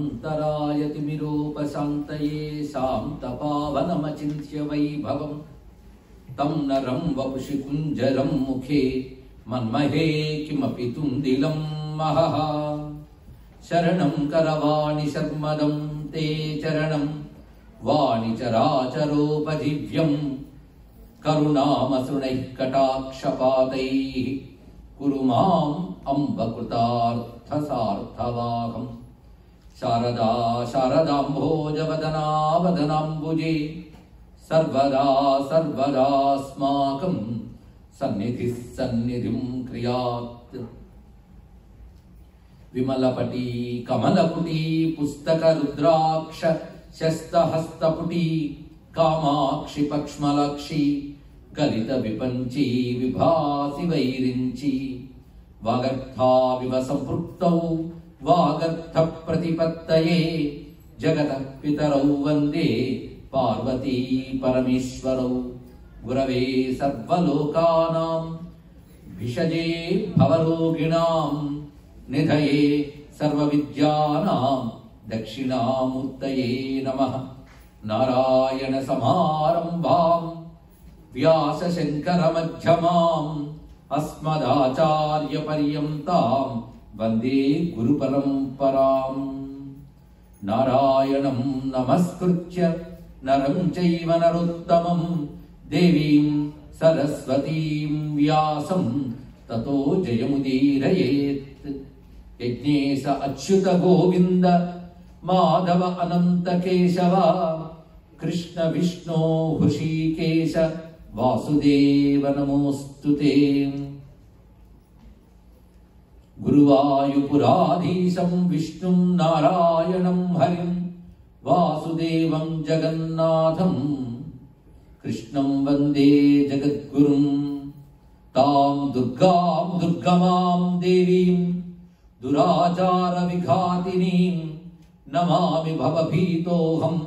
अन्तरायतिमिरोपशान्तये शान्तपावनमचिन्त्य वैभवम् तं नरं वपुषि कुञ्जरं मुखे, मन्महे किमपि तुन्दिलं महः। शरणं करवाणि शर्मदं, ते चरणं वाणिचराचरोपजीव्यम् करुणामसृणैः कटाक्षपातैः कुरु माम् अम्बकृतार्थसार्थवाहम्। शारदा शारदाम्भोजवदनावदनाम्बुजे सर्वदा सर्वदास्माकम् सन्निधिः सन्निधिं क्रियात्। विमलपटी कमलपुटी पुस्तकरुद्राक्ष शस्तहस्तपुटी कामाक्षि पक्ष्मलाक्षि गलितविपञ्ची विभासि वैरिञ्ची वागर्थाविव सम्पृक्तौ वागर्थप्रतिपत्तये जगतः पितरौ वन्दे पार्वती परमेश्वरौ गुरवे सर्वलोकानाम् भिषजे भवरोगिणाम् निधये सर्वविद्यानाम् दक्षिणामूर्तये नमः नारायणसमारम्भाम् व्यासशङ्करमध्यमाम् अस्मदाचार्यपर्यन्ताम् वन्दे गुरुपरम्पराम्। नारायणम् नमस्कृत्य नरम् चैव नरोत्तमम् देवीम् सरस्वतीम् व्यासम् ततो जयमुदीरयेत्। यज्ञेश अच्युत गोविन्द माधव अनन्त केशव कृष्ण विष्णो हृषीकेश वासुदेव नमोऽस्तु ते गुरुवायुपुराधीशम् विष्णुम् नारायणम् हरिम् वासुदेवम् जगन्नाथम् कृष्णम् वन्दे जगद्गुरुम् ताम् दुर्गाम् दुर्गमाम् देवीम् दुराचारविघातिनीम् नमामि भवभीतोऽहम्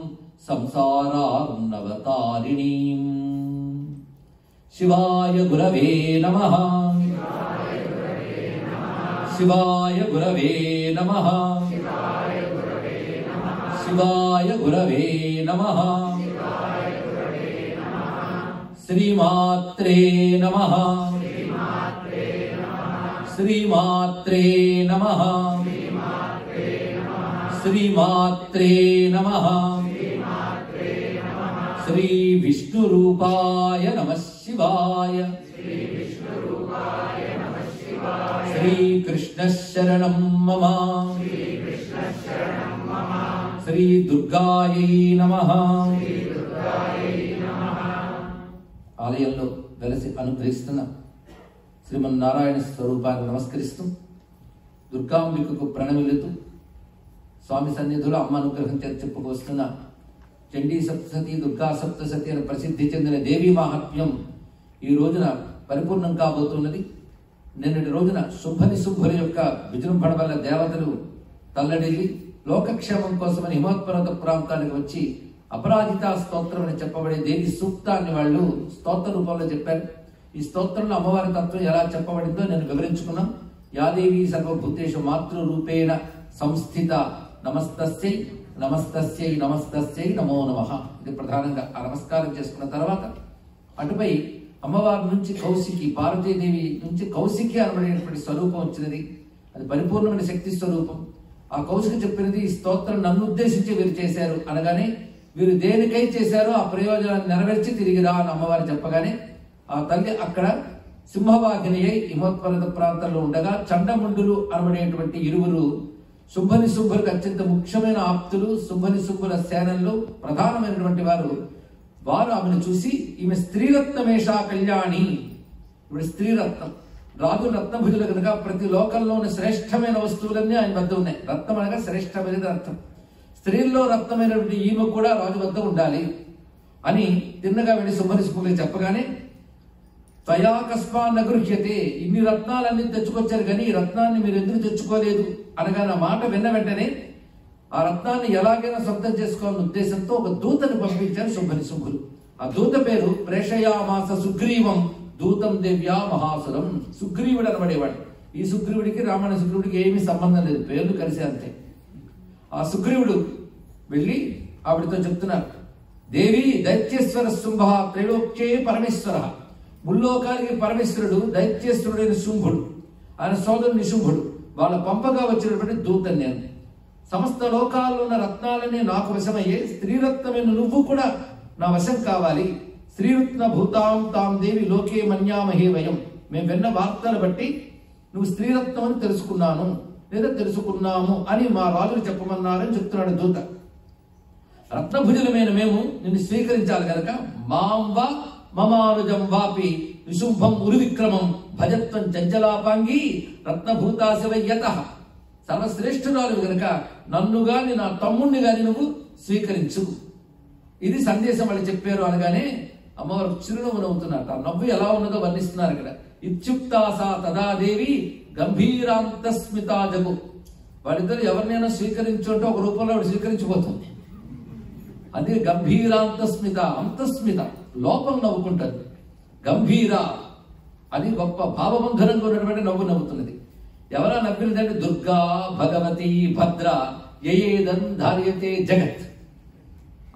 संसारार्णवतारिणीम् शिवाय गुरवे नमः शिवाय गुरवे नमः। शिवाय गुरवे नमः। श्रीमात्रे नमः। श्रीमात्रे नमः। श्रीमात्रे नमः। श्री श्रीविष्णुरूपाय नमः शिवाय। श्रीकृष्णशरणं मम శ్రీదుర్గాయై నమ ఆలయంలో వెలసి అనుగ్రహిస్తున్న శ్రీమన్నారాయణ స్వరూపాన్ని నమస్కరిస్తూ దుర్గాంబికకు ప్రణమిలుతూ స్వామి సన్నిధిలో అమ్మ అనుగ్రహం చేత చెప్పుకొస్తున్న చండీ సప్తసతి దుర్గా సప్తసతి అని ప్రసిద్ధి చెందిన దేవీ మాహాత్మ్యం ఈ రోజున పరిపూర్ణం కాబోతున్నది నిన్నటి రోజున శుభని శుభుల యొక్క విజృంభణ వల్ల దేవతలు తల్లడిల్లి లోకక్షేమం కోసమని హిమోత్పర్వత ప్రాంతానికి వచ్చి అపరాజిత స్తోత్రం అని చెప్పబడే దేవి సూక్తాన్ని వాళ్ళు స్తోత్ర రూపంలో చెప్పారు. ఈ స్తోత్రంలో అమ్మవారి తత్వం ఎలా చెప్పబడిందో నేను వివరించుకున్నాం. యాదేవి సర్వభూతేషు మాతృ రూపేణ సంస్థిత నమస్తస్యై నమస్తస్యై నమస్తస్యై నమో నమ. ఇది ప్రధానంగా ఆ నమస్కారం చేసుకున్న తర్వాత అటుపై అమ్మవారి నుంచి కౌశికి పార్వతీదేవి నుంచి కౌశికి అనబడేటువంటి స్వరూపం వచ్చినది. అది పరిపూర్ణమైన శక్తి స్వరూపం. ఆ కౌశిక చెప్పినది ఈ స్తోత్రం నన్ను ఉద్దేశించి వీరు చేశారు అనగానే వీరు దేనికై చేశారో ఆ ప్రయోజనాన్ని నెరవేర్చి తిరిగి రా అని అమ్మవారు చెప్పగానే ఆ తల్లి అక్కడ సింహవాహిని అయి హిమోత్పర్వత ప్రాంతంలో ఉండగా చండముండులు అనబడేటువంటి ఇరువురు శుభని శుభులకు అత్యంత ముఖ్యమైన ఆప్తులు శుభని శుభుల సేనల్లో ప్రధానమైనటువంటి వారు వారు ఆమెను చూసి ఈమె స్త్రీరత్నమేషా కళ్యాణి. ఇప్పుడు స్త్రీరత్నం రాజు రత్నభుజులు కనుక ప్రతి లోకంలోని శ్రేష్టమైన వస్తువులన్నీ ఆయన వద్ద ఉన్నాయి. రత్నం అనగా శ్రేష్టమైనది అర్థం స్త్రీల్లో రత్నమైనటువంటి ఈమె కూడా రాజు వద్ద ఉండాలి. అని తిన్నగా వెళ్ళి సుమరి చెప్పగానే త్వయాకస్మా నగృహ్యతే. ఇన్ని రత్నాలన్నీ తెచ్చుకొచ్చారు కానీ ఈ రత్నాన్ని మీరు ఎందుకు తెచ్చుకోలేదు? అనగా నా మాట విన్న వెంటనే ఆ రత్నాన్ని ఎలాగైనా సొంతం చేసుకోవాలనే ఉద్దేశంతో ఒక దూతను పంపించారు శుభని శుభులు. ఆ దూత పేరు ప్రేషయామాస సుగ్రీవం దూతం దేవ్యా మహాసురం. సుగ్రీవుడు అనబడేవాడు. ఈ సుగ్రీవుడికి రామాయణ సుగ్రీవుడికి ఏమీ సంబంధం లేదు. పేర్లు కలిసి అంతే. ఆ సుగ్రీవుడు వెళ్ళి ఆవిడతో చెప్తున్నారు. దేవి దైత్యేశ్వర శుంభ త్రైలోక్యే పరమేశ్వర. ముల్లోకానికి పరమేశ్వరుడు దైత్యేశ్వరుడైన శుంభుడు. ఆయన సోదరుడు నిశుంభుడు వాళ్ళ పంపగా వచ్చినటువంటి దూతని నేను సమస్త లోకాల్లో ఉన్న రత్నాలనే నాకు వశమయ్యే స్త్రీరత్నమైన నువ్వు కూడా నా వశం కావాలి. స్త్రీరత్న భూతాం తాం దేవి లోకే మన్యామహే వయం. మేము విన్న వార్తలు బట్టి నువ్వు స్త్రీరత్నం అని తెలుసుకున్నాను. లేదా తెలుసుకున్నాము అని మా రాజులు చెప్పమన్నారని చెప్తున్నాడు దూత. రత్నభుజులమైన మేము నిన్ను స్వీకరించాలి కనుక మాం వా మమానుజం వాపి విశుంభం ఉరువిక్రమం భజత్వం చంచలాపాంగి రత్నభూతాశివయ్యత. సర్వశ్రేష్ఠురాలు గనుక నన్ను గాని నా తమ్ముణ్ణి గాని నువ్వు స్వీకరించు. ఇది సందేశం వాళ్ళు చెప్పారు అనగానే అమ్మవారు చిరునవ్వు నవ్వుతున్నారు. తన నవ్వు ఎలా ఉన్నదో వర్ణిస్తున్నారు ఇక్కడ. ఇత్యుక్తాసా తదాదేవి గంభీరాంతస్మితా జగు. వాళ్ళిద్దరు ఎవరినైనా స్వీకరించుంటే ఒక రూపంలో ఆవిడ స్వీకరించిపోతుంది. అది గంభీరాంతస్మిత అంతస్మిత లోపం నవ్వుకుంటుంది. గంభీర అది గొప్ప భావబంధనంగా ఉన్నటువంటి నవ్వు నవ్వుతున్నది. ఎవరా నవ్వినదంటే దుర్గా భగవతి భద్ర యయేదం ధార్యతే జగత్.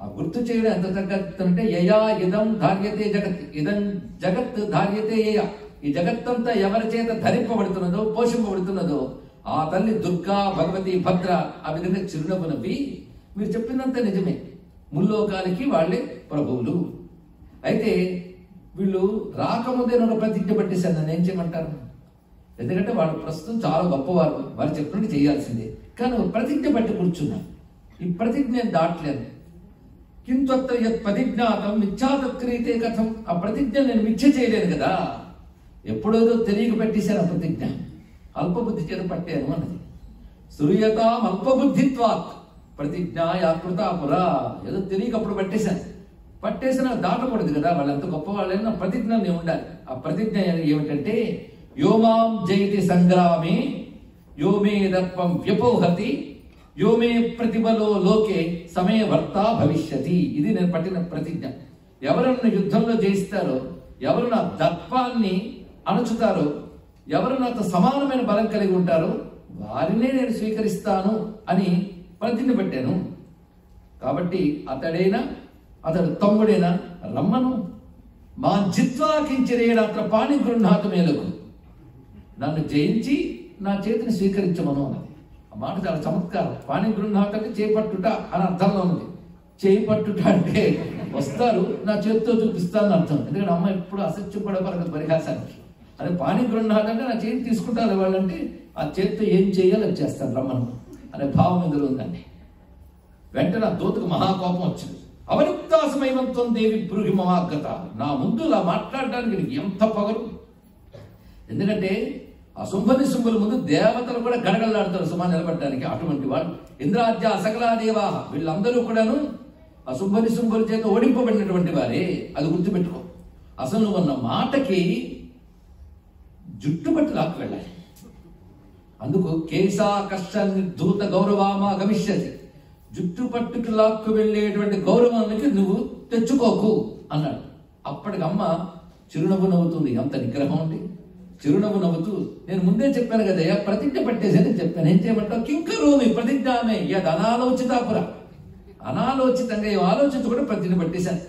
ఆ గుర్తు చేయడం ఎంత అంటే యయా ఇదం ధార్యతే జగత్ ఇదం జగత్ ధార్యతే యయ. ఈ జగత్తంతా ఎవరి చేత ధరింపబడుతున్నదో పోషింపబడుతున్నదో ఆ తల్లి దుర్గా భగవతి భద్ర ఆ విధంగా చిరునవ్వు నవ్వి మీరు చెప్పినంత నిజమే. ముల్లోకాలకి వాళ్ళే ప్రభువులు. అయితే వీళ్ళు రాకముందే నన్ను ప్రతిజ్ఞ పట్టేశారు నన్ను ఏం చేయమంటారు? ఎందుకంటే వాళ్ళు ప్రస్తుతం చాలా గొప్పవారు వారు చెప్పినట్టు చేయాల్సిందే. కానీ ప్రతిజ్ఞ పట్టి కూర్చున్నాను ఈ ప్రతిజ్ఞ దాటలేదు. దాటలేను యత్ ప్రతిజ్ఞాతం మిథ్యాతత్క్రియతే కథం. ఆ ప్రతిజ్ఞ నేను మిథ్య చేయలేను కదా. ఎప్పుడేదో తెలియక పెట్టేశాను ఆ ప్రతిజ్ఞ. అల్పబుద్ధి చేత పట్టాను అన్నది. సూర్యతాం అల్పబుద్ధిత్వాత్ ప్రతిజ్ఞ యాకృత పురా. ఏదో తెలియక అప్పుడు పట్టేశాను పట్టేసిన దాటకూడదు కదా. వాళ్ళంత గొప్ప వాళ్ళైనా ప్రతిజ్ఞ ఉండాలి. ఆ ప్రతిజ్ఞ ఏమిటంటే యోమాం జయతి సంగ్రామే యోమే దర్పం వ్యపోహతి యోమే ప్రతిభలో లోకే సమయ భర్త భవిష్యతి. ఇది నేను పట్టిన ప్రతిజ్ఞ. ఎవరు నన్ను యుద్ధంలో జయిస్తారో ఎవరు నా దర్పాన్ని అణచుతారో ఎవరు నాతో సమానమైన బలం కలిగి ఉంటారో వారినే నేను స్వీకరిస్తాను అని ప్రతిజ్ఞ పెట్టాను. కాబట్టి అతడైనా అతడు తమ్ముడైనా రమ్మను. మా జిత్వా కించిరేడాత్ర పాణి గృహాత మేలకు. నన్ను జయించి నా చేతిని స్వీకరించమను అన్నది. ఆ మాట చాలా చమత్కారం. పాణి బృందాటకి చేపట్టుట అని అర్థంలో ఉంది. చేపట్టుట అంటే వస్తారు నా చేతితో చూపిస్తానని అర్థం. ఎందుకంటే అమ్మ ఎప్పుడు అసత్యపడే పరిహాసానికి. అదే పాణి బృందాటంటే నా చేతి తీసుకుంటారు వాళ్ళంటే ఆ చేతితో ఏం చేయాలో అది చేస్తాను రమ్మను. అనే భావం ఇందులో ఉందండి. వెంటనే ఆ దూతకు మహాకోపం వచ్చింది. అవనిక్తాసమైవంతం దేవి పురుగి మహాగత నా ముందు ఇలా మాట్లాడడానికి నీకు ఎంత పొగరు? ఎందుకంటే ఆ శుంభని శుంభుల ముందు దేవతలు కూడా గడగడలాడతారు సుమా నిలబడటానికి అటువంటి వాళ్ళు ఇంద్రాజ్య అసకలాదేవా వీళ్ళందరూ కూడాను ఆ శుంభని శుంభుల చేత ఓడింపబడినటువంటి వారే. అది గుర్తుపెట్టుకో. అసలు నువ్వు అన్న మాటకి జుట్టుపట్టు లాక్కు వెళ్ళాలి. అందుకు కేశా కష్ట దూత గౌరవామా గమిష్యది జుట్టు పట్టుకు లాక్కు వెళ్ళేటువంటి గౌరవానికి నువ్వు తెచ్చుకోకు అన్నాడు. అప్పటికమ్మ చిరునవ్వు నవ్వుతుంది. అంత నిగ్రహం ఉంది చిరునవ్వు నవ్వుతూ నేను ముందే చెప్పాను కదయ్యా ప్రతిజ్ఞ పట్టేసేది చెప్పాను. ఏం చేయమంటావు? కింకరోమి ప్రతిజ్ఞామే యద్ అనాలోచితాపుర అనాలోచితంగా ఏం ఆలోచించకుండా ప్రతిజ్ఞ పట్టేశాను.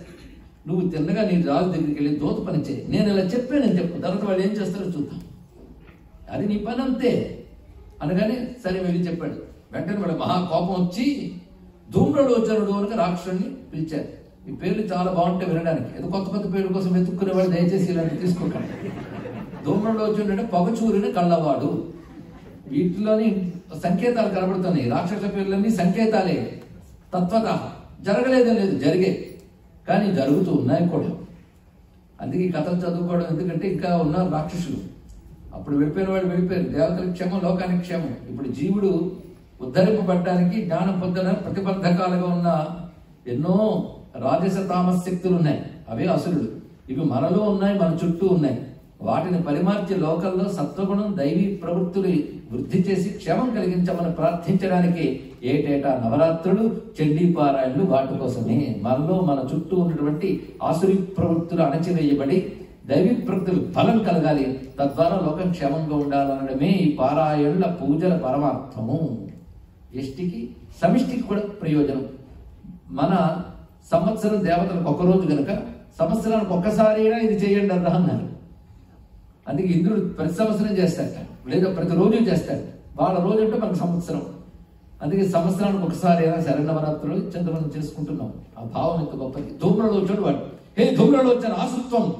నువ్వు తిన్నగా నీ రాజు దగ్గరికి వెళ్ళి దోత పని చేయి. నేను ఇలా చెప్పానని చెప్పు తర్వాత వాళ్ళు ఏం చేస్తారో చూద్దాం. అది నీ పని అంతే. అనగానే సరే వెళ్ళి చెప్పాడు. వెంటనే వాడు మహా కోపం వచ్చి ధూమ్రలోచనుడు అని రాక్షసుని పిలిచారు. ఈ పేర్లు చాలా బాగుంటాయి వినడానికి. ఏదో కొత్త కొత్త పేర్ల కోసం వెతుక్కునేవాడు దయచేసి ఇలాంటి తీసుకుంటాడు ధూమ్రలోచనుడు అంటే పొగచూరిని కళ్ళవాడు. వీటిలోని సంకేతాలు కనబడుతున్నాయి. రాక్షస పేర్లన్నీ సంకేతాలే. తత్వత. జరగలేదే లేదు. జరిగే. కానీ జరుగుతూ ఉన్నాయి కూడా. అందుకే ఈ కథలు చదువుకోవడం ఎందుకంటే ఇంకా ఉన్నారు రాక్షసులు. అప్పుడు వెళ్ళిపోయిన వాళ్ళు వెళ్ళిపోయారు. దేవతలకు క్షేమం లోకానికి క్షేమం. ఇప్పుడు జీవుడు ఉద్ధరింపబడడానికి జ్ఞానం పొందిన ప్రతిబద్ధకాలుగా ఉన్న ఎన్నో రాజస తామస శక్తులు ఉన్నాయి. అవే అసురుడు. ఇవి మనలో ఉన్నాయి మన చుట్టూ ఉన్నాయి. వాటిని పరిమార్చి లోకంలో సత్వగుణం దైవీ ప్రవృత్తులు వృద్ధి చేసి క్షేమం కలిగించమని ప్రార్థించడానికి ఏటేటా నవరాత్రులు చండీపారాయణలు వాటి కోసమే. మనలో మన చుట్టూ ఉన్నటువంటి ఆసురి ప్రవృత్తులు అణచివేయబడి దైవీ ప్రవృత్తులు బలం కలగాలి. తద్వారా లోకం క్షేమంగా ఉండాలనడమే ఈ పారాయణుల పూజల పరమార్థము. ఎష్టికి? సమిష్టికి కూడా ప్రయోజనం. మన సంవత్సరం దేవతలకు ఒకరోజు కనుక సంవత్సరానికి ఒక్కసారి అయినా ఇది చేయండి అర్హ అన్నారు అందుకే ఇంద్రుడు ప్రతి సంవత్సరం చేస్తాడు లేదా ప్రతిరోజు చేస్తాడు. వాళ్ళ రోజు అంటే మనకు సంవత్సరం. అందుకే సంవత్సరానికి ఒకసారి అయినా శరణవరాత్రులు చంద్రమనం చేసుకుంటున్నాం. ఆ భావం ఎంత గొప్పది. ధూమ్రలో వచ్చాడు వాడు. హే ధూమ్రలో వచ్చిన ఆసుత్వం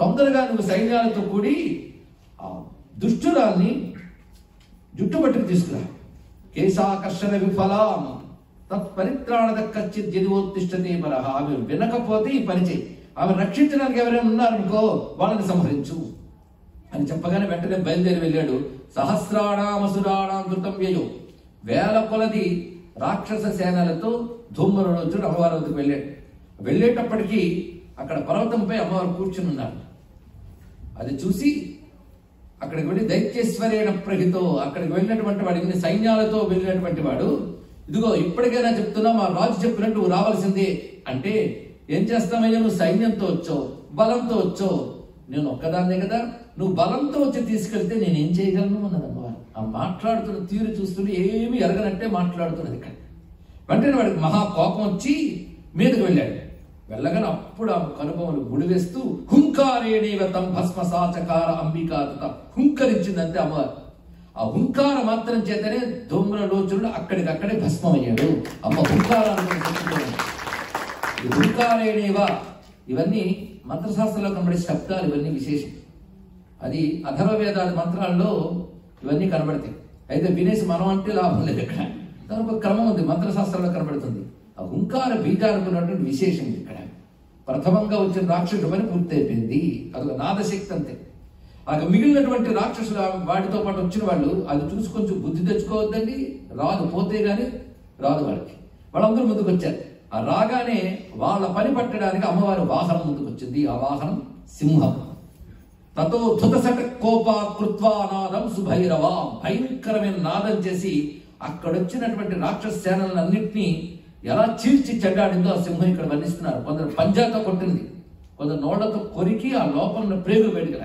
తొందరగా నువ్వు సైన్యాలతో కూడి ఆ దుష్టురాల్ని జుట్టు పట్టుకు తీసుకురా. కేశాకర్షణ విఫలాం. తత్పరిత్రాణద కచ్చిత్ జదివోత్తిష్టతే పరహ ఆమె వినకపోతే ఈ పని చేయి. ఆమె రక్షించడానికి ఎవరైనా ఉన్నారనుకో వాళ్ళని సంహరించు. అని చెప్పగానే వెంటనే బయలుదేరి వెళ్ళాడు. సహస్రాణామసురాణాం ధృతం వ్యయం వేల కొలది రాక్షస సేనలతో ధూమ్మరుడు అమ్మవారి వద్దకు వెళ్ళాడు. వెళ్ళేటప్పటికీ అక్కడ పర్వతంపై అమ్మవారు కూర్చుని ఉన్నారు. అది చూసి అక్కడికి వెళ్ళి దైత్యేశ్వరేణ ప్రహితో అక్కడికి వెళ్ళినటువంటి వాడు ఇన్ని సైన్యాలతో వెళ్ళినటువంటి వాడు ఇదిగో ఇప్పటికైనా చెప్తున్నా మా రాజు చెప్పినట్టు నువ్వు రావాల్సిందే అంటే ఏం చేస్తామయ్యా నువ్వు సైన్యంతో వచ్చావు బలంతో వచ్చావు? నేను ఒక్కదాన్నే కదా? నువ్వు బలంతో వచ్చి తీసుకెళ్తే నేను ఏం చేయగలను అన్నది అమ్మవారు. ఆ మాట్లాడుతున్న తీరు చూస్తుంటే ఏమీ ఎరగనట్టే మాట్లాడుతున్నది ఇక్కడ. వెంటనే వాడికి మహా కోపం వచ్చి మీదకు వెళ్ళాడు. వెళ్ళగానే అప్పుడు ఆ కనుబొమలు గుడివేస్తూ హుంకారేణేవ తం భస్మసాచకార అంబికాత హుంకరించిందంటే అమ్మవారు. ఆ హుంకార మాత్రం చేతనే దొంగల లోచుడు అక్కడికక్కడే భస్మం అయ్యాడు అమ్మ హుంకారాన్ని చెప్పుకోండి హుంకారేణేవా ఇవన్నీ మంత్రశాస్త్రంలో కనబడే శబ్దాలు ఇవన్నీ విశేషం. అది అథర్వవేదాది మంత్రాల్లో ఇవన్నీ కనబడతాయి. అయితే వినేసి మనం అంటే లాభం లేదు ఇక్కడ. దాని ఒక క్రమం ఉంది మంత్రశాస్త్రంలో కనబడుతుంది. ఆ హుంకార బీజానుకున్నటువంటి విశేషం ఇక్కడ. ప్రథమంగా వచ్చిన రాక్షసు పని పూర్తి అయిపోయింది అదొక నాదశక్తి అంతే. ఆ మిగిలినటువంటి రాక్షసులు వాటితో పాటు వచ్చిన వాళ్ళు అది చూసి కొంచెం బుద్ధి తెచ్చుకోవద్దండి రాదు పోతే కానీ రాదు వాళ్ళకి. వాళ్ళందరూ ముందుకు వచ్చారు. ఆ రాగానే వాళ్ళ పని పట్టడానికి అమ్మవారి వాహనం ముందుకు వచ్చింది. ఆ వాహనం సింహం. తతో ధుతసట కోపా కృత్వా నాదం సుభైరవ. భయంకరమైన నాదం చేసి అక్కడొచ్చినటువంటి రాక్షస సేనలన్నింటినీ ఎలా చీల్చి చెడ్డాడిందో ఆ సింహం ఇక్కడ వర్ణిస్తున్నారు. కొందరు పంజాతో కొట్టింది కొందరు నోళ్ళతో కొరికి ఆ లోపల ఉన్న ప్రేగు బయటికి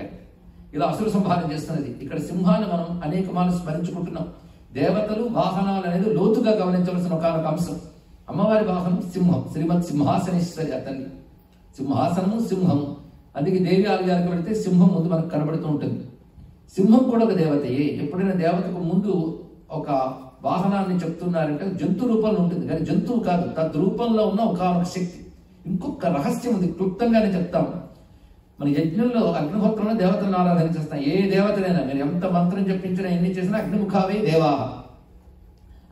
ఇలా అసురు సంహారం చేస్తున్నది. ఇక్కడ సింహాన్ని మనం అనేక మార్లు స్మరించుకుంటున్నాం. దేవతలు వాహనాలు అనేది లోతుగా గమనించవలసిన ఒక అంశం. అమ్మవారి వాహనం సింహం శ్రీమద్ సింహాసనేశ్వరి అతన్ని. సింహాసనము సింహం అందుకే దేవి ఆలయాలకు వెళితే సింహం ముందు మనకు కనబడుతూ ఉంటుంది. సింహం కూడా ఒక దేవతయే. ఎప్పుడైనా దేవతకు ముందు ఒక వాహనాన్ని చెప్తున్నారంటే జంతు రూపంలో ఉంటుంది. కానీ జంతువు కాదు. తద్రూపంలో ఉన్న ఒక శక్తి. ఇంకొక రహస్యం ఉంది. క్లుప్తంగానే చెప్తాం మన యజ్ఞంలో అగ్నిహోత్రంలో దేవతలను ఆరాధన చేస్తాం. ఏ దేవతనైనా మీరు ఎంత మంత్రం చెప్పించినా ఎన్ని చేసినా అగ్నిముఖావే దేవాహ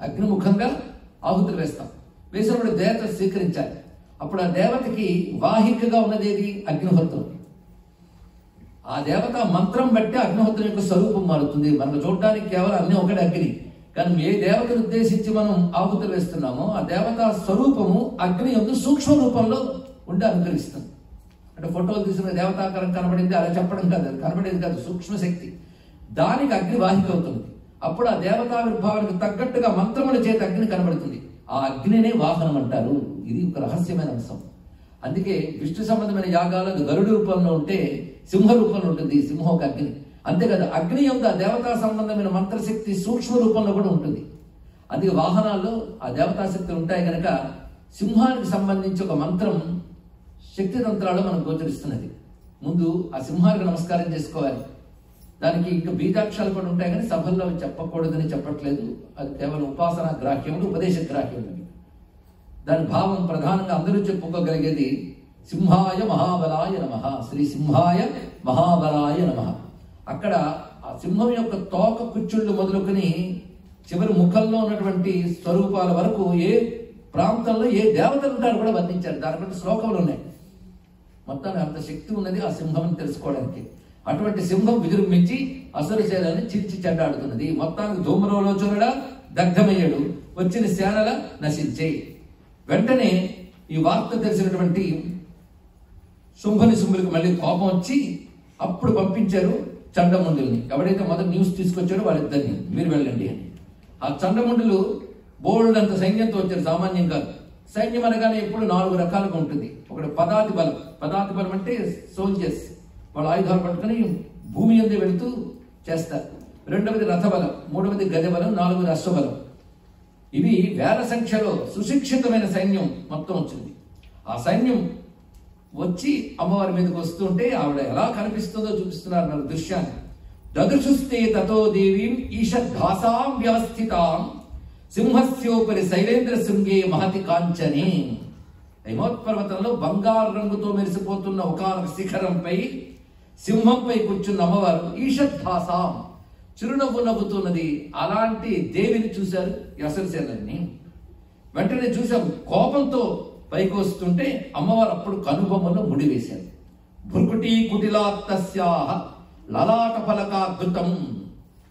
అగ్నిముఖంగా ఆహుతులు వేస్తాం. వేసినప్పుడు దేవత స్వీకరించాలి. అప్పుడు ఆ దేవతకి వాహికగా ఉన్నది ఏది అగ్నిహోత్రం. ఆ దేవత మంత్రం బట్టి అగ్నిహోత్రం యొక్క స్వరూపం మారుతుంది. మనకు చూడడానికి కేవలం అన్ని ఒకటి అగ్ని. కానీ ఏ దేవతను ఉద్దేశించి మనం ఆహుతులు వేస్తున్నామో ఆ దేవత స్వరూపము అగ్ని యొక్క సూక్ష్మ రూపంలో ఉండి అనుకరిస్తుంది అంటే ఫోటోలు తీసిన దేవతాకరం కనబడింది అలా చెప్పడం కాదు. అది కనబడేది కాదు సూక్ష్మ శక్తి. దానికి అగ్ని వాహిక అవుతుంది. అప్పుడు ఆ దేవతావిర్భావానికి తగ్గట్టుగా మంత్రముల చేత అగ్ని కనబడుతుంది. ఆ అగ్నినే వాహనం అంటారు. ఇది ఒక రహస్యమైన అంశం. అందుకే విష్ణు సంబంధమైన యాగాలు అది గరుడు రూపంలో ఉంటే సింహ రూపంలో ఉంటుంది సింహం ఒక అగ్ని. అంతే కదా అగ్ని యొక్క దేవతా సంబంధమైన మంత్రశక్తి సూక్ష్మ రూపంలో కూడా ఉంటుంది. అందుకే వాహనాల్లో ఆ దేవతా శక్తులు ఉంటాయి కనుక సింహానికి సంబంధించి ఒక మంత్రం శక్తి తంత్రాలు మనకు గోచరిస్తున్నది. ముందు ఆ సింహానికి నమస్కారం చేసుకోవాలి. దానికి ఇంకా బీజాక్షరాలు కూడా ఉంటాయి కానీ సభల్లో చెప్పకూడదని చెప్పట్లేదు. అది కేవలం ఉపాసన గ్రాహ్యములు ఉపదేశ గ్రాహ్యములు. దాని భావం ప్రధానంగా అందరూ చెప్పుకోగలిగేది సింహాయ మహాబలాయ నమ శ్రీ సింహాయ మహాబలాయ నమ. అక్కడ ఆ సింహం యొక్క తోక కుచ్చుళ్ళు మొదలుకొని చివరి ముఖంలో ఉన్నటువంటి స్వరూపాల వరకు ఏ ప్రాంతంలో ఏ దేవతలు ఉంటారు కూడా వర్ణించారు. దాని శ్లోకములు ఉన్నాయి మొత్తానికి అంత శక్తి ఉన్నది ఆ సింహం తెలుసుకోవడానికి. అటువంటి సింహం విజృంభించి అసురశైలాన్ని చీల్చి చెడ్డాడుతున్నది మొత్తానికి ధూమ్రలోచనుడా దగ్ధమయ్యాడు. వచ్చిన సేనల నశించే. వెంటనే ఈ వార్త తెలిసినటువంటి శుంభని శుంభులకు మళ్ళీ కోపం వచ్చి అప్పుడు పంపించారు చండముండుల్ని. ఎవడైతే మొదటి న్యూస్ తీసుకొచ్చాడో వాళ్ళిద్దరిని మీరు వెళ్ళండి అని. ఆ చండముండులు బోల్డ్ అంత సైన్యంతో వచ్చారు సామాన్యం కాదు. సైన్యం అనగానే ఎప్పుడు నాలుగు రకాలుగా ఉంటుంది. ఒకటి పదాతి బలం. పదాతి బలం అంటే సోల్జర్స్ వాళ్ళ ఆయుధాలు పట్టుకుని భూమి అందే వెళుతూ చేస్తారు. రెండవది రథబలం మూడవది గజబలం నాలుగవది అశ్వబలం. ఇవి వేల సంఖ్యలో సుశిక్షితమైన సైన్యం మొత్తం వచ్చింది. ఆ సైన్యం వచ్చి అమ్మవారి మీదకి వస్తుంటే ఆవిడ ఎలా కనిపిస్తుందో చూపిస్తున్నారు నాకు దృశ్యాన్ని. దదృశుస్తే తతో దేవీం ఈషద్భాసాం వ్యవస్థితాం సింహస్యోపరి శైలేంద్ర శృంగే మహతి కాంచని. హైమోత్పర్వతంలో బంగారు రంగుతో మెరిసిపోతున్న ఒక శిఖరంపై సింహంపై కూర్చున్న అమ్మవారు ఈషద్భాసాం చిరునవ్వు నవ్వుతున్నది. అలాంటి దేవిని చూశారు యశసేనని వెంటనే చూసాం కోపంతో పైకి వస్తుంటే అమ్మవారు అప్పుడు కనుబొమ్మలో ముడి వేశారు. భృకుటి కుటిలాత్తస్యాహ లలాట ఫలకాద్భుతం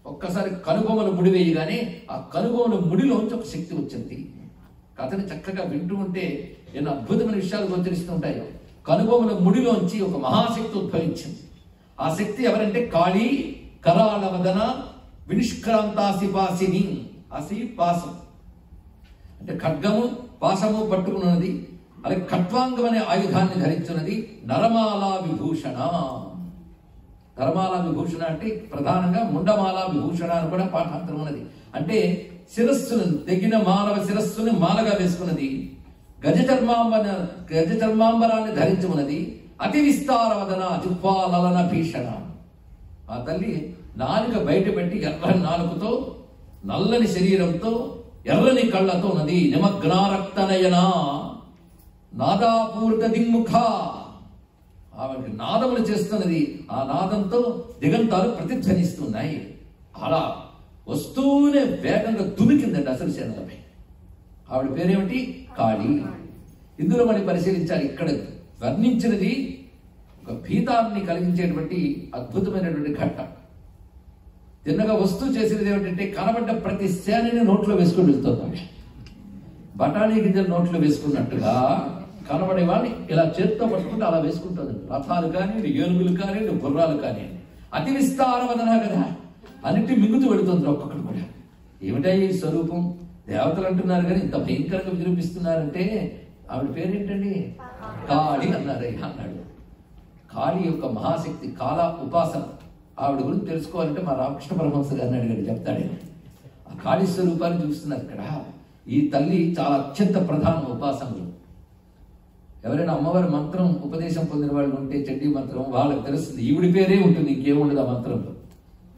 ఒక్కసారి కనుబొమ్మలు ముడి వేయగానే ఆ కనుబొమ్మల ముడిలోంచి ఒక శక్తి వచ్చింది. కథని చక్కగా వింటూ ఉంటే నేను అద్భుతమైన విషయాలు గోచరిస్తుంటాయి కనుబొమ్మల ముడిలోంచి ఒక మహాశక్తి ఉద్భవించింది. ఆ శక్తి ఎవరంటే కాళీ కరాళ వదన వినిష్క్రాంతాసి అసి పాసం. అంటే ఖడ్గము పాశము పట్టుకున్నది అలాగే ఖట్వాంగం అనే ఆయుధాన్ని ధరించున్నది నరమాల విభూషణ. నరమాల విభూషణ అంటే ప్రధానంగా ముండమాల విభూషణ అని కూడా పాఠాంతరం ఉన్నది. అంటే శిరస్సును తెగిన మానవ శిరస్సుని మాలగా వేసుకున్నది గజ చర్మాంబన గజ చర్మాంబరాన్ని ధరించుకున్నది అతి విస్తారవదన వదన భీషణ. ఆ తల్లి నాలుక బయట పెట్టి ఎర్రని నాలుకతో నల్లని శరీరంతో ఎర్రని కళ్ళతో నది నిమగ్నారక్తనయన నాదాపూర్త దిగ్ముఖ. ఆవిడ నాదములు చేస్తున్నది ఆ నాదంతో దిగంతాలు ప్రతిధ్వనిస్తున్నాయి. అలా వస్తూనే వేగంగా దుమికిందండి అసలు సేనలపై. ఆవిడ పేరేమిటి? కాళీ. ఇందులో మనం పరిశీలించాలి ఇక్కడ వర్ణించినది ఒక భీతాన్ని కలిగించేటువంటి అద్భుతమైనటువంటి ఘట్టం. తిన్నగా వస్తూ చేసినది ఏమిటంటే కనబడ్డ ప్రతి సేనని నోట్లో వేసుకుని వెళ్తుంది బఠానీ గింజలు నోట్లో వేసుకున్నట్టుగా కనబడేవాడిని ఇలా చేత్తో పట్టుకుంటే అలా వేసుకుంటుంది రథాలు కానీ ఏనుగులు కానీ గుర్రాలు కానీ. అతి విస్తారవదన కదా. అన్నిటి మింగుతూ పెడుతుంది ఒక్కొక్కటి కూడా. ఏమిటా ఈ స్వరూపం? దేవతలు అంటున్నారు కానీ ఇంత భయంకరంగా విజృంభిస్తున్నారంటే ఆవిడ పేరేంటండి? కాళి. అన్నారయ్య అన్నాడు కాళి యొక్క మహాశక్తి కాల ఉపాసన. ఆవిడ గురించి తెలుసుకోవాలంటే మా రామకృష్ణ పరమహంస గారిని అడిగాడు చెప్తాడే. ఆ కాళీ స్వరూపాన్ని చూస్తున్నారు ఇక్కడ. ఈ తల్లి చాలా అత్యంత ప్రధాన ఉపాసనలు ఎవరైనా అమ్మవారి మంత్రం ఉపదేశం పొందిన వాళ్ళు ఉంటే చెడ్డీ మంత్రం వాళ్ళకి తెలుస్తుంది. ఈవిడి పేరే ఉంటుంది ఇంకేముండదు ఆ మంత్రంలో.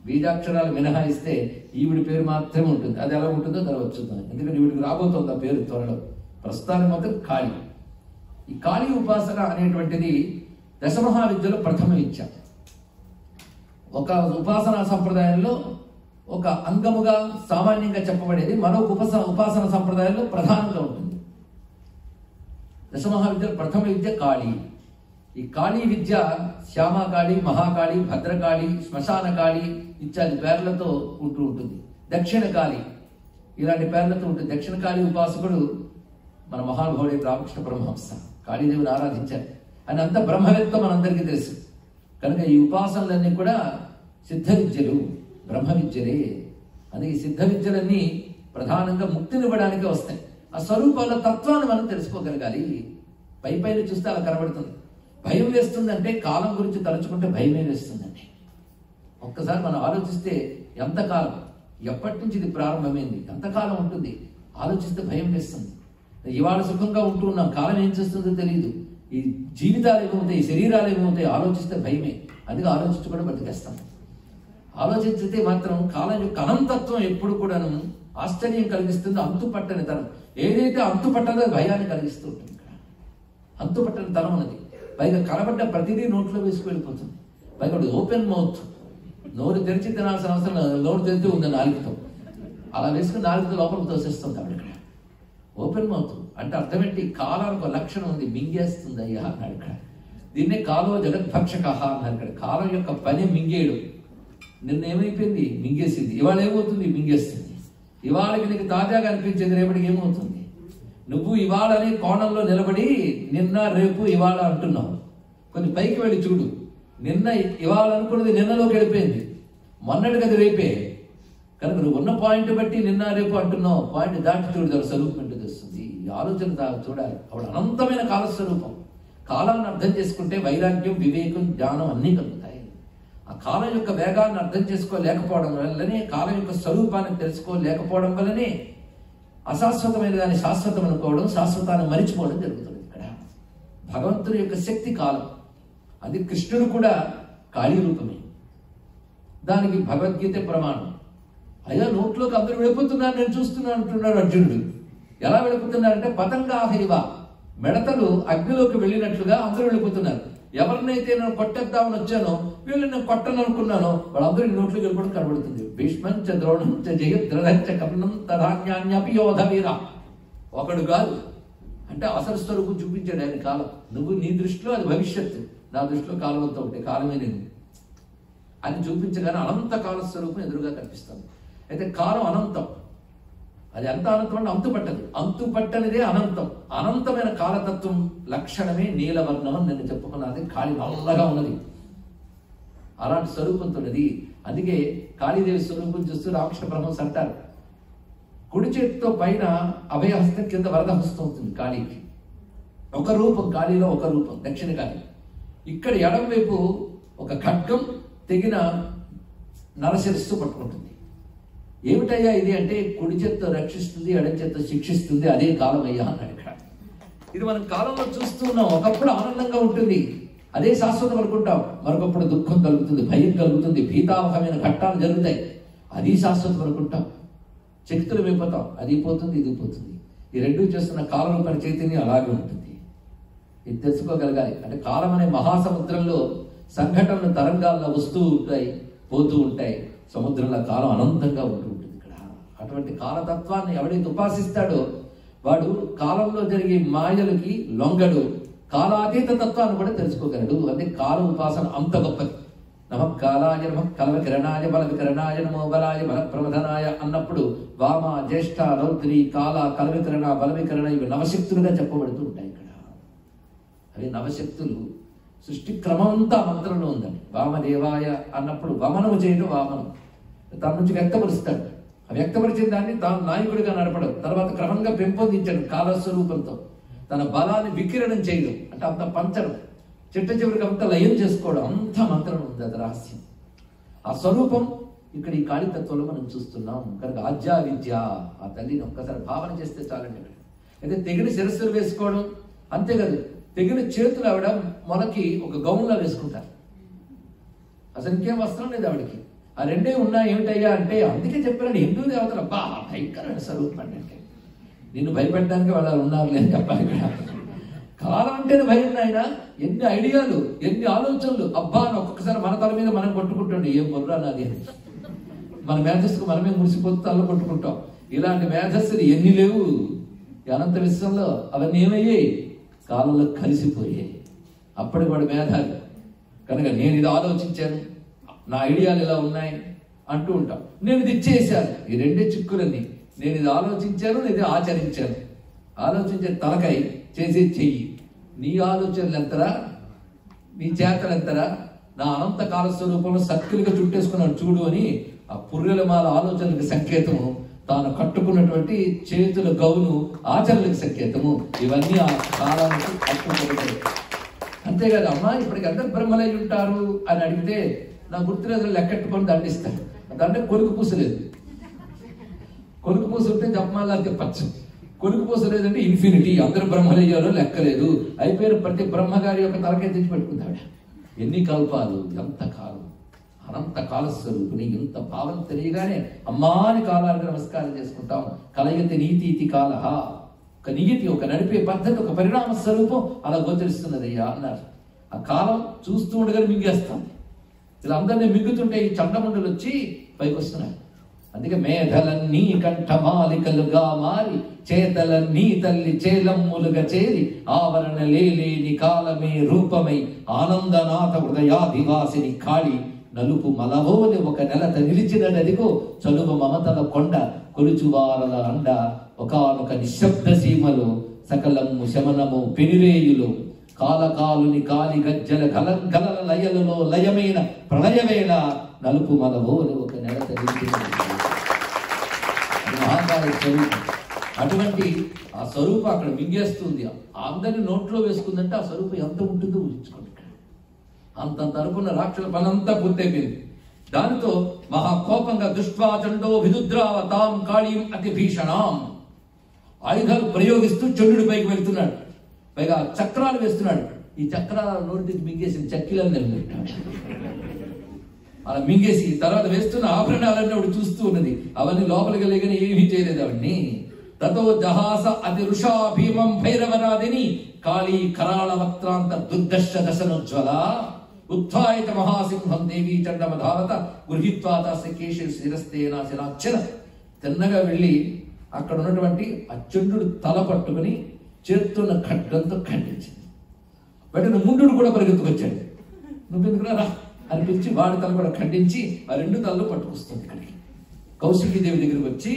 బీజాక్షరాలు మినహాయిస్తే ఈవిడి పేరు మాత్రమే ఉంటుంది. అది ఎలా ఉంటుందో తర్వాత చూద్దాం. ఎందుకంటే ఈవిడికి రాబోతోంది ఆ పేరు త్వరలో. ప్రస్తుతానికి మాత్రం కాళీ ఈ కాళీ ఉపాసన అనేటువంటిది దశమహావిద్యలో ప్రథమ విద్య. ఒక ఉపాసనా సంప్రదాయంలో ఒక అంగముగా సామాన్యంగా చెప్పబడేది మరొక ఉపస ఉపాసన సంప్రదాయంలో ప్రధానంగా ఉంటుంది. దశమహావిద్య ప్రథమ విద్య కాళీ ఈ కాళీ విద్య శ్యామకాళి మహాకాళి భద్రకాళి శ్మశాన కాళి ఇత్యాది పేర్లతో ఉంటూ ఉంటుంది. దక్షిణ కాళి ఇలాంటి పేర్లతో ఉంటుంది దక్షిణ కాళి ఉపాసకుడు మన మహానుభావుడి రామకృష్ణ పరమహంస కాళీదేవిని ఆరాధించారు. ఆయన అంత బ్రహ్మవేత్త మనందరికీ తెలుసు. కనుక ఈ ఉపాసనలన్నీ కూడా సిద్ధ విద్యలు బ్రహ్మ విద్యలే అని ఈ సిద్ధ విద్యలన్నీ ప్రధానంగా ముక్తినివ్వడానికే వస్తాయి. ఆ స్వరూపాల తత్వాన్ని మనం తెలుసుకోగలగాలి. పై పైన చూస్తే అలా కనబడుతుంది. భయం వేస్తుందంటే కాలం గురించి తలుచుకుంటే భయమే వేస్తుందండి. ఒక్కసారి మనం ఆలోచిస్తే ఎంతకాలం ఎప్పటి నుంచి ఇది ప్రారంభమైంది ఎంతకాలం ఉంటుంది ఆలోచిస్తే భయం వేస్తుంది. ఇవాళ సుఖంగా ఉంటూ ఉన్నాం. కాలం ఏం చేస్తుందో తెలియదు ఈ జీవితాలు ఏమవుతాయి శరీరాలు ఏమవుతాయి ఆలోచిస్తే భయమే. అందుకే ఆలోచించి కూడా బతికేస్తాం. ఆలోచించితే మాత్రం కాలం యొక్క అనంతత్వం ఎప్పుడు కూడాను ఆశ్చర్యం కలిగిస్తుంది అంతు పట్టని తనం ఏదైతే అంతు పట్టదో భయాన్ని కలిగిస్తూ ఉంటుంది అంతుపట్టని అంతు పట్టని తనం ఉన్నది పైగా కనబడ్డ ప్రతిదీ నోట్లో వేసుకు వెళ్ళిపోతుంది. పైగా ఓపెన్ మౌత్ నోరు తెరిచి తినాల్సిన అవసరం నోరు తెరిచి ఉంది నాలుగుతో. అలా వేసుకుని నాలుగుతో లోపలికి తోసేస్తుంది ఆవిడ ఇక్కడ. Open mouth. అంటే అర్థం ఏంటి కాలానికి ఒక లక్షణం ఉంది. మింగేస్తుంది అయ్యా అన్నాడు ఇక్కడ. దీన్నే కాలో జగద్భక్షక అన్నారు ఇక్కడ. కాలం యొక్క పని మింగేయడం. నిన్న ఏమైపోయింది? మింగేసింది. ఇవాళ ఏమవుతుంది? మింగేస్తుంది. ఇవాళకి నీకు తాజాగా అనిపించేది రేపటికి ఏమవుతుంది? నువ్వు ఇవాళ అనే కోణంలో నిలబడి నిన్న రేపు ఇవాళ అంటున్నావు. కొన్ని పైకి వెళ్ళి చూడు. నిన్న ఇవాళ అనుకున్నది నిన్నలోకి వెళ్ళిపోయింది. మొన్నటి కదా రేపే. కనుక నువ్వు ఉన్న పాయింట్ బట్టి నిన్న రేపు అంటున్నావు. పాయింట్ దాటి చూడు దాని స్వరూపం ఈ ఆలోచన చూడాలి. ఆవిడ అనంతమైన కాలస్వరూపం. కాలాన్ని అర్థం చేసుకుంటే వైరాగ్యం వివేకం జ్ఞానం అన్నీ కలుగుతాయి. ఆ కాలం యొక్క వేగాన్ని అర్థం చేసుకోలేకపోవడం వల్లనే కాలం యొక్క స్వరూపాన్ని తెలుసుకోలేకపోవడం వల్లనే అశాశ్వతమైన దాన్ని శాశ్వతం అనుకోవడం శాశ్వతాన్ని మరిచిపోవడం జరుగుతుంది ఇక్కడ. భగవంతుని యొక్క శక్తి కాలం. అది కృష్ణుడు కూడా కాళీ రూపమే. దానికి భగవద్గీత ప్రమాణం. అయ్యా నోట్లోకి అందరూ వెళ్ళిపోతున్నారు నేను చూస్తున్నాను అంటున్నాడు అర్జునుడు. ఎలా వెళ్ళిపోతున్నారంటే పతంగా హైవ. మెడతలు అగ్నిలోకి వెళ్ళినట్లుగా అందరూ వెళ్ళిపోతున్నారు. ఎవరినైతే నేను కొట్టేద్దామని వచ్చానో వీళ్ళు నేను కొట్టననుకున్నానో వాళ్ళందరూ నోట్లు వెళ్ళిపోవడం కనబడుతుంది. భీష్మం చ ద్రోణం కర్ణం తధాన్యాన్యపి యోధ వీర ఒకడు కాదు. అంటే అసలు స్వరూపం చూపించాడు ఆయన కాలం. నువ్వు నీ దృష్టిలో అది భవిష్యత్తు. నా దృష్టిలో కాలం అంతా ఒకటి. కాలమే నేను. అని చూపించగానే అనంత కాల స్వరూపం ఎదురుగా కనిపిస్తాను అయితే కాలం అనంతం. అది ఎంత అనంతం అంటే అంతు పట్టదు అంతు పట్టనిదే అనంతం. అనంతమైన కాలతత్వం లక్షణమే నీలవర్ణం అని నేను చెప్పుకున్నది కాళి నల్లగా ఉన్నది. అలాంటి స్వరూపంతో ఉన్నది అందుకే కాళీదేవి స్వరూపం చూస్తూ రామకృష్ణ బ్రహ్మస్ అంటారు. కుడి చేతితో పైన అభయహస్తం కింద వరదహస్తం అవుతుంది కాళీకి. ఒక రూపం కాళీలో ఒక రూపం దక్షిణ కాళీ. ఇక్కడ ఎడం వైపు ఒక ఖడ్గం తెగిన నరశిరస్సు పట్టుకుంటుంది. ఏమిటయ్యా ఇది అంటే కుడి చేత్తో రక్షిస్తుంది ఎడం చేత్తో శిక్షిస్తుంది అదే కాలం అయ్యా అన్నాడు ఇక్కడ ఇది మనం కాలంలో చూస్తున్నాం ఒకప్పుడు ఆనందంగా ఉంటుంది. అదే శాశ్వతం అనుకుంటాం. మరొకప్పుడు దుఃఖం కలుగుతుంది భయం కలుగుతుంది భీతావహమైన ఘట్టాలు జరుగుతాయి. అది శాశ్వతం అనుకుంటాం. శక్తులు అయిపోతాం అది పోతుంది ఇది పోతుంది. ఈ రెండు చేస్తున్న కాలంలో పని చైతన్యం అలాగే ఉంటుంది. ఇది తెలుసుకోగలగాలి. అంటే కాలం అనే మహాసముద్రంలో సంఘటనలు తరంగాల్లో వస్తూ ఉంటాయి పోతూ ఉంటాయి. సముద్రంలో కాలం అనంతంగా ఉంటుంది. అటువంటి కాలతత్వాన్ని ఎవడైతే ఉపాసిస్తాడో వాడు కాలంలో జరిగే మాయలకి లొంగడు. కాలాతీత తత్వాన్ని కూడా తెలుసుకోగలడు. అంటే కాల ఉపాసన అంత గొప్పది. నమ కాలాయ నమ కలవ కిరణాయ బల వికరణాయ నమో బలాయ బల ప్రవధనాయ అన్నప్పుడు వామ జ్యేష్ఠ రౌద్రి కాల కలవికరణ బలవికరణ ఇవి నవశక్తులుగా చెప్పబడుతూ ఉంటాయి ఇక్కడ. అవి నవశక్తులు. సృష్టి క్రమం అంతా మంత్రంలో ఉందండి. వామదేవాయ అన్నప్పుడు వమనము చేయడం వామనం. తన నుంచి వ్యక్తపరుస్తాడు. వ్యక్తపరిచిన దాన్ని తాను నాయకుడిగా నడపడం. తర్వాత క్రమంగా పెంపొందించాడు కాలస్వరూపంతో. తన బలాన్ని వికిరణం చేయడం. అంటే అంత పంచడం. చిట్ట చివరికి అంత లయం చేసుకోవడం. అంత మంత్రం ఉంది అది రహస్యం. ఆ స్వరూపం ఇక్కడ ఈ కాళితత్వంలో మనం చూస్తున్నాం. కనుక ఆద్యా విద్య ఆ తల్లిని ఒక్కసారి భావన చేస్తే చాలండి ఇక్కడ. అయితే తెగిన శిరస్సులు వేసుకోవడం అంతేకాదు తెగిన చేతులు ఆవిడ మొలకి ఒక గౌన్లా వేసుకుంటారు. అసలు ఇంకేం వస్త్రం లేదు ఆవిడకి. ఆ రెండే ఉన్నాయి ఏమిటయ్యా అంటే అందుకే చెప్పాను హిందూ దేవతలు అబ్బా భయంకరమైన స్వరూపం అంటే. నిన్ను భయపెట్టడానికి వాళ్ళు ఉన్నారు లేని చెప్పాలి ఇక్కడ కాలం అంటేనే భయం నాయన. ఎన్ని ఐడియాలు ఎన్ని ఆలోచనలు. అబ్బా అని ఒక్కొక్కసారి మన తల మీద మనం కొట్టుకుంటుండే ఏం బుర్రా నాది? అని. మన మేధస్సుకు మనమే మురిసిపోతూ తల కొట్టుకుంటాం. ఇలాంటి మేధస్సులు ఎన్ని లేవు? అనంత విశ్వంలో అవన్నీ ఏమయ్యాయి? కాలంలో కలిసిపోయాయి. అప్పటికి వాడు మేధావి. కనుక నేను ఇది ఆలోచించాను. నా ఐడియాలు ఇలా ఉన్నాయి అంటూ ఉంటాం. నేను ఇది ఇచ్చేసాను ఈ రెండే చిక్కులన్నీ నేను ఇది ఆలోచించాను నేను ఇది ఆచరించాను. ఆలోచించే తలకై చేసే చెయ్యి. నీ ఆలోచనలు ఎంతరా? నీ చేతలు ఎంతరా? నా అనంత కాల స్వరూపంలో సర్కిల్గా చుట్టేసుకున్నాను చూడు అని ఆ పుర్రెలమాల ఆలోచనలకు సంకేతము తాను కట్టుకున్నటువంటి చేతుల గౌను ఆచరణలకు సంకేతము. ఇవన్నీ ఆ కాలానికి అట్టుకోబడ్డాయి అంతేకాదు అమ్మా ఇప్పటికి అందరు బ్రహ్మలై ఉంటారు అని అడిగితే నా గుర్తులేదు లెక్కెట్టుకొని దండిస్తాను. దండ కొనుకు పూసలేదు కొనుకు పూస ఉంటే జపమాలా తిప్పచ్చు కొడుకు పూస లేదంటే ఇన్ఫినిటీ అందరు బ్రహ్మలయ్యారో లెక్కలేదు. అయిపోయిన ప్రతి బ్రహ్మగారి యొక్క తలకే తెచ్చి పెట్టుకుంటాడు. ఎన్ని కల్పాలు ఎంత కాలం అనంత కాల స్వరూపిణి ఇంత భావం తెలియగానే అమ్మాని కాలాలకు నమస్కారం చేసుకుంటాం. కలయతి నీతి ఇది కాల ఒక నియతి ఒక నడిపే పద్ధతి ఒక పరిణామ స్వరూపం అలా గోచరిస్తున్నది అయ్యా అన్నారు. ఆ కాలం చూస్తూ ఉండగానే మింగేస్తాం. ఇలా అందరినీ మింగుతుంటే ఈ చండముండలు వచ్చి పైకి వస్తున్నాయి అందుకే మేధలన్నీ కంఠమాలికలుగా మారి చేతలన్నీ తల్లి చేలమ్ములుగా చేరి ఆవరణ లేలేని కాలమే రూపమై ఆనందనాథ హృదయాధివాసిని కాళి నలుపు మలవోని ఒక నెలత నిలిచిన నదిగో చలువ మమతల కొండ కొలుచువారల అండ ఒకనొక నిశ్శబ్ద సీమలో సకలము శమనము పెనిరేయులు. కాలకాలుని కాలి గజ్జల గల గలల లయలలో లయమైన ప్రళయవేళ నలుపు మలవోని ఒక నెల నిలిచిన స్వరూపం. అటువంటి ఆ స్వరూపం అక్కడ మింగేస్తుంది. అందరిని నోట్లో వేసుకుందంటే ఆ స్వరూపం ఎంత ఉంటుందో ఊహించుకోండి అంత అంతంత అనుకున్న రాక్షసుల పనంతా పూర్తయిపోయింది. దానితో మహా కోపంగా దుష్ట్వాచండో విదుద్రావ తాం కాళీం అతి భీషణాం. ఆయుధాలు ప్రయోగిస్తూ చంద్రుడి పైకి వెళ్తున్నాడు. పైగా చక్రాలు వేస్తున్నాడు. ఈ చక్రాల నోటికి మింగేసి చక్కిలని నిలబెట్టాడు అలా మింగేసి తర్వాత వేస్తున్న ఆభరణాలన్నీ ఆవిడ చూస్తూ ఉన్నది. అవన్నీ లోపలికి లేకనే ఏమీ చేయలేదు అవన్నీ తతో జహాస అతి ఋషా భీమం భైరవనాదిని కాళీ కరాళ వక్త్రాంత దుర్దశ దశనోజ్వల ఉత్థాయిత మహాసింహం దేవీ చండమధావత గృహీత్వా తస్య కేశ శిరస్తేన శిరాక్షర తిన్నగా వెళ్ళి అక్కడ ఉన్నటువంటి ఆ తల పట్టుకుని చేత్తున్న ఖడ్గంతో ఖండించింది. వెంటనే ముండు కూడా పరిగెత్తుకొచ్చాడు. నువ్వెందుకు రా? అని వాడి తల కూడా ఖండించి ఆ రెండు తలలు పట్టుకొస్తుంది ఇక్కడికి. కౌశికీ దేవి దగ్గరికి వచ్చి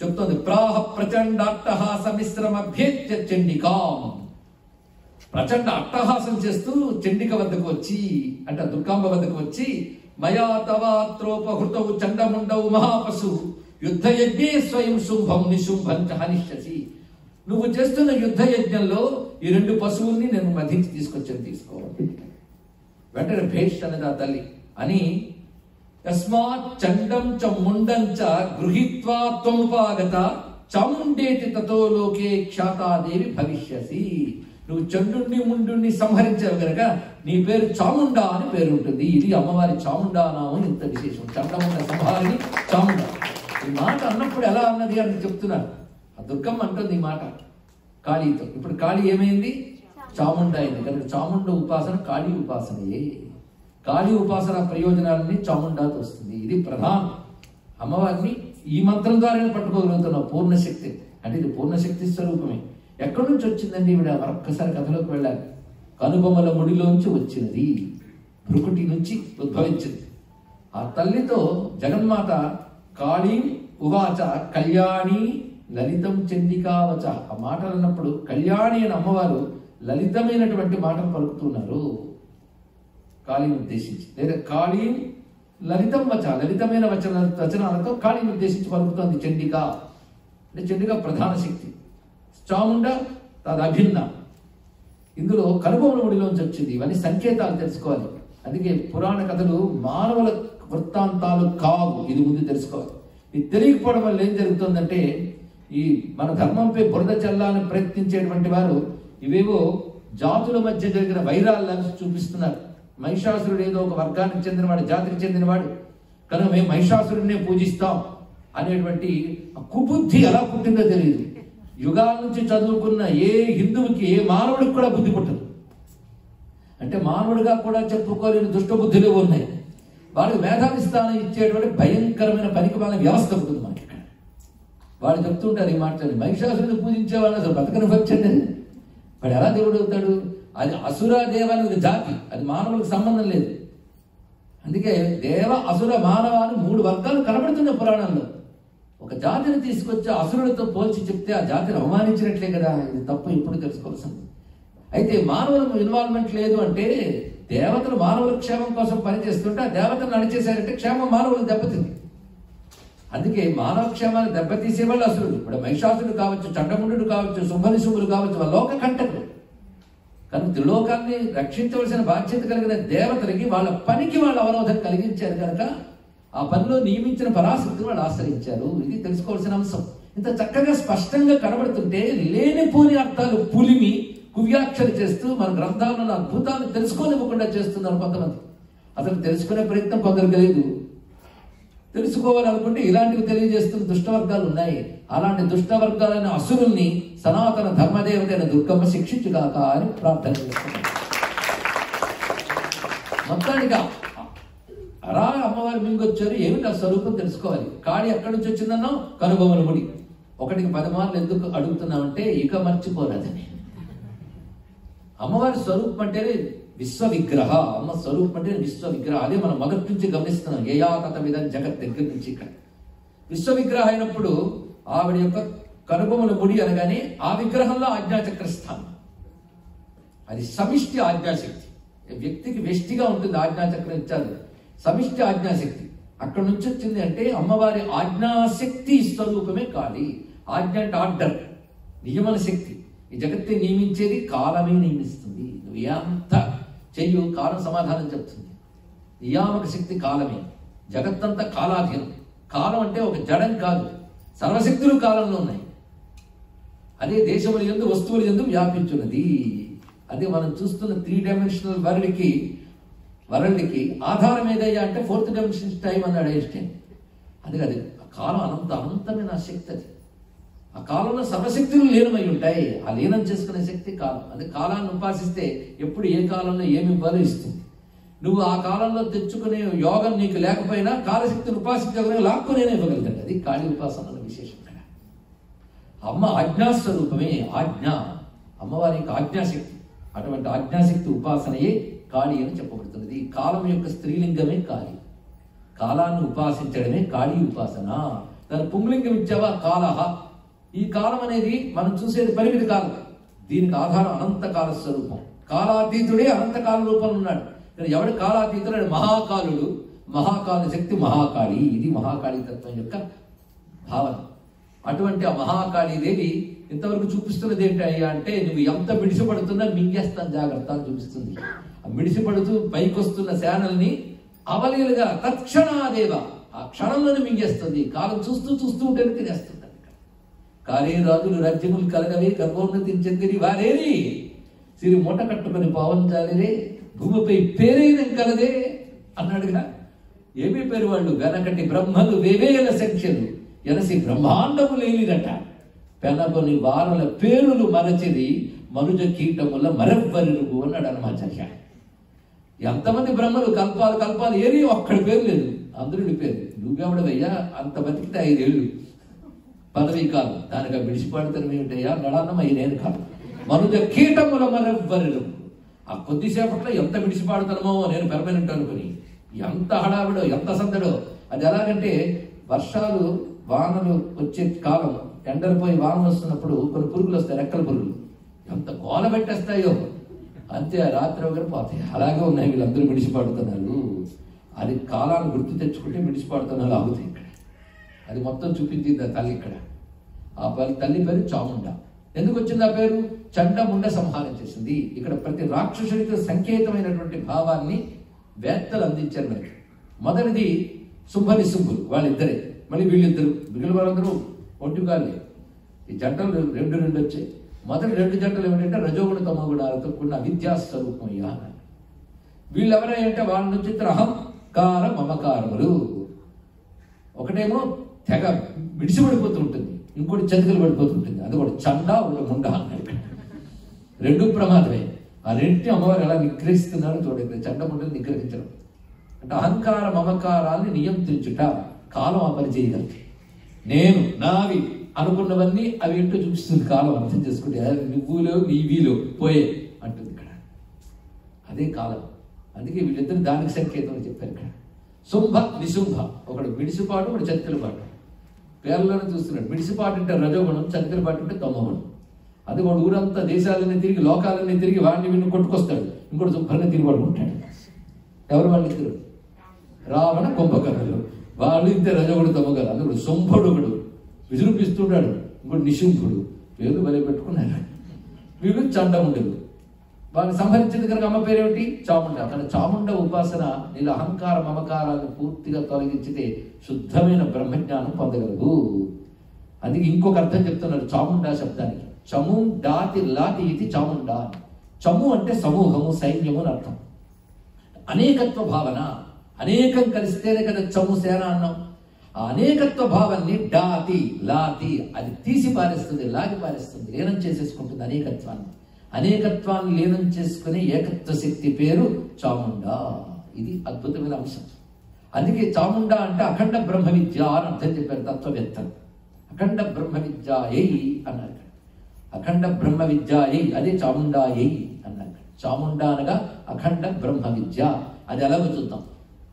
చెప్తోంది ప్రాహ ప్రచండ అట్టహాస మిశ్రమభ్యేత్య చండికాం ప్రచండ అట్టహాసం చేస్తూ చండిక వద్దకు వచ్చి అంటే దుర్గాంబ వద్దకు వచ్చి మయా తవాత్రోపహృతవు చండముండవు మహాపశు యుద్ధ యజ్ఞే స్వయం శుంభం నిశుంభం చ హనిష్యసి. నువ్వు చేస్తున్న యుద్ధ యజ్ఞంలో ఈ రెండు పశువుల్ని నేను మధించి తీసుకొచ్చాను తీసుకోవాలి వెంటనే భేష్ అనేది ఆ తల్లి అని తస్మాత్ చండం చ ముండం చ గృహీత్వా త్వముపాగత చాముండేటి తతో లోకే ఖ్యాతాదేవి భవిష్యసి. నువ్వు చండుణ్ణి ముండుణ్ణి సంహరించావు గనక నీ పేరు చాముండా అని పేరు ఉంటుంది. ఇది అమ్మవారి చాముండా నామం ఇంత విశేషం. చండముండ సంహారిణి చాముండా. ఈ మాట అన్నప్పుడు ఎలా అన్నది అని చెప్తున్నారు. ఆ దుర్గమ్మ అంటుంది ఈ మాట. కాళీతో. ఇప్పుడు కాళీ ఏమైంది? చాముండ అయింది. కనుక చాముండ ఉపాసన కాళీ ఉపాసనయే. కాళీ ఉపాసన ప్రయోజనాలన్నీ చాముండాతో వస్తుంది. ఇది ప్రధానం. అమ్మవారిని ఈ మంత్రం ద్వారానే పట్టుకోగలుగుతున్న. పూర్ణశక్తి. అంటే ఇది పూర్ణశక్తి స్వరూపమే. ఎక్కడి నుంచి వచ్చిందండి ఈవిడ? మరొక్కసారి కథలోకి వెళ్ళాలి. కనుబొమ్మల ముడిలోంచి వచ్చినది. భృకుటి నుంచి ఉద్భవించింది. ఆ తల్లితో జగన్మాత కాళీ ఉవాచ కళ్యాణి లలితం చండికావచ ఆ మాటలు అన్నప్పుడు కళ్యాణి అని అమ్మవారు లలితమైనటువంటి మాటలు పలుకుతున్నారు. కాళీని ఉద్దేశించి. లేదా కాళీ లలితం వచ లలితమైన వచన వచనాలతో కాళీని ఉద్దేశించి పలుకుతోంది చండిక. అంటే చండిక ప్రధాన శక్తి. చాముండ తది అభిన్న ఇందులో కనుబొమ్మల ముడిలోంచి వచ్చింది. ఇవన్నీ సంకేతాలు తెలుసుకోవాలి. అందుకే పురాణ కథలు మానవుల వృత్తాంతాలు కావు. ఇది ముందు తెలుసుకోవాలి. ఇది తెలియకపోవడం వల్ల ఏం జరుగుతుందంటే ఈ మన ధర్మంపై బురద చల్లాలని ప్రయత్నించేటువంటి వారు ఇవేవో జాతుల మధ్య జరిగిన వైరాలను చూపిస్తున్నారు. మహిషాసురుడు ఏదో ఒక వర్గానికి చెందినవాడు జాతికి చెందినవాడు. కనుక మేము మహిషాసురుడినే పూజిస్తాం అనేటువంటి కుబుద్ధి ఎలా పుట్టిందో తెలియదు. యుగాల నుంచి చదువుకున్న ఏ హిందువుకి ఏ మానవుడికి కూడా బుద్ధి పుట్టదు. అంటే మానవుడిగా కూడా చెప్పుకోలేని దుష్టబుద్ధులు ఉన్నాయి. వాళ్ళకి మేధావి స్థానం ఇచ్చేటువంటి భయంకరమైన పనికి వాళ్ళ వ్యవస్థ ఉంటుంది మనకి. వాళ్ళు చెప్తుంటారు ఈ మాటలు. మహిషాసురుని పూజించే వాళ్ళు అసలు బ్రతకను వచ్చండి వాడు ఎలా దేవుడు అవుతాడు? అది అసుర దేవ అనేది జాతి. అది మానవులకు సంబంధం లేదు. అందుకే దేవ అసుర మానవ అని మూడు వర్గాలు కనబడుతున్నాయి పురాణంలో. ఒక జాతిని తీసుకొచ్చి అసురులతో పోల్చి చెప్తే ఆ జాతిని అవమానించినట్లే కదా. ఇది తప్పు ఇప్పుడు తెలుసుకోవాల్సింది అయితే మానవులకు ఇన్వాల్వ్మెంట్ లేదు అంటే దేవతలు మానవుల క్షేమం కోసం పనిచేస్తుంటే ఆ దేవతలు నడిచేశారంటే క్షేమం మానవులకు దెబ్బతింది. అందుకే మానవక్షేమాన్ని దెబ్బతీసే వాళ్ళు అసలు ఇప్పుడు మహిషాసుడు కావచ్చు చండముండు కావచ్చు శుంభనిశుభులు కావచ్చు వాళ్ళ లోక కంటకులు. కానీ త్రిలోకాన్ని రక్షించవలసిన బాధ్యత కలిగిన దేవతలకి వాళ్ళ పనికి వాళ్ళు అవరోధం కలిగించారు కనుక ఆ పనిలో నియమించిన పరాశక్తిని వాళ్ళు ఆశ్రయించారు. ఇది తెలుసుకోవాల్సిన అంశం. ఇంత చక్కగా స్పష్టంగా కనబడుతుంటే లేనిపోని అర్థాలు పులిమి కువ్యాఖ్యలు చేస్తూ మన గ్రంథాలను అద్భుతాలు తెలుసుకోనివ్వకుండా చేస్తున్నారు కొంతమంది. అసలు తెలుసుకునే ప్రయత్నం కొందరికి లేదు. తెలుసుకోవాలనుకుంటే ఇలాంటివి తెలియజేస్తున్న దుష్టవర్గాలు ఉన్నాయి అలాంటి దుష్టవర్గాలైన అసురుల్ని సనాతన ధర్మదేవతైన దుర్గమ్మ శిక్షించుగాక అని ప్రార్థన చేస్తున్నాం. మొత్తానికి అలా అమ్మవారి మింగొచ్చారు ఏమిటి ఆ స్వరూపం తెలుసుకోవాలి. కాడి ఎక్కడి నుంచి వచ్చిందన్నో కనుబొమ్మల గుడి. ఒకటికి పది మార్లు ఎందుకు అడుగుతున్నామంటే ఇక మర్చిపోరాదని. అమ్మవారి స్వరూపం అంటేనే విశ్వ విగ్రహ అమ్మ స్వరూపం అంటే విశ్వ విగ్రహ అదే మనం మొదటి నుంచి గమనిస్తున్నాం. ఏయాకత మీద జగత్ దగ్గర నుంచి ఇక్కడ విశ్వ విగ్రహ అయినప్పుడు ఆవిడ యొక్క కనుబొమ్మల ముడి అనగానే ఆ విగ్రహంలో ఆజ్ఞాచక్ర స్థానం అది సమిష్టి ఆజ్ఞాశక్తి. వ్యక్తికి వెష్టిగా ఉంటుంది ఆజ్ఞాచక్రం ఇచ్చారు. సమిష్టి ఆజ్ఞాశక్తి. అక్కడ నుంచి వచ్చింది అంటే అమ్మవారి ఆజ్ఞాశక్తి స్వరూపమే కాళీ ఆజ్ఞ అంటే ఆర్డర్ నియమన శక్తి. ఈ జగత్తి నియమించేది కాలమే నియమిస్తుంది. నువ్వు ఎంత చెయ్యు కాలం సమాధానం చెప్తుంది. నియామక శక్తి కాలమే. జగత్తంతా కాలాధీనం. కాలం అంటే ఒక జడం కాదు సర్వశక్తులు కాలంలో ఉన్నాయి. అదే దేశముల ఎందు వస్తువుల ఎందు వ్యాపించున్నది. అదే మనం చూస్తున్న త్రీ డైమెన్షనల్ వరల్డ్కి వరల్డ్కి ఆధారం ఏదయ్యా అంటే ఫోర్త్ డైమెన్షన్ టైం అన్నాడు ఐన్స్టైన్. అది అది కాలం అనంత అనంతమైన శక్తి అది. ఆ కాలంలో సర్వశక్తులు లీనమై ఉంటాయి. ఆ లీనం చేసుకునే శక్తి కాలం అదే కాలాన్ని ఉపాసిస్తే ఎప్పుడు ఏ కాలంలో ఏమి ఇవ్వాలో ఇస్తుంది నువ్వు ఆ కాలంలో తెచ్చుకునే యోగం నీకు లేకపోయినా కాలశక్తిని ఉపాసించగలిగిన లాక్కునేనే ఇవ్వగలుగుతాడు. అది కాళీ ఉపాసన విశేషం ఇక్కడ అమ్మ ఆజ్ఞాస్వరూపమే ఆజ్ఞ. అమ్మవారి యొక్క ఆజ్ఞాశక్తి. అటువంటి ఆజ్ఞాశక్తి ఉపాసనయే కాళీ అని చెప్పబడుతున్నది. కాలం యొక్క స్త్రీలింగమే కాళీ. కాలాన్ని ఉపాసించడమే కాళీ ఉపాసన. దాని పుంగలింగం ఇచ్చావా? కాలహ. ఈ కాలం అనేది మనం చూసేది పరిమితి కాలం దీనికి ఆధారం అనంతకాల స్వరూపం. కాలాతీతుడే అనంతకాల రూపంలో ఉన్నాడు. ఎవడు కాలాతీతుడు? వాడు మహాకాలుడు. మహాకాల శక్తి మహాకాళి. ఇది మహాకాళీ తత్వం యొక్క భావన. అటువంటి ఆ మహాకాళీ దేవి ఇంతవరకు చూపిస్తున్నది ఏంటి అంటే నువ్వు ఎంత మిడిసిపడుతున్నా మింగేస్తాను జాగ్రత్త అని చూపిస్తుంది. ఆ మిడిసిపడుతూ పైకొస్తున్న సేనల్ని అవలీలుగా తత్క్షణాదేవ ఆ క్షణంలోనే మింగేస్తుంది. కాలం చూస్తూ చూస్తూ ఉంటేనే తినేస్తుంది. కానీ రాజులు రాజ్యములు కలగవే గర్భోన్నతి చెందిరి వారేది సిరి మూట కట్టుకుని పావన్ చాలిరే భూమిపై పేరైన కలదే అన్నాడుగా ఏమి పేరు వాళ్ళు వెనకటి బ్రహ్మలు వేవేల సంఖ్యలు ఎనసి బ్రహ్మాండము లేనిదట. పెనకొని వారల పేరులు మరచిది మనుజ కీటముల మరెవ్వరుగు అన్నాడు హనుమాచార్య. ఎంతమంది బ్రహ్మలు కల్పాలు కల్పాలు ఏరి ఒక్కడి పేరు లేదు. అందరుడి పేరు. నువ్వెవడవయ్యా? అంత బతికితే ఐదేళ్ళు. పదవి కాదు. దానికి విడిచిపడతాను ఏమిటయ్యా నడాన్నమ నేను కాదు. మనుజ కీటముల మరెవ్వరు ఆ కొద్దిసేపట్లో ఎంత విడిచిపాడుతానమో నేను పెర్మనెంట్ అనుకుని ఎంత హడావిడో ఎంత సందడో. అది ఎలాగంటే వర్షాలు వానలు వచ్చే కాలం ఎండలు పోయి వాన వస్తున్నప్పుడు కొన్ని పురుగులు వస్తాయి రెక్కల పురుగులు. ఎంత గోల పెట్టేస్తాయో. అంతే రాత్రి ఒకరు పోతాయి. అలాగే ఉన్నాయి వీళ్ళందరూ విడిచిపడుతున్నారు. అది కాలాన్ని గుర్తు తెచ్చుకుంటే విడిచిపడుతున్నారు ఆగుతాయి ఇక్కడ. అది మొత్తం చూపించింది ఆ తల్లి ఇక్కడ. ఆ తల్లి పేరు చాముండ. ఎందుకు వచ్చింది ఆ పేరు? చండముండ సంహారం చేసింది. ఇక్కడ ప్రతి రాక్షసుడికి సంకేతమైనటువంటి భావాన్ని వేత్తలు అందించారు మనకి మొదటిది శుంభని శుంభులు వాళ్ళిద్దరే. మళ్ళీ వీళ్ళిద్దరు. మిగిలిన వాళ్ళందరూ ఒంటిగాలి ఈ జంటలు రెండు రెండు వచ్చాయి. మొదటి రెండు జంటలు ఏమిటంటే రజోగుణ తమోగుణాలతో కూడిన అవిద్యా స్వరూపం అయ్యా వీళ్ళు ఎవరంటే వాళ్ళ నుంచి అహంకార మమకారములు. ఒకటేమో తెగ విడిచిపడిపోతూ ఉంటుంది. ఇంకోటి చతికలు పడిపోతుంటుంది. అది కూడా చండా ఒకటి ముండ రెండు ప్రమాదమే. ఆ రెండింటి అమ్మవారు ఎలా నిగ్రహిస్తున్నారో చూడండి. చండ ముండలు నిగ్రహించడం. అంటే అహంకార మమకారాన్ని నియంత్రించుట కాలం ఆ పని నేను నావి అనుకున్నవన్నీ అవి ఏంటో చూపిస్తుంది కాలం. అర్థం చేసుకుంటే "ఆ, నువ్వులో నీవిలో పోయే అంటుంది ఇక్కడ. అదే కాలం. అందుకే వీళ్ళిద్దరు దానికి సంకేతం అని చెప్పారు ఇక్కడ. శుంభ నిశుంభ. ఒకడు మిడిసిపాటు ఒకడు చతికిలపాటు. పేర్లను చూస్తున్నాడు. మిడిసిపాటు అంటే రజోగుణం చతికిలపాటు అంటే తమోగుణం అది వాడు ఊరంతా దేశాలన్నీ తిరిగి లోకాలన్నీ తిరిగి వాడిని విన్ను కొట్టుకొస్తాడు. ఇంకోటి శుభ్రంగా తిరిగి పడుకుంటాడు ఎవరు వాళ్ళిద్దరు రావణ కుంభకర్ణులు. వాళ్ళు ఇంతే రజగుడు తమ్మగారు అందుకు శుంభుడు ఒకడు విజృంభిస్తున్నాడు ఇంకోటి నిశుంభుడు. పేరు బలి పెట్టుకున్నాడు. వీళ్ళు ఉండదు వాళ్ళని సంహరించింది కనుక అమ్మ పేరేమిటి? చాముండ. అక్కడ చాముండ ఉపాసన నీళ్ళ అహంకార మమకారాలను పూర్తిగా తొలగించితే శుద్ధమైన బ్రహ్మజ్ఞానం పొందగలదు. అందుకే ఇంకొక అర్థం చెప్తున్నారు చాముండా శబ్దానికి. చము డాతి లాతి ఇది చాముండా చము అంటే సమూహము సైన్యము అని అర్థం. అనేకత్వ భావన. అనేకం కలిస్తేనే కదా చము సేన అన్నాం. ఆ అనేకత్వ భావాన్ని డాతి లాతి అది తీసి పారేస్తుంది లాగి పారేస్తుంది లీనం చేసేసుకుంటుంది అనేకత్వాన్ని. అనేకత్వాన్ని లీనం చేసుకునే ఏకత్వ శక్తి పేరు చాముండా. ఇది అద్భుతమైన అంశం. అందుకే చాముండా అంటే అఖండ బ్రహ్మ విద్య అని అర్థం చెప్పారు తత్వవేత్తలు. అఖండ బ్రహ్మ విద్య ఏయి అన్నారు. అఖండ బ్రహ్మ విద్య ఏయి అదే చాముండా ఏయి అన్నారు. చాముండా అనగా అఖండ బ్రహ్మ విద్య. అది ఎలాగో చూద్దాం.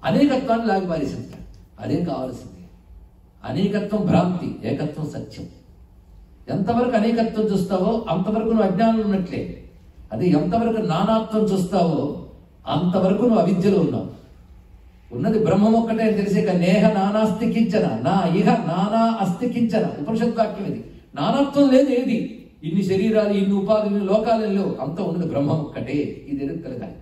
అనేకత్వాన్ని లాగి పారేసింది. అదే కావాల్సింది. అనేకత్వం భ్రాంతి ఏకత్వం సత్యం. ఎంతవరకు అనేకత్వం చూస్తావో అంతవరకు నువ్వు అజ్ఞానం ఉన్నట్లే. అదే ఎంతవరకు నానాత్వం చూస్తావో అంతవరకు నువ్వు అవిద్యలో ఉన్నావు. ఉన్నది బ్రహ్మం ఒక్కటే తెలిసే నేహ నానాస్తి కించన నా ఇహ నానా అస్తి కించన ఉపనిషత్ వాక్యం ఇది. నానాత్వం లేదు ఏది? ఇన్ని శరీరాలు ఇన్ని ఉపాధులు ఇన్ని లోకాలలో అంత ఉన్నది బ్రహ్మం ఒక్కటే. ఇది ఎరుగు కలగాలి.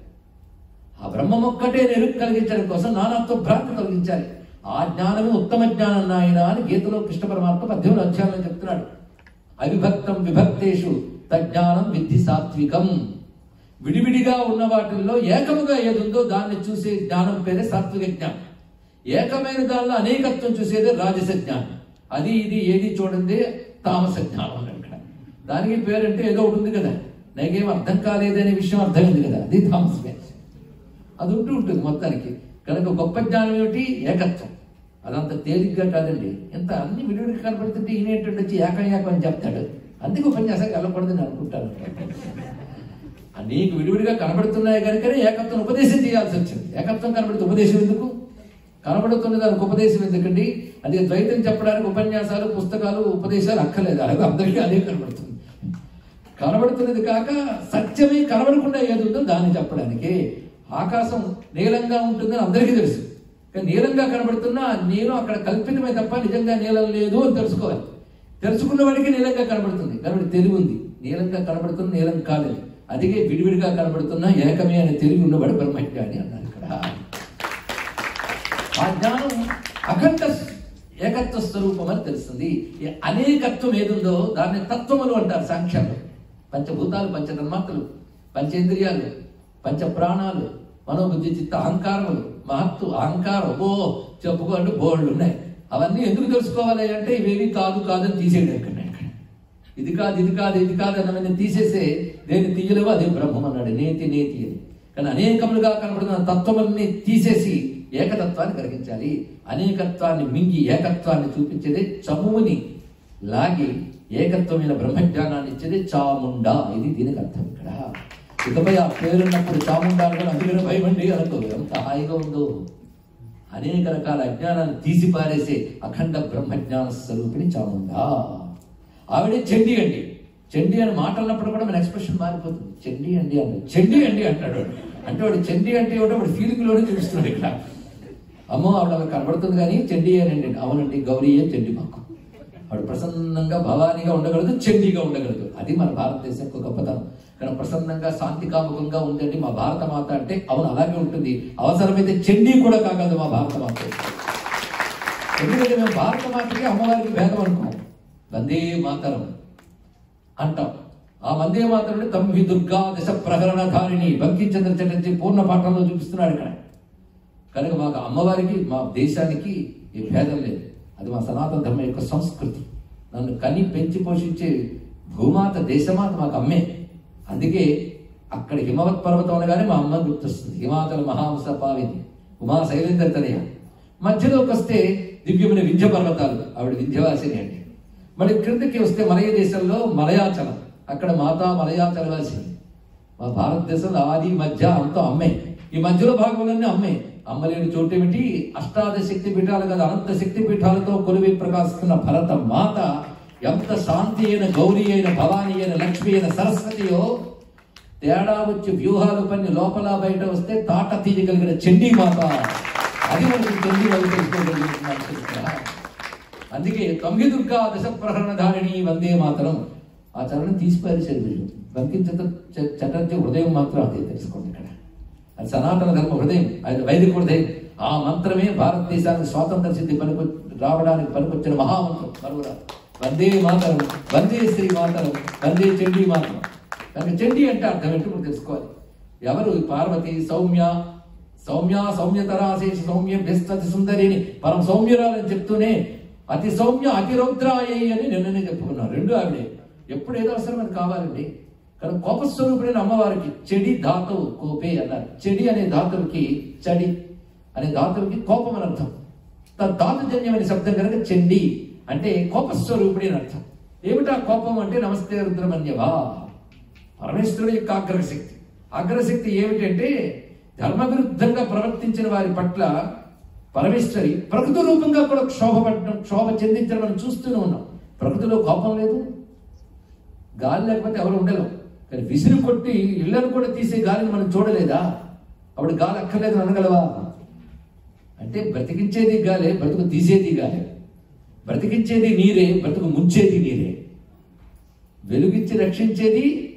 ఆ బ్రహ్మం ఒక్కటే ఎరుగు కలిగించడం కోసం నానాత్వ భ్రాంతి కలిగించాలి. ఆ జ్ఞానమే ఉత్తమ జ్ఞానం నాయన అని గీతలో కృష్ణ పరమాత్మ పద్దెనిమిది అధ్యాయంలో చెప్తున్నాడు. అవిభక్తం విభక్తేషు తజ్ఞానం విద్ధి సాత్వికం. విడివిడిగా ఉన్న వాటిల్లో ఏకముగా ఏదుందో దాన్ని చూసే జ్ఞానం పేరే సాత్విక జ్ఞానం. ఏకమైన దానిలో అనేకత్వం చూసేదే రాజస జ్ఞానం. అది ఇది ఏది చూడండి తామస జ్ఞానం అక్కడ దానికి పేరంటే ఏదో ఒకటి ఉంది కదా. నాకేం అర్థం కాలేదనే విషయం అర్థమైంది కదా. అది తామస జ్ఞానం అది ఉంటూ ఉంటుంది మొత్తానికి. కనుక గొప్ప జ్ఞానం ఏమిటి? ఏకత్వం. అదంత తేలిగ్గా కాదండి. ఎంత అన్ని విడివిడిగా కనపడుతుంటే ఈయనేంటంటే వచ్చి ఏకం ఏకం అని చెప్తాడు. అందుకే ఉపన్యాసానికి వెళ్ళకూడదని అనుకుంటాను. నీకు విడివిడిగా కనబడుతున్నాయి కనుకనే ఏకత్వం ఉపదేశం చేయాల్సి వచ్చింది. ఏకత్వం కనబడితే ఉపదేశం ఎందుకు? కనబడుతున్న దానికి ఉపదేశం ఎందుకండి? అది ద్వైతం చెప్పడానికి ఉపన్యాసాలు పుస్తకాలు ఉపదేశాలు అక్కర్లేదు. అలాగే అందరికీ అదే కనబడుతుంది. కనబడుతున్నది కాక సత్యమే కనబడకుండా ఏది ఉందో దాన్ని చెప్పడానికి. ఆకాశం నీలంగా ఉంటుందని అందరికీ తెలుసు. నీలంగా కనబడుతున్నా నేను అక్కడ కల్పితమే తప్ప నిజంగా నీలం లేదు అని తెలుసుకోవాలి. తెలుసుకున్న వాడికి నీలంగా కనబడుతుంది. కాబట్టి తెలివి ఉంది. నీలంగా కనబడుతున్న నీలం కాలేదు. అదిగే విడివిడిగా కనబడుతున్న ఏకమే అనే తెలివి ఉన్నవాడు బ్రహ్మజ్ఞాని అన్నారు ఇక్కడ. ఆ జ్ఞానం అఖండ ఏకత్వ స్వరూపం అని తెలుస్తుంది. అనేకత్వం ఏదుందో దాన్ని తత్వములు అంటారు సాంఖ్యాలు. పంచభూతాలు పంచతన్మాత్రలు పంచేంద్రియాలు పంచ ప్రాణాలు మనోబుద్ధి చిత్త అహంకారములు. మహత్తు అహంకారం ఓ చెప్పుకోండి బోర్డులు ఉన్నాయి. అవన్నీ ఎందుకు తెలుసుకోవాలి అంటే ఇవేవి కాదు కాదని తీసేయడం ఇక్కడ ఇది కాదు ఇది కాదు ఇది కాదు అన్నవన్నీ తీసేసే దేని తీయలేవో అదే బ్రహ్మం అన్నాడు. నేతి నేతి అని. కానీ అనేకములుగా కనబడుతున్న తత్వముల్ని తీసేసి ఏకతత్వాన్ని కలిగించాలి. అనేకత్వాన్ని మింగి ఏకత్వాన్ని చూపించేదే చమువుని లాగి ఏకత్వమైన బ్రహ్మజ్ఞానాన్ని ఇచ్చేది చాముండా. ఇది దీనికి అర్థం ఇక్కడ. ఇకపై ఆ పేరున్నప్పుడు చాముండా అంటే అందుకనే భయమండి అనుకో ఎంత హాయిగా ఉందో. అనేక రకాల అజ్ఞానాన్ని తీసి పారేసే అఖండ బ్రహ్మజ్ఞాన స్వరూపిణి చాముండా. ఆవిడే చండి అండి. చండీ అని మాట్లాడినప్పుడు కూడా మన ఎక్స్ప్రెషన్ మారిపోతుంది. చెండి అండి అని చెండి అండి అంటాడు వాడు. అంటే వాడు చండి అంటే ఏమిటో వాడు ఫీలింగ్లోనే చూపిస్తున్నాడు ఇక్కడ. అమ్మో ఆవిడ అలా కనబడుతుంది కానీ చండీ అని అండి. అవునండి గౌరీయే చెండి మాకు. ఆవిడ ప్రసన్నంగా భవానీగా ఉండగలదు చండీగా ఉండగలదు. అది మన భారతదేశం యొక్క గొప్పతనం. కానీ ప్రసన్నంగా శాంతికాముకంగా ఉందండి మా భారత మాత అంటే అవును అలాగే ఉంటుంది. అవసరమైతే చెండి కూడా కాగలదు మా భారత మాత. ఎందుకంటే మేము భారత మాతకి అమ్మవారికి భేదం అనుకున్నాం. వందే మాతరం అంటాం. ఆ వందే మాతరుని తమ్మి దుర్గా దశ ప్రకరణధారిణి బంకించంద్ర చటర్జీ పూర్ణ పాఠంలో చూపిస్తున్నాడు ఇక్కడ. కనుక మాకు అమ్మవారికి మా దేశానికి ఈ భేదం లేదు. అది మా సనాతన ధర్మం యొక్క సంస్కృతి. నన్ను కని పెంచి పోషించే భూమాత దేశమాత మాకు అమ్మే. అందుకే అక్కడ హిమవత్ పర్వతం అనగానే మా అమ్మ గుర్తొస్తుంది. హిమాచల మహాంస పావిని ఉమా శైలేంద్ర తనయ. మధ్యలోకి వస్తే దివ్యమైన వింధ్య పర్వతాలు ఆవిడ వింధ్యవాసిని అండి. మళ్ళీ క్రిందకి వస్తే మలయ దేశంలో? మలయాచలం. అక్కడ మాతా మలయాచలవాసిని మా భారతదేశంలో ఆది మధ్య అంతా అమ్మే. ఈ మధ్యలో భాగంలోనే అమ్మే. అమ్మలేని చోటు ఏమిటి అష్టాదశ శక్తి పీఠాలు కదా అనంత శక్తి పీఠాలతో కొలువి ప్రకాశిస్తున్న భరత మాత ఎంత శాంతి అయిన గౌరీ అయిన భవానీ అయిన లక్ష్మి అయిన సరస్వతియో తేడా వచ్చి వ్యూహాలు పని లోపల బయట వస్తే తాట తీయగలిగిన చండీ మాత. అది మనకి చండీ వాళ్ళు అందుకే తొమ్మిది దుర్గా దశ ప్రహరణ ధారిణి వందే మాత్రం. ఆ చరణం తీసిపారేశారు వీళ్ళు బంకించ చటర్జీ హృదయం మాత్రం అదే తెలుసుకోండి ఇక్కడ. అది సనాతన ధర్మ హృదయం అది వైదిక హృదయం. ఆ మంత్రమే భారతదేశానికి స్వాతంత్ర సిద్ధి పనికి రావడానికి పనికొచ్చిన మహామంత్రం. మరువురా వందే మాతరం వందే శ్రీ మాతరం వందే చండీ మాతరం. కనుక చండీ అంటే అర్థం ఏంటో ఇప్పుడు తెలుసుకోవాలి. ఎవరు పార్వతి సౌమ్య సౌమ్య సౌమ్యతరాశేష సౌమ్య బెస్తతి సుందరి పరం సౌమ్యురాలని చెప్తూనే అతి సౌమ్య అతిరౌద్రాయి అని నిన్ననే చెప్పుకున్నారు. రెండు ఆవిడే. ఎప్పుడు ఏదో అవసరం అది కావాలండి. కానీ కోపస్వరూపుడైన అమ్మవారికి చెడి ధాతువు కోపే అన్నారు. చెడి అనే ధాతువుకి చడి అనే ధాతువుకి కోపం అని అర్థం. ధాతుజన్యమైన శబ్దం కనుక చెండి. అంటే కోపస్వరూపుడి అని అర్థం. ఏమిటా కోపం అంటే నమస్తే రుద్రమన్యవా? పరమేశ్వరుడు యొక్క ఆగ్రహశక్తి అగ్రశక్తి ఏమిటంటే ధర్మ విరుద్ధంగా ప్రవర్తించిన వారి పట్ల పరమేశ్వరి ప్రకృతి రూపంగా కూడా క్షోభపడడం క్షోభ చెందించడం మనం చూస్తూనే ఉన్నాం. ప్రకృతిలో కోపం లేదు. గాలి లేకపోతే ఎవరు ఉండలేం. కానీ విసిరి కొట్టి ఇళ్ళను కూడా తీసే గాలిని మనం చూడలేదా? అప్పుడు గాలి అక్కర్లేదు అనగలవా? అంటే బ్రతికించేది గాలే బ్రతుకు తీసేది గాలే. బ్రతికించేది నీరే బ్రతుకు ముంచేది నీరే. వెలుగిచ్చి రక్షించేది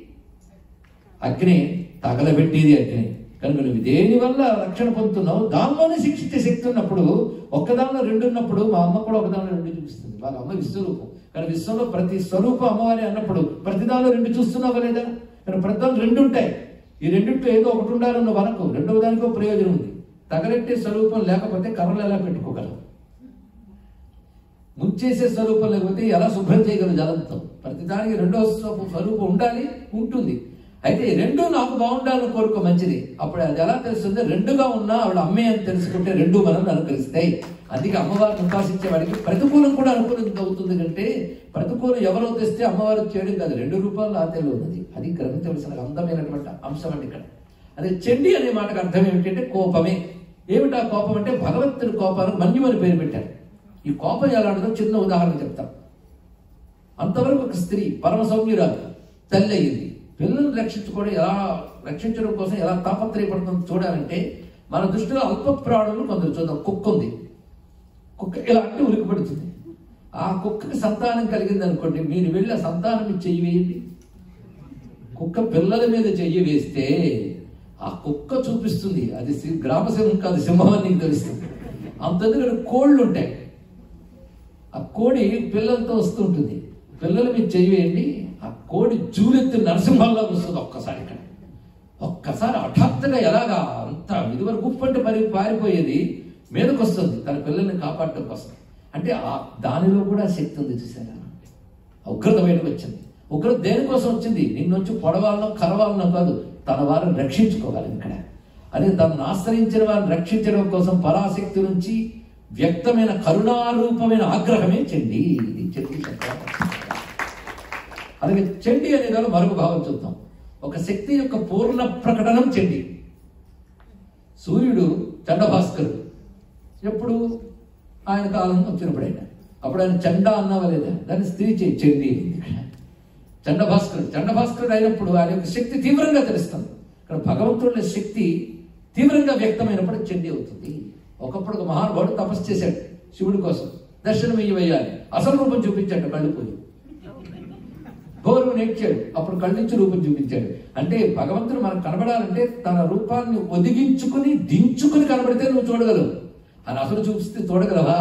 అగ్ని తగలబెట్టేది అగ్ని. కనుక నువ్వు దేని వల్ల రక్షణ పొందుతున్నావు దానిలోనే శిక్షించే శక్తి ఉన్నప్పుడు ఒక్కదానిలో రెండు ఉన్నప్పుడు మా అమ్మ కూడా ఒకదానిలో రెండు చూపిస్తుంది. వాళ్ళ అమ్మ విశ్వరూపం. కానీ విశ్వంలో ప్రతి స్వరూపం అమ్మవారి అన్నప్పుడు ప్రతి దానిలో రెండు చూస్తున్నావా లేదా? కానీ ప్రతి దానిలో రెండు ఉంటాయి. ఈ రెండింటిలో ఏదో ఒకటి ఉండాలన్న వరకు రెండవ దానికో ప్రయోజనం ఉంది. తగలెట్టే స్వరూపం లేకపోతే కర్రలు ఎలా పెట్టుకోగలం ముంచేసే స్వరూపం లేకపోతే ఎలా శుభ్రం చేయగలరు జలంతో ప్రతిదానికి రెండో స్వరూపం స్వరూపం ఉండాలి ఉంటుంది. అయితే రెండు నాకు బాగుండాలని కోరుకో మంచిది. అప్పుడు అది ఎలా తెలుస్తుంది? రెండుగా ఉన్నా ఆవిడ అమ్మే అని తెలుసుకుంటే రెండు మనం అనుకరిస్తాయి. అందుకే అమ్మవారిని ఉపాసించే వాడికి ప్రతికూలం కూడా అనుకూలం అవుతుంది కంటే ప్రతికూలం ఎవరో తెస్తే అమ్మవారు చేయడం కాదు. రెండు రూపాయలు ఆతేలో ఉన్నది. అది గ్రహించవలసిన అందమైనటువంటి అంశం అండి ఇక్కడ. అదే చెండి అనే మాటకు అర్థం ఏమిటంటే కోపమే. ఏమిటా కోపం అంటే భగవంతుని కోపానికి మన్యమని పేరు పెట్టారు. ఈ కోపం ఎలాంటిదో చిన్న ఉదాహరణ చెప్తాం. అంతవరకు ఒక స్త్రీ పరమ సౌమ్యురాలు తల్లి అయ్యింది పిల్లల్ని రక్షించుకోవడం ఎలా రక్షించడం కోసం ఎలా తాపత్రయపడుతుందో చూడాలంటే మన దృష్టిలో అల్ప ప్రాణులు కొందరు చూద్దాం. కుక్క ఉంది కుక్క ఇలా అంటే ఉలికిపడుతుంది ఆ కుక్కకి సంతానం కలిగింది అనుకోండి మీరు వెళ్ళి ఆ సంతానం చెయ్యి వేయండి. కుక్క పిల్లల మీద చెయ్యి వేస్తే ఆ కుక్క చూపిస్తుంది. అది గ్రామ సింహం కాదు సింహం అని తెలుస్తుంది. అంత దగ్గర కోళ్ళు ఉంటాయి. ఆ కోడి పిల్లలతో వస్తుంటుంది. పిల్లలు మీరు చేయవేయండి ఆ కోడి జూలెత్తి నరసింహంలో వస్తుంది ఒక్కసారి ఇక్కడ. ఒక్కసారి హఠాత్తుగా ఎలాగా అంత ఇదివరకు ఉప్పంటే మరి పారిపోయేది మీదకు వస్తుంది తన పిల్లల్ని కాపాడటం కోసం. అంటే ఆ దానిలో కూడా శక్తి ఉంది చూసారా ఉగ్రత బయటకు వచ్చింది. ఉగ్రత దేనికోసం వచ్చింది? నిన్నొచ్చి పొడవాలనో కరవాలనో కాదు తన వారిని రక్షించుకోవాలి ఇక్కడ. అదే తనను ఆశ్రయించిన వారిని రక్షించడం కోసం పరాశక్తి నుంచి వ్యక్తమైన కరుణారూపమైన ఆగ్రహమే చెండి. ఇది చెండి అలాగే చెండి అనే దాని మరొక భావం చూద్దాం. ఒక శక్తి యొక్క పూర్ణ ప్రకటనం చెండి. సూర్యుడు చండభాస్కరుడు. ఎప్పుడు? ఆయన కాలం వచ్చినప్పుడు ఆయన అప్పుడు ఆయన చండ అన్నవలేదా దాన్ని స్త్రీ చెంది చండభాస్కరుడు. చండభాస్కరుడు అయినప్పుడు ఆయన యొక్క శక్తి తీవ్రంగా తెలుస్తుంది. ఇక్కడ భగవంతుడి శక్తి తీవ్రంగా వ్యక్తమైనప్పుడు చెండి అవుతుంది. ఒకప్పుడు ఒక మహానుభావుడు తపస్సు చేశాడు శివుడి కోసం. దర్శనం ఇయ్యవయ్యాలి అసలు రూపం చూపించాడు కళ్ళు పోయి. గౌరవం నేర్చాడు. అప్పుడు కళ్ళ నుంచి రూపం చూపించాడు. అంటే భగవంతుడు మనకు కనబడాలంటే తన రూపాన్ని ఒదిగించుకుని దించుకుని కనబడితే నువ్వు చూడగలవు. అని అసలు చూపిస్తే చూడగలవా?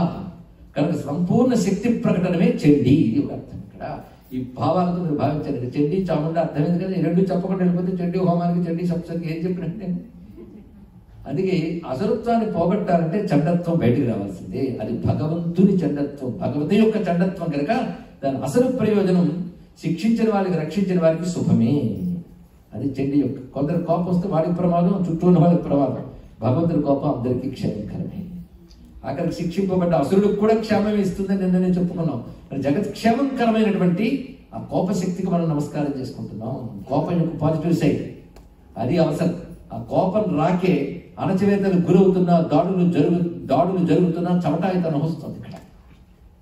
కనుక సంపూర్ణ శక్తి ప్రకటనమే చెండి ఇది ఒక అర్థం ఇక్కడ. ఈ భావాలతో మీరు భావించారు చెండి చాముండ అర్థమైంది కదా? ఈ రెండు చెప్పకుండా వెళ్ళిపోతే చెండి హోమానికి చెండి సప్సంగి ఏం చెప్పినట్టే అందుకే అసలుత్వాన్ని పోగొట్టాలంటే చండత్వం బయటకు రావాల్సిందే. అది భగవంతుని చండత్వం. భగవతి యొక్క చండత్వం కనుక దాని అసలు ప్రయోజనం శిక్షించిన వారికి రక్షించిన వారికి శుభమే. అది చెండి యొక్క కొందరు కోపం వస్తే వాడికి ప్రమాదం చుట్టూ ఉన్న వాళ్ళకి ప్రమాదం. భగవంతుడి కోపం అందరికీ క్షేమకరమే. అక్కడికి శిక్షింపబడ్డ అసురుడికి కూడా క్షేమం ఇస్తుందని నిన్న నేను చెప్పుకున్నాం. మరి జగత్ క్షేమంకరమైనటువంటి ఆ కోపశక్తికి మనం నమస్కారం చేసుకుంటున్నాం. కోపం యొక్క పాజిటివ్ సైడ్ అది అవసరం. ఆ కోపం రాకే అణచివేతలు గురవుతున్న దాడులు జరుగు దాడులు జరుగుతున్న చవటాయితనం వస్తుంది ఇక్కడ.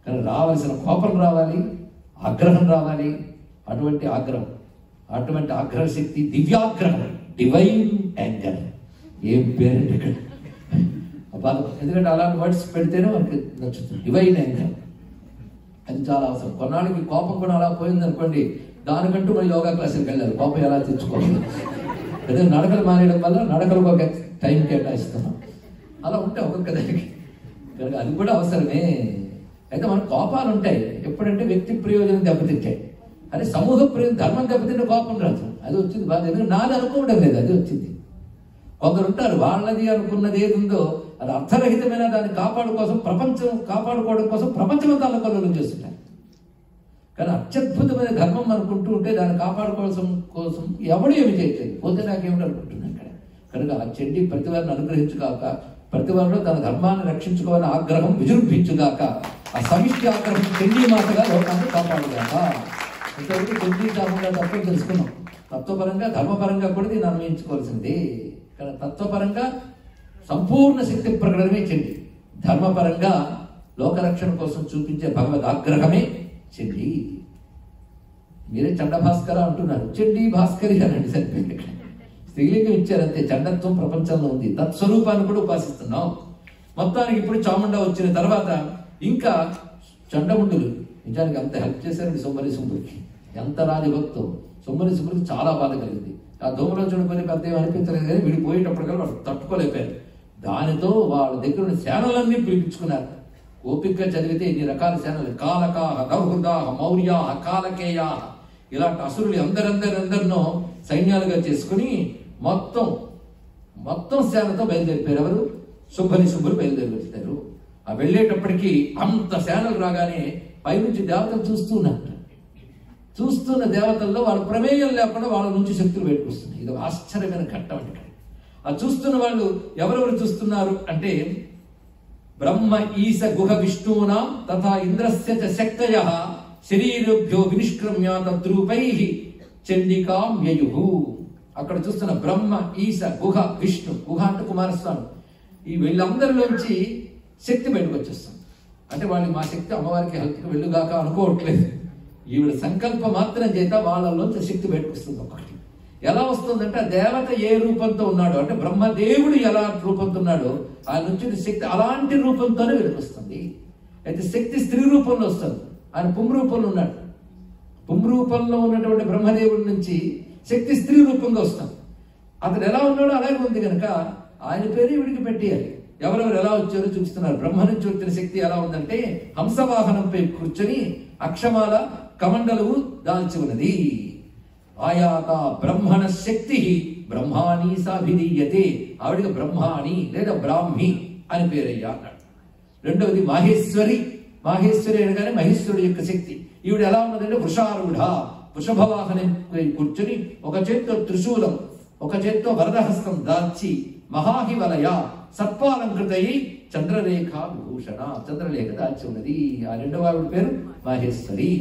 కానీ రావాల్సిన కోపం రావాలి ఆగ్రహం రావాలి. అటువంటి ఆగ్రహం అటువంటి ఆగ్రహ శక్తి దివ్యాగ్రహం డివైన్ యాంగర్ ఏం పేరండి ఇక్కడ? ఎందుకంటే అలాంటి వర్డ్స్ పెడితేనే మనకి నచ్చుతుంది. డివైన్ యాంగర్ అది చాలా అవసరం. కొన్నాళ్ళకి కోపం కూడా అలా పోయింది అనుకోండి దానికంటూ మనం యోగా క్లాసులకు వెళ్ళాలి. కోపం ఎలా తెచ్చుకోవాలి? అదే నడకలు మానేయడం వల్ల నడకలకు ఒక టైం కేటాయిస్తున్నాం అలా ఉంటే ఒక్కొక్క దానికి కనుక అది కూడా అవసరమే. అయితే మన కోపాలు ఉంటాయి. ఎప్పుడంటే వ్యక్తి ప్రయోజనం దెబ్బతింటాయి. అదే సమూహ ప్రయోజనం ధర్మం దెబ్బతింటే కోపం రాదు. అది వచ్చింది. బాధ ఎందుకంటే నాది అనుకోవడం లేదు. అది వచ్చింది. కొందరు ఉంటారు వాళ్ళది అనుకున్నది ఏది ఉందో అది అర్థరహితమైన దాన్ని కాపాడు కోసం ప్రపంచం కాపాడుకోవడం కోసం ప్రపంచమంతా అల్లకల్లోలం చేస్తుంటారు కానీ అత్యద్భుతమైన ధర్మం అనుకుంటూ ఉంటే దాన్ని కాపాడుకోవాల్సిన కోసం ఎవడు ఏమి చేయట్లేదు. పోతే నాకేమిటి అనుకుంటున్నాను కనుక ఆ చెడ్డి ప్రతి వారిని అనుగ్రహించుగాక ప్రతి వారిలో తన ధర్మాన్ని రక్షించుకోవాలని ఆగ్రహం విజృంభించుగాక ఆ సమిష్టి ఆగ్రహం చెండి మాటగా లోకాన్ని కాపాడుగాక. ఇంతవరకు చెండి కాకుండా తప్పని తెలుసుకున్నాం. తత్వపరంగా ధర్మపరంగా కూడా దీన్ని అన్వయించుకోవాల్సింది. కానీ తత్వపరంగా సంపూర్ణ శక్తి ప్రకటనమే చెండి. ధర్మపరంగా లోకరక్షణ కోసం చూపించే భగవద్ ఆగ్రహమే చెండి. మీరే చండ భాస్కర అంటున్నారు. చెండి భాస్కరి అనండి సరిపోయింది తెలియక ఇచ్చారంటే ఇచ్చారంతే చండత్వం ప్రపంచంలో ఉంది. తత్స్వరూపాన్ని కూడా ఉపాసిస్తున్నాం. మొత్తానికి ఇప్పుడు చాముండ వచ్చిన తర్వాత ఇంకా చండముండులు. నిజానికి అంత హెల్ప్ చేశారండి సోమరి సుంబుడికి ఎంత రాజభక్తం సుమ్మని సుమ్మరికి చాలా బాధ కలిగింది. ఆ ధూమరాజుని పని పెద్ద ఏం అనిపించలేదు కానీ వీడు పోయేటప్పటికల్లా వాళ్ళు తట్టుకోలేకపోయారు దానితో వాళ్ళ దగ్గర ఉన్న సేనలన్నీ పిలిపించుకున్నారు. ఓపికగా చదివితే ఇన్ని రకాల సేనలు? కాలకాహ నవహృదాహ మౌర్యాహ కాలకేయాహ. ఇలాంటి అసురులు అందరందరందరినో సైన్యాలుగా చేసుకుని మొత్తం మొత్తం సేనతో బయలుదేరిపోయారు ఎవరు? శుభని శుభ్రులు బయలుదేరి వచ్చారు ఆ వెళ్ళేటప్పటికీ అంత సేనలు రాగానే పైనుంచి దేవతలు చూస్తున్నారు చూస్తున్న దేవతల్లో వాళ్ళ ప్రమేయం లేకుండా వాళ్ళ నుంచి శక్తులు బయటకు ఇది ఆశ్చర్యమైన ఘట్టం అంటే ఇక్కడ. ఆ చూస్తున్న వాళ్ళు ఎవరెవరు చూస్తున్నారు అంటే బ్రహ్మ ఈశ గుహ విష్ణువునా తథా ఇంద్రస్య శక్తయ శరీరభ్యో వినిష్క్రమ్య తద్రూపై చండికాం యయు అక్కడ చూస్తున్న బ్రహ్మ ఈశ గుహ విష్ణు గుహ అంటే కుమారస్వామి. ఈ వీళ్ళందరిలోంచి శక్తి బయటకు వచ్చేస్తుంది. అంటే వాళ్ళు మా శక్తి అమ్మవారికి హెల్త్కి వెళ్ళుగాక అనుకోవట్లేదు. ఈవిడ సంకల్ప మాత్రం చేత వాళ్ళలోంచి శక్తి బయటకు వస్తుంది ఒకటి ఎలా వస్తుందంటే ఆ దేవత ఏ రూపంతో ఉన్నాడో అంటే బ్రహ్మదేవుడు ఎలా రూపంతో ఉన్నాడో ఆ నుంచి శక్తి అలాంటి రూపంతోనే వెలుకొస్తుంది అయితే శక్తి స్త్రీ రూపంలో వస్తుంది. ఆయన పుం రూపంలో ఉన్నాడు. పుం రూపంలో ఉన్నటువంటి బ్రహ్మదేవుడి నుంచి శక్తి స్త్రీ రూపంగా వస్తాం. అతను ఎలా ఉన్నాడో అలాగే ఉంది కనుక ఆయన పేరు ఇవిడికి పెట్టేయాలి. ఎవరెవరు ఎలా వచ్చారో చూపిస్తున్నారు. బ్రహ్మ నుంచి వచ్చిన శక్తి ఎలా ఉందంటే హంసవాహనంపై కూర్చొని అక్షమాల కమండలవు దాల్చి ఉన్నది. ఆయాత బ్రహ్మణ శక్తి బ్రహ్మాణి సాభిధీయతే. ఆవిడకి బ్రహ్మాణి లేదా బ్రాహ్మి అని పేరయ్యా అన్నాడు. రెండవది మాహేశ్వరి. మాహేశ్వరి అనగానే మహేశ్వరుడు యొక్క శక్తి. ఈవిడ ఎలా ఉన్నదంటే వృషారూఢ వృషభవాహనం. కూర్చుని ఒక చేత్తో త్రిశూలం ఒక చేత్తో వరదహస్తం దాల్చి మహాహివలయ సర్పాలంకృతయి చంద్రరేఖ విభూషణ. చంద్రలేఖ దాల్చి ఉన్నది. ఆ రెండవ ఆవిడ పేరు మహేశ్వరి.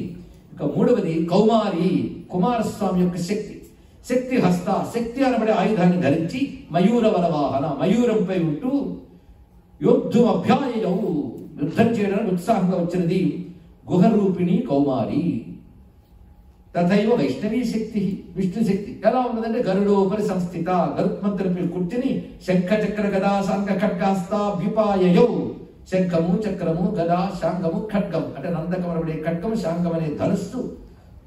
ఇంకా మూడవది కౌమారి కుమారస్వామి యొక్క శక్తి. శక్తి హస్త శక్తి అనబడే ఆయుధాన్ని ధరించి మయూర వరవాహన మయూరంపై ఉంటూ యోద్ధు అభ్యాయవు యుద్ధం చేయడానికి ఉత్సాహంగా వచ్చినది గుహరూపిణి కౌమారి. తథైవ వైష్ణవీ శక్తి విష్ణు శక్తి ఎలా ఉన్నదంటే గరుడోపరి సంస్థిత గరుత్మంతులపై కూర్చుని శంఖ చక్ర గదా శాంగ ఖడ్గాస్తాభ్యుపాయయౌ శంఖము చక్రము గదా శాంగము ఖడ్గం అంటే నందకమనబడే ఖడ్గం శాంగం అనే ధనుస్సు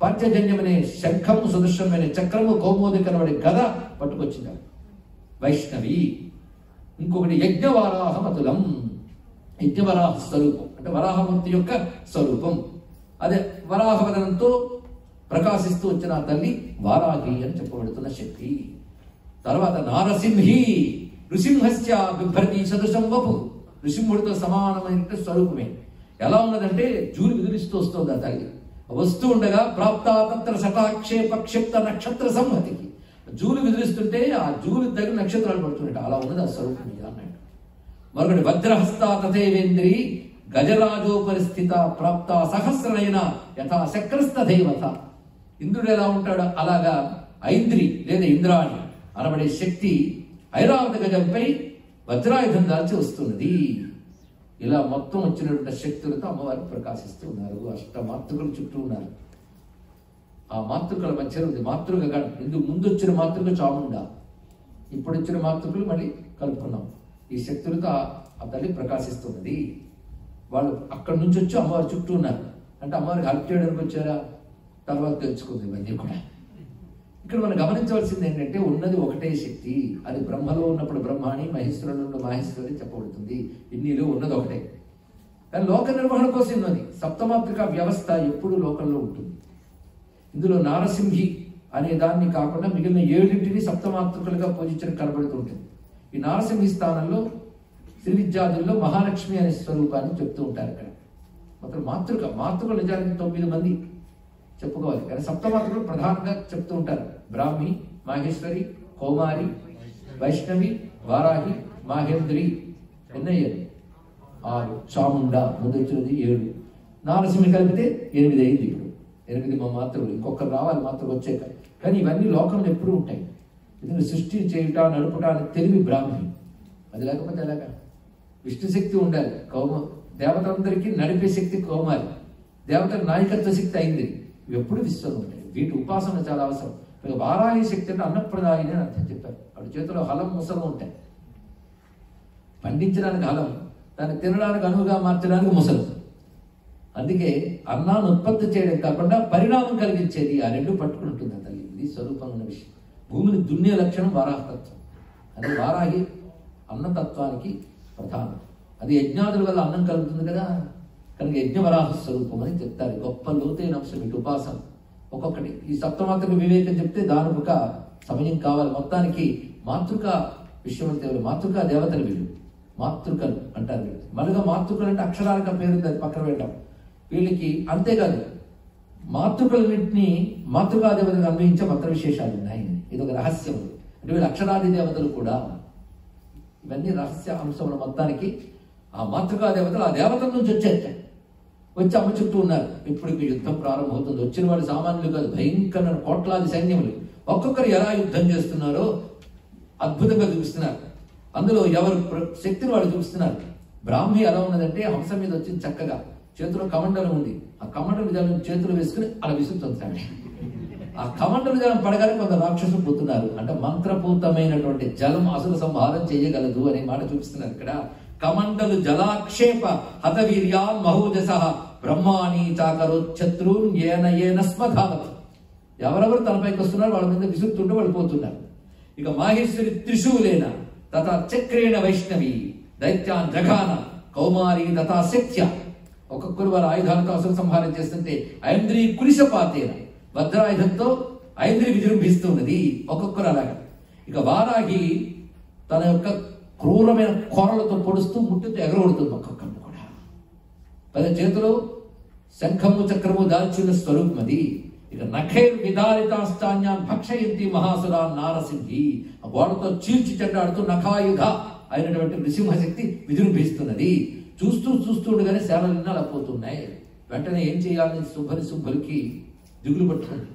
పంచజన్యమనే శంఖము సదృశ్యమైన చక్రము కౌమోదికనబడే గద పట్టుకొచ్చింది. వైష్ణవి. ఇంకొకటి యజ్ఞవరాహమతులం. యజ్ఞవరాహ స్వరూపం. అంటే వరాహమూర్తి యొక్క స్వరూపం. అదే వరాహవదనంతో ప్రకాశిస్తూ వచ్చిన తల్లి వారాహి అని చెప్పబడుతున్న శక్తి. తర్వాత నారసింహి నృసింహస్య బిభ్రతి సదృశం వపు నృసింహుడితో సమానమైన స్వరూపమే. ఎలా ఉన్నదంటే జూలు విదిలిస్తూ వస్తుంది ఆ తల్లి. వస్తూ ఉండగా ప్రాప్తాతంత్ర శతాక్షేప క్షిప్త నక్షత్ర సంహతికి జూలు విదిలిస్తుంటే ఆ జూలు దగ్గర నక్షత్రాలు పడుతుంట అలా ఉన్నది ఆ స్వరూపం అన్నాడు మరొకటి వజ్రహస్త తథేవేంద్రి గజరాజోపరిస్థిత ప్రాప్త సహస్రనైన యథా చక్రస్థ దేవత ఇంద్రుడు ఎలా ఉంటాడో అలాగా ఐంద్రి లేదా ఇంద్రాణి అనబడే శక్తి ఐరావత గజంపై వజ్రాయుధం దాల్చి వస్తున్నది. ఇలా మొత్తం వచ్చినటువంటి శక్తులతో అమ్మవారు ప్రకాశిస్తూ ఉన్నారు. అష్టమాతృకలు చుట్టూ ఉన్నారు. ఆ మాతృకల మధ్యలో ఉంది. మాతృక కాదు ఇందుకు ముందు వచ్చిన మాతృక చాముండా. ఇప్పుడు వచ్చిన మాతృకలు మళ్ళీ కలుపుకున్నాం. ఈ శక్తులతో ఆ తల్లి ప్రకాశిస్తున్నది. వాళ్ళు అక్కడి నుంచి వచ్చి అమ్మవారి చుట్టూ ఉన్నారు. అంటే అమ్మవారికి హెల్ప్ చేయడానికి వచ్చారా? తర్వాత తెలుసుకుంది ఇవన్నీ కూడా. ఇక్కడ మనం గమనించవలసింది ఏంటంటే ఉన్నది ఒకటే శక్తి. అది బ్రహ్మలో ఉన్నప్పుడు బ్రహ్మాణి మహేశ్వరుడు ఉన్న మహేశ్వరి చెప్పబడుతుంది. ఇన్నిలో ఉన్నది ఒకటే. కానీ లోక నిర్వహణ కోసం ఉన్నది సప్తమాత్రిక వ్యవస్థ ఎప్పుడూ లోకంలో ఉంటుంది. ఇందులో నారసింహి అనే దాన్ని కాకుండా మిగిలిన ఏడింటిని సప్తమాతృకలుగా పూజించడం కనబడుతుంటుంది ఈ నారసింహి స్థానంలో శ్రీ విద్యాదుల్లో మహాలక్ష్మి అనే స్వరూపాన్ని చెప్తూ ఉంటారు ఇక్కడ. మొత్తం మాతృక మాతృకలు నిజానికి తొమ్మిది మంది. చెప్పుకోవాలి. కానీ సప్తమాతృలు ప్రధానంగా చెప్తూ ఉంటారు. బ్రాహ్మి మాహేశ్వరి కౌమారి వైష్ణవి వారాహి మాహేంద్రి ఎన్నయ్యారు ఆరు. చాముండ ముందు వచ్చినది ఏడు నారసింహి కలిపితే ఎనిమిది అయింది ఇప్పుడు. ఎనిమిది మా మాతృలు. ఇంకొకరు రావాలి మాతృ వచ్చాక. కానీ ఇవన్నీ లోకంలో ఎప్పుడూ ఉంటాయి. ఇది సృష్టి చేయుట నడుపుట అని తెలివి బ్రాహ్మి. అది లేకపోతే ఎలాగా? విష్ణు శక్తి ఉండాలి. కౌమ దేవతలందరికీ నడిపే శక్తి కౌమారి. దేవతల నాయకత్వ శక్తి అయింది. ఇవి ఎప్పుడు విశ్వం ఉంటాయి వీటి ఉపాసన చాలా అవసరం. ఇక వారాహి శక్తి అంటే అన్నప్రదాయిని అని అర్థం చెప్పారు వాడి చేతిలో హలం ముసలు ఉంటాయి. పండించడానికి హలం దాన్ని తినడానికి అనువుగా మార్చడానికి ముసలు. అందుకే అన్నాన్ని ఉత్పత్తి చేయడం కాకుండా పరిణామం కలిగించేది ఆ రెండు పట్టుకుని ఉంటుంది తల్లి. ఇది స్వరూపమైన విషయం. భూమిని దున్నే లక్షణం వారాహతత్వం. అది వారాహి అన్నతత్వానికి ప్రధానం. అది యజ్ఞాదుల వల్ల అన్నం కలుగుతుంది కదా. కనుక యజ్ఞవరాహ స్వరూపం అని చెప్తారు. గొప్ప లోతైన అంశం ఇటు ఉపాసన. ఒక్కొక్కటి. ఈ సప్తమాత్రకు వివేకం చెప్తే దాని ఒక సమయం కావాలి. మొత్తానికి మాతృక విషయం అంటే మాతృక దేవతలు వీళ్ళు. మాతృకలు అంటారు వీళ్ళు. మళ్ళీగా మాతృకలు అంటే అక్షరాలుగా పేరు అది పక్కన పెట్టడం. వీళ్ళకి అంతేకాదు. మాతృకలన్నింటినీ మాతృకా దేవతలకు అన్వయించే మంత్ర విశేషాలు ఉన్నాయి. ఇది ఒక రహస్యం. అంటే వీళ్ళు అక్షరాది దేవతలు కూడా ఇవన్నీ రహస్య అంశముల మొత్తానికి ఆ మాతృకా దేవతలు ఆ దేవతల నుంచి వచ్చేస్తాయి వచ్చి అమ్మ చుట్టూ ఉన్నారు. ఇప్పుడు యుద్ధం ప్రారంభమవుతుంది. వచ్చిన వాళ్ళు సామాన్యులు కాదు. భయంకరమైన కోట్లాది సైన్యములు. ఒక్కొక్కరు ఎలా యుద్ధం చేస్తున్నారో అద్భుతంగా చూపిస్తున్నారు. అందులో ఎవరు శక్తిని వాళ్ళు చూపిస్తున్నారు. బ్రాహ్మి ఎలా ఉన్నదంటే హంస మీద వచ్చింది చక్కగా. చేతిలో కమండలం ఉంది. ఆ కమండల జలం చేతులు వేసుకుని అలా విసురుతుంది ఆ కమండల జలం పడగానే కొంత రాక్షసులు పోతున్నారు. అంటే మంత్రపూతమైనటువంటి జలం అసలు సంహారం చేయగలదు అనే మాట చూపిస్తున్నారు ఇక్కడ. కమండలు జలాక్షేప హతవీర్యాన్ మహోజస బ్రహ్మాణి శత్రున్ ఏన ఏన స్మధావతి ఎవరెవరు తనపైకి వస్తున్నారు వాళ్ళ మీద విసురుతుంటే వాళ్ళు పోతున్నారు. ఇక మాహేశ్వరి త్రిశూలేన తథా చక్రేణ వైష్ణవి దైత్యాన్ జఘాన కౌమారి తథా శక్త్య. ఒక్కొక్కరు వారి ఆయుధాలతో అసలు సంహారం చేస్తుంటే ఐంద్రి కులిశపాతేన భద్రాయుధంతో ఐంద్రి విజృంభిస్తున్నది. ఒక్కొక్కరు అలాగా. ఇక వారాహి తన యొక్క క్రూరమైన కోరలతో పొడుస్తూ ముట్టుతో ఎగరగొడుతుంది ఒక్కొక్కరిని కూడా. పద చేతిలో శంఖము చక్రము దాల్చిన స్వరూపం అది. ఇక నఖైర్ విదారితాష్టాన్యాన్ భక్షయంతి మహాసురాన్ నారసింహి. ఆ గోడతో చీల్చి చెడ్డాడుతూ నఖాయుధ అయినటువంటి నృసింహశక్తి విజృంభిస్తున్నది. చూస్తూ చూస్తుండగానే ఉండగానే సేవలన్నీ అలా పోతున్నాయి. వెంటనే ఏం చేయాలని శుభని శుభులకి దిగులు పట్టుకుంది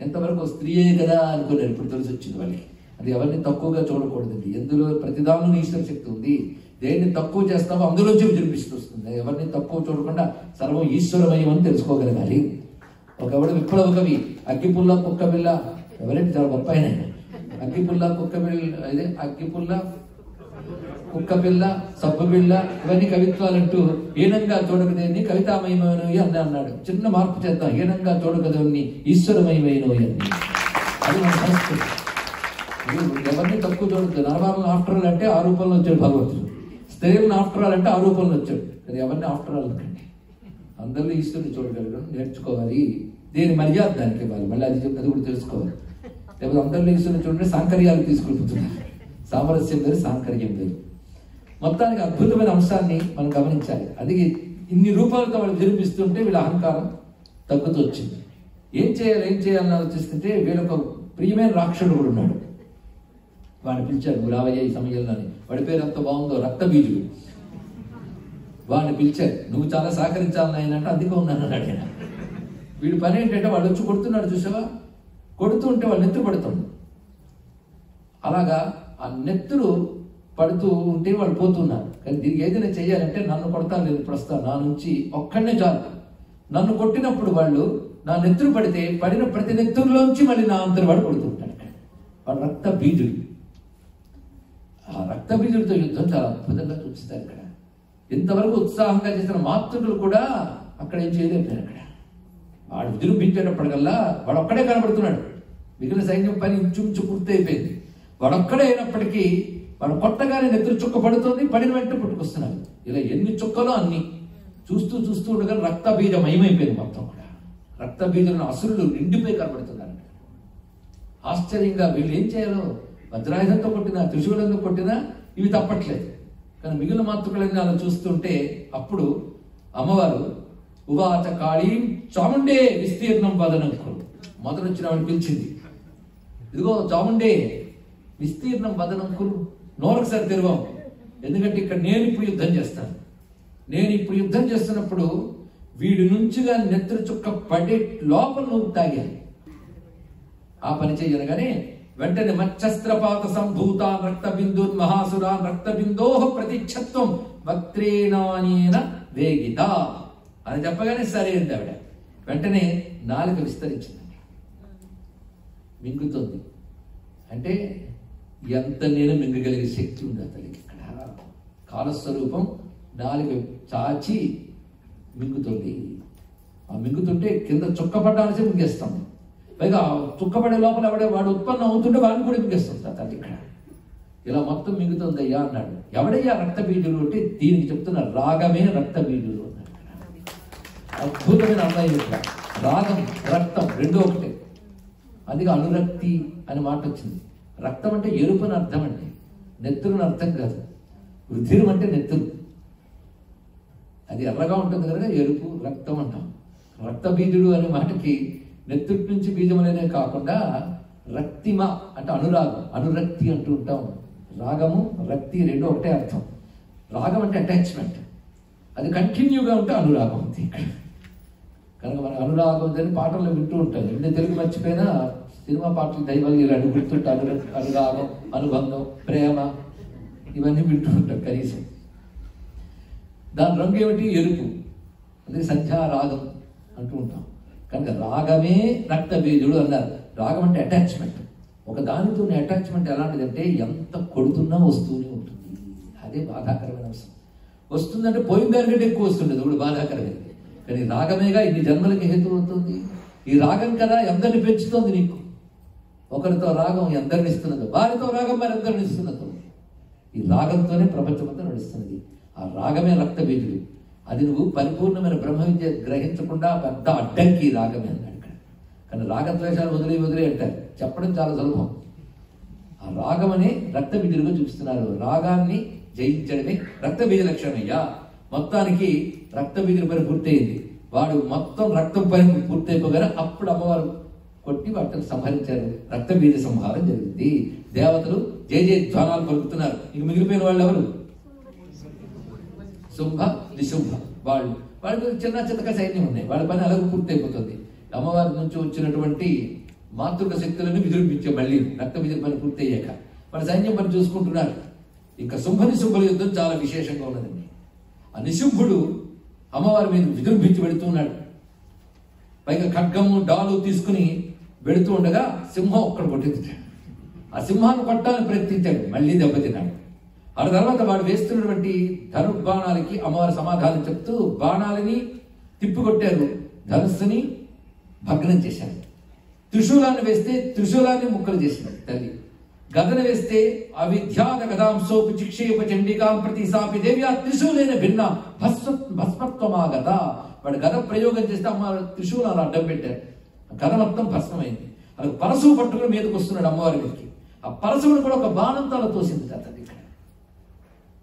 ఎంతవరకు స్త్రీయే కదా అనుకున్నారు. ఇప్పుడు తెలిసి వచ్చింది వాళ్ళకి. అది ఎవరిని తక్కువగా చూడకూడదండి. ఎందులో ప్రతిదానం ఈశ్వర శక్తి ఉంది. దేన్ని తక్కువ చేస్తామో అందులోంచి విజృంభిస్తూ వస్తుంది. ఎవరిని తక్కువ చూడకుండా సర్వం ఈశ్వరమయం అని తెలుసుకోగలగాలి. ఒకవిడ విప్లవ కవి అగ్గిపుల్ల కుక్క బిల్ల ఎవరంటే చాలా గొప్ప ఆయన అగ్గిపుల్ల కుక్క బిల్ల అదే అగ్గిపుల్ల కుక్క పిల్ల సబ్బు పిల్ల ఇవన్నీ కవిత్వాలంటూ హీనంగా చూడకదేని కవితామయమైనవి అని అన్నాడు. చిన్న మార్పు చేద్దాం. హీనంగా చూడకదేని ఈశ్వరమయమైనవి అని. అది మన సంస్కృతి. ఎవరిని తక్కువ చూడట్లేదు నరవాళ్ళని ఆఫ్టర్ ఆల్ అంటే ఆ రూపంలో వచ్చాడు భగవంతుడు. స్త్రీలను ఆఫ్టర్ ఆల్ అంటే ఆ రూపంలో వచ్చాడు. అది ఎవరిని ఆఫ్టర్ ఆల్ అందరిని అందరిలో ఈశ్వరుని చూడగలగడం నేర్చుకోవాలి. దేని మర్యాద దానికి ఇవ్వాలి. మళ్ళీ అది అది కూడా తెలుసుకోవాలి. లేకపోతే అందరిలో ఈశ్వరుని చూడండి సాంకర్యాలు తీసుకెళ్ళిపోతున్నారు సామరస్యం వేరు సాంకర్యం వేరు. మొత్తానికి అద్భుతమైన అంశాన్ని మనం గమనించాలి. అది ఇన్ని రూపాలతో వాళ్ళు నిరూపిస్తుంటే వీళ్ళ అహంకారం తగ్గుతూ వచ్చింది. ఏం చేయాలి ఏం చేయాలని ఆలోచిస్తుంటే వీళ్ళొక ప్రియమైన రాక్షసుడు కూడా ఉన్నాడు. వాడిని పిలిచాడు "నువ్వు ఈ సమయంలో అని. వాడి పేరు ఎంత బాగుందో రక్తబీజుడు వాడిని పిలిచాడు నువ్వు చాలా సహకరించాలని ఆయన అంటే అందుకే ఉన్నాను అన్నాడు ఆయన. వీడి పని ఏంటంటే వాళ్ళు వచ్చి కొడుతున్నాడు చూసావా? కొడుతూ ఉంటే వాళ్ళు నెత్తురు పడుతుంది అలాగా ఆ నెత్తురు పడుతూ ఉంటే వాళ్ళు పోతున్నారు కానీ దీనికి ఏదైనా చేయాలంటే నన్ను కొడతాను లేదు ప్రస్తుతం నా నుంచి ఒక్కడనే చాలు. నన్ను కొట్టినప్పుడు వాళ్ళు నా నెత్తురు పడితే పడిన ప్రతి నెత్తురులోంచి మళ్ళీ నా అంతరు వాడు కొడుతుంటాడు వాడు రక్త బీజుడు. ఆ రక్తబీజుడితో యుద్ధం చాలా అద్భుతంగా చూపిస్తారు ఇక్కడ. ఇంతవరకు ఉత్సాహంగా చేసిన మాతృకులు కూడా అక్కడ ఏం చేయలేకపోయారు అక్కడ. వాడు విజృంభించేటప్పటికల్లా వాడు ఒక్కడే కనబడుతున్నాడు. మిగిలిన సైన్యం పని ఇంచుమించు పూర్తి అయిపోయింది అయినప్పటికీ వాడు కొట్టగానే నెత్తురు చుక్క పడుతుంది పడిన వెంట పుట్టుకొస్తున్నాడు. ఇలా ఎన్ని చుక్కలో అన్ని. చూస్తూ చూస్తూ ఉండగా రక్త బీజం మయమైపోయింది మొత్తం కూడా. రక్త బీజంలో అసురులు నిండిపోయి కనబడుతున్నారు ఆశ్చర్యంగా వీళ్ళు ఏం చేయాలో వజ్రాయుధంతో కొట్టినా త్రిశూలంతో కొట్టినా ఇవి తప్పట్లేదు. కానీ మిగిలిన మాతృకలన్నీ అలా చూస్తుంటే అప్పుడు అమ్మవారు ఉవాత కాళీం చాముండే విస్తీర్ణం వదనంకుడు మొదలు వచ్చిన ఆవిడ పిలిచింది. ఇదిగో చాముండే విస్తీర్ణం వదనంకులు నోరొకసారి తెరవం. ఎందుకంటే ఇక్కడ నేను ఇప్పుడు యుద్ధం చేస్తాను. నేను ఇప్పుడు యుద్ధం చేస్తున్నప్పుడు వీడి నుంచిగా నెత్తురు చుక్క పడే లోపల నువ్వు తాగాలి. ఆ పని చేయగానే వెంటనే మచ్చస్త్రపాత సంభూత రక్త బిందున్ మహాసుర రక్త బిందోహ ప్రతిక్షత్వం వక్త్రేణానేన వేగిత. అని చెప్పగానే సరే అంది ఆవిడ. వెంటనే నాలుక విస్తరించిందండి. మింగుతుంది. అంటే ఎంత నేను మింగగలిగే శక్తి ఉంది అతనికి ఇక్కడ. కాలస్వరూపం నాలుక చాచి మింగుతుంది. ఆ మింగుతుంటే కింద చుక్కపడ్డానికి మింగేస్తాం. పైగా తుక్కపడే లోపల ఎవడే వాడు ఉత్పన్నం అవుతుంటే వాడిని కూడా మింగేస్తుంది ఆ తల్లి ఇక్కడ. ఇలా మొత్తం మిగుతుందయ్యా అన్నాడు. ఎవడయ్యా రక్త బీజులు అంటే దీనికి చెప్తున్న రాగమే రక్త బీజులు అన్నాడు అద్భుతమైన అమ్మాయి రాగం రక్తం రెండో ఒకటే. అందుకే అనురక్తి అని మాట వచ్చింది. రక్తం అంటే ఎరుపు అని అర్థం అండి. నెత్తురు అని అర్థం కాదు. రుధిరం అంటే నెత్తురు. అది ఎర్రగా ఉంటుంది కనుక ఎరుపు రక్తం అంటాం. రక్త బీజుడు అనే మాటకి నెత్తుటి నుంచి బీజం అనేదే కాకుండా రక్తిమ అంటే అనురాగం అనురక్తి అంటూ ఉంటాం. రాగము రక్తి రెండు ఒకటే అర్థం. రాగం అంటే అటాచ్మెంట్ అది కంటిన్యూగా ఉంటే అనురాగం ఉంది కనుక మన అనురాగం అని పాటల్లో వింటూ ఉంటాం. ఎన్ని తెలుగు మర్చిపోయినా సినిమా పాటలు దైవాలు ఇలాంటి గుర్తుంటే అను అనురాగం అనుబంధం ప్రేమ ఇవన్నీ వింటూ ఉంటాం కనీసం. దాని రంగు ఏమిటి? ఎరుపు. అందుకే సంధ్యారాగం అంటూ ఉంటాం. కనుక రాగమే రక్త బీజుడు అన్నారు. రాగం అంటే అటాచ్మెంట్ ఒక దానితో అటాచ్మెంట్ ఎలాంటిదంటే ఎంత కొడుతున్నా వస్తూనే ఉంటుంది. అదే బాధాకరమైన అంశం వస్తుందంటే పోయిన దానికంటే ఎక్కువ వస్తుండేది ఇప్పుడు బాధాకరమైనది కానీ రాగమేగా ఇన్ని జన్మలకి హేతు అవుతుంది. ఈ రాగం కదా ఎందరిని పెంచుతోంది నీకు? ఒకరితో రాగం ఎందరిని ఇస్తున్నదో వారితో రాగం మరి ఎందరిని ఇస్తున్నదో? ఈ రాగంతోనే ప్రపంచమంతా నడుస్తున్నది. ఆ రాగమే రక్త బీజుడు అది నువ్వు పరిపూర్ణమైన బ్రహ్మ విద్య గ్రహించకుండా పెద్ద అడ్డంకి రాగమే అన్నాడు ఇక్కడ కానీ రాగద్వేషాలు వదిలే వదిలే అంటారు చెప్పడం చాలా సులభం. ఆ రాగం అనే రక్త బీజులుగా చూపిస్తున్నారు. రాగాన్ని జయించడమే రక్త బీజ లక్షణమయ్యా మొత్తానికి రక్త బీజుల పని పూర్తయింది. వాడు మొత్తం రక్తం పని పూర్తయిపోగానే అప్పుడు అమ్మవారు కొట్టి వాటిని సంహరించారు. రక్త బీజ సంహారం జరిగింది. దేవతలు జయ జయ ధ్వానాలు పలుకుతున్నారు. ఇంక మిగిలిపోయిన వాళ్ళు ఎవరు? శుంభ నిశుంభ వాళ్ళు వాళ్ళకి చిన్న చితక సైన్యం ఉన్నాయి. వాళ్ళ పని అలాగే పూర్తయిపోతుంది. అమ్మవారి నుంచి వచ్చినటువంటి మాతృక శక్తులను విజృంభించే మళ్ళీ రక్త విజయ పని పూర్తయ్యాక వాళ్ళ సైన్యం పని చూసుకుంటున్నారు. ఇంకా శుంభ నిశుంభుల యుద్ధం చాలా విశేషంగా ఉన్నదండి ఆ నిశుంభుడు అమ్మవారి మీద విజృంభించి వెళుతున్నాడు పైగా ఖడ్గము డాలు తీసుకుని వెళుతూ ఉండగా సింహం ఒక్కడ కొట్టించాడు ఆ సింహాన్ని కొట్టాలని ప్రయత్నించాడు. మళ్ళీ దెబ్బతిన్నాడు. ఆ తర్వాత వాడు వేస్తున్నటువంటి ధనుర్బాణాలకి అమ్మవారి సమాధానం చెప్తూ బాణాలని తిప్పికొట్టారు. ధనుస్సుని భగ్నం చేశారు. త్రిశూలాన్ని వేస్తే త్రిశూలాన్ని ముక్కలు చేసింది తల్లి. గదను వేస్తే అవిద్యాద గదాంశోపు చిక్షేప చండికాం ప్రతి సాపి దేవి ఆ త్రిశూలైన భిన్న భస్మ భస్మత్వమాగత. వాడు గద ప్రయోగం చేస్తే అమ్మ అలా అడ్డం పెట్టారు. గద మొత్తం భస్మమైంది. అలా పరశువు పట్టుకుని మీదకి వస్తున్నాడు అమ్మవారి మీదకి. ఆ పరశువుని కూడా ఒక బాణంతాల తోసింది తల్లి ఇక్కడ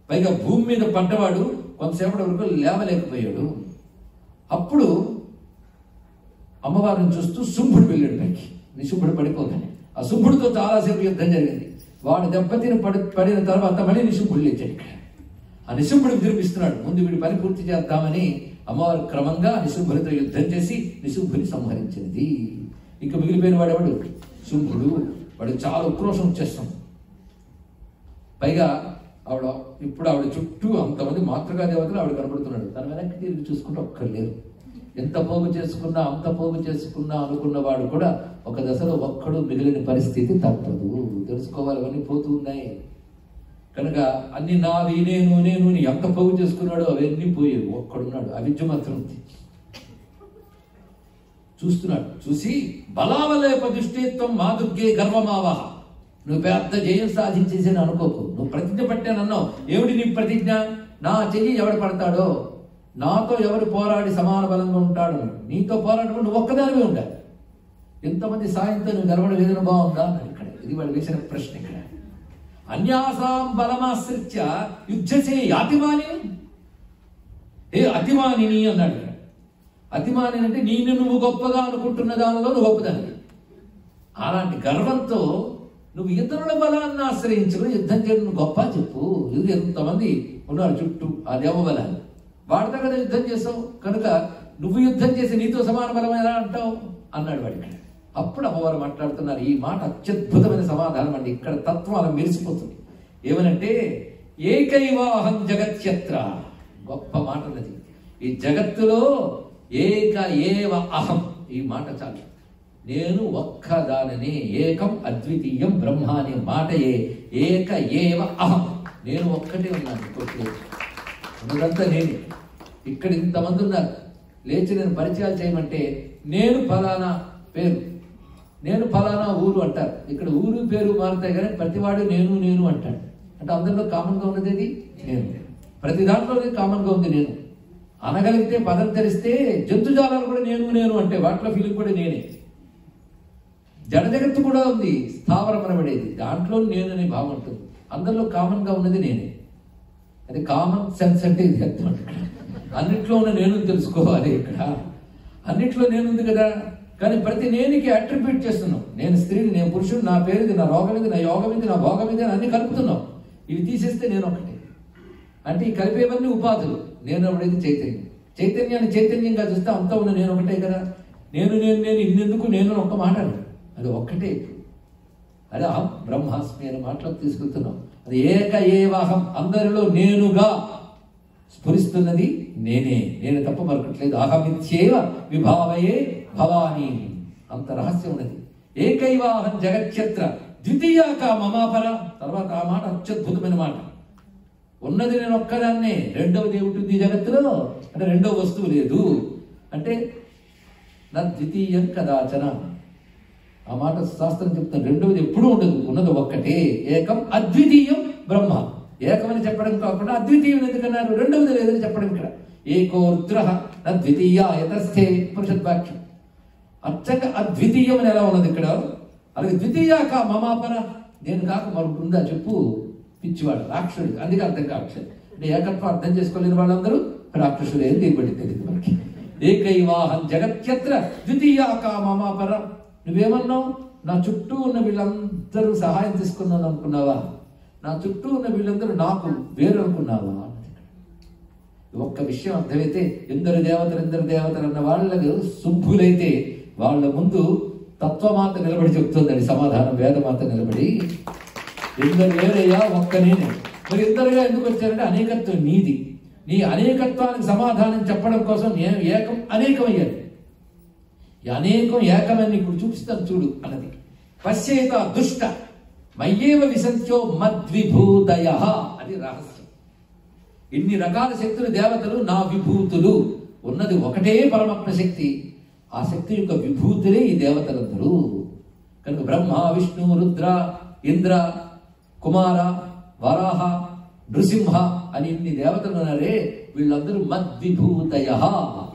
పైగా భూమి మీద పడ్డవాడు కొంతసేపటి వరకు లేవలేకపోయాడు. అప్పుడు అమ్మవారిని చూస్తూ శుంభుడు వెళ్ళాడు పైకి. నిశుంభుడు పడిపోగానే. ఆ శుంభుడితో చాలాసేపు యుద్ధం జరిగింది. వాడు దెబ్బతిని పడి పడిన తర్వాత మళ్ళీ నిశుంభుడు లేచాడు ఇక్కడ. ఆ నిశుంభుడు విజృంభిస్తున్నాడు. ముందు వీడి పని పూర్తి చేద్దామని అమ్మవారు క్రమంగా నిశుంభుడితో యుద్ధం చేసి నిశుంభుని సంహరించింది. ఇక మిగిలిపోయిన వాడు ఎవడు? శుంభుడు. వాడు చాలా ఉక్రోషం వచ్చేస్తాం పైగా ఆవిడ ఇప్పుడు ఆవిడ చుట్టూ అంతమంది మాతృగా దేవతలు ఆవిడ కనబడుతున్నాడు. తన వెనక్కి తిరిగి చూసుకుంటే ఒక్కరు లేరు ఎంత పోగు చేసుకున్నా అంత పోగు చేసుకున్నా అనుకున్న వాడు కూడా ఒక దశలో ఒక్కడు మిగిలిన పరిస్థితి తప్పదు. తెలుసుకోవాలి అవన్నీ పోతూ ఉన్నాయి. కనుక అన్ని నావి నేను నేను ఎంత పోగు చేసుకున్నాడో అవన్నీ పోయేవి ఒక్కడున్నాడు. అవిద్య మాత్రం చూస్తున్నాడు. చూసి బలావలేప దృష్టిత్వం మాదుర్గే గర్వమావహ. నువ్వు పెద్ద జయం సాధించేసి అనుకోకు. నువ్వు ప్రతిజ్ఞ పెట్టానన్నావు ఏమిటి నీ ప్రతిజ్ఞ? నా చెయ్యి ఎవడు పడతాడో? నాతో ఎవరు పోరాడి సమాన బలంగా ఉంటాడు? నీతో పోరాడడం నువ్వు ఒక్కదానివే ఉండాలి ఎంతమంది సాయంతో నువ్వు గర్వడం ఏదైనా బాగుందా? ఇక్కడ ఇది వాడు వేసిన ప్రశ్న ఇక్కడ. అన్యాసాం బలమాశ్రిత్య యుద్ధసే అతిమాని ఏ అతిమానిని అన్నాడు అతిమాని అంటే నేను నువ్వు గొప్పగా అనుకుంటున్న దానిలో నువ్వు గొప్పదాన్ని అలాంటి గర్వంతో నువ్వు ఇతరుల బలాన్ని ఆశ్రయించడం యుద్ధం చేయడం నువ్వు గొప్ప చెప్పు. ఇది ఎంతమంది ఉన్నారు చుట్టూ ఆ దేవబలాన్ని. వాడితో కదా యుద్ధం చేసావు కనుక నువ్వు యుద్ధం చేసి నీతో సమాన బలం ఎలా అంటావు? అన్నాడు వాడికి అప్పుడు అమ్మవారు మాట్లాడుతున్నారు ఈ మాట అత్యద్భుతమైన సమాధానం అండి. ఇక్కడ తత్వం అలా మెరిసిపోతుంది. ఏమనంటే ఏకైవాహం జగత్యత్ర. గొప్ప మాట ఉన్నది. ఈ జగత్తులో ఏక ఏవ అహం. ఈ మాట చాలు. నేను ఒక్కదాననే ఏకం అద్వితీయం బ్రహ్మ అనే మాటయే ఏక ఏవ అహం. నేను ఒక్కటే ఉన్నాను ఇంకోటి ఉన్నదంతా నేనే. ఇక్కడ ఇంతమంది ఉన్నారు. లేచి నేను పరిచయాలు చేయమంటే నేను ఫలానా పేరు. నేను ఫలానా ఊరు అంటారు. ఇక్కడ ఊరు పేరు మారుతాయి కానీ ప్రతివాడు నేను నేను అంటాడు. అంటే అందరిలో కామన్గా ఉన్నది ఏది? నేను. ప్రతి దాంట్లోనే కామన్గా ఉంది నేను. అనగలిగితే పదం తెరిస్తే జంతుజాలాలు కూడా నేను నేను అంటే వాటిలో ఫీలింగ్ కూడా నేనే. జడ జగత్తు కూడా ఉంది స్థావరమనబడేది దాంట్లో నేను అనే భావం ఉంటుంది అందరిలో కామన్గా ఉన్నది నేనే. అది కామన్ సెన్స్ అంటే ఇది అర్థం ఇక్కడ అన్నిట్లో ఉన్న నేను తెలుసుకోవాలి ఇక్కడ. అన్నిట్లో నేనుంది కదా. కానీ ప్రతి నేనికి అట్రిబ్యూట్ చేస్తున్నాం. నేను స్త్రీని నేను పురుషుడు నా పేరుది నా రోగం ఇది నా యోగం ఇది నా భోగం ఇది అని అన్ని కలుపుతున్నాం. ఇవి తీసేస్తే నేను ఒకటి. అంటే ఈ కలిపేవన్నీ ఉపాధులు. నేను అనేది చైతన్యం. చైతన్యాన్ని చైతన్యంగా చూస్తే అంతా ఉన్న నేను ఒకటే కదా. నేను నేను నేను ఇన్నెందుకు నేను ఒక్క మాట అది ఒక్కటే. అదే అహం బ్రహ్మాస్మి అనే మాటలో తీసుకెళ్తున్నాం. అది ఏక ఏవాహం అందరిలో నేనుగా స్ఫురిస్తున్నది నేనే. నేను తప్ప మరొకట్లేదు. అహమిత్యేవ విభావయే భవాని. అంత రహస్యం ఉన్నది. ఏకైవాహం జగచ్చత్ర ద్వితీయాక మమాపర. తర్వాత ఆ మాట అత్యద్భుతమైన మాట. ఉన్నది నేను ఒక్కదాన్నే. రెండవది ఏమిటి జగత్తులో? అంటే రెండవ వస్తువు లేదు. అంటే నా ద్వితీయం కదాచన. ఆ మాట శాస్త్రం చెప్తాను రెండవది ఎప్పుడూ ఉండదు. ఉన్నది ఒక్కటే. ఏకం అద్వితీయం బ్రహ్మ. ఏకమని చెప్పడం కాకుండా అద్వితీయం ఎందుకన్నారు? రెండవది లేదని చెప్పడం ఇక్కడ. ఏకోర్ద్ర అద్వితీయ యతస్థే పురుషత్ వాక్యం అచ్చక అద్వితీయం అని ఎలా ఉన్నది ఇక్కడ? అలాగే కా మమాపర. నేను కాక మరొకటి ఉందా చెప్పు. పిచ్చివాడు రాక్షసుడు. అందుకే అర్థం కాక్షుడు అంటే ఏకత్వం అర్థం చేసుకోలేని వాళ్ళందరూ రాక్షసుడు ఏం దిగుబడి తెలియదు మనకి. ఏకైవాహం జగత్యత్ర కా మమాపర. నువ్వేమన్నావు? నా చుట్టూ ఉన్న వీళ్ళందరూ సహాయం తీసుకున్నాను అనుకున్నావా? నా చుట్టూ ఉన్న వీళ్ళందరూ నాకు వేరు అనుకున్నావా? ఒక్క విషయం అర్థమైతే ఎందరు దేవతలు ఎందరు దేవతలు అన్న వాళ్ళకు శుభులైతే వాళ్ళ ముందు తత్వమాత నిలబడి చెప్తుందని సమాధానం వేదమాత నిలబడి. ఎందరు వేరయ్యా ఒక్క నేనే. మరి ఇద్దరుగా ఎందుకు వచ్చారంటే అనేకత్వం నీది. నీ అనేకత్వానికి సమాధానం చెప్పడం కోసం నేను ఏకం అనేకమయ్యాను. అనేకం ఏకమని ఇప్పుడు చూపిస్తాను చూడు అన్నది. పశ్చేత దుష్ట మయ్యేవ విసంత్యో మద్విభూతయ అది రహస్యం. ఇన్ని రకాల శక్తులు దేవతలు నా విభూతులు ఉన్నది ఒకటే పరమాత్మ శక్తి. ఆ శక్తి యొక్క విభూతులే ఈ దేవతలందరూ. కనుక బ్రహ్మ విష్ణు రుద్ర ఇంద్ర కుమార వరాహ నృసింహ అని ఇన్ని దేవతలు ఉన్నారే వీళ్ళందరూ మద్విభూతయ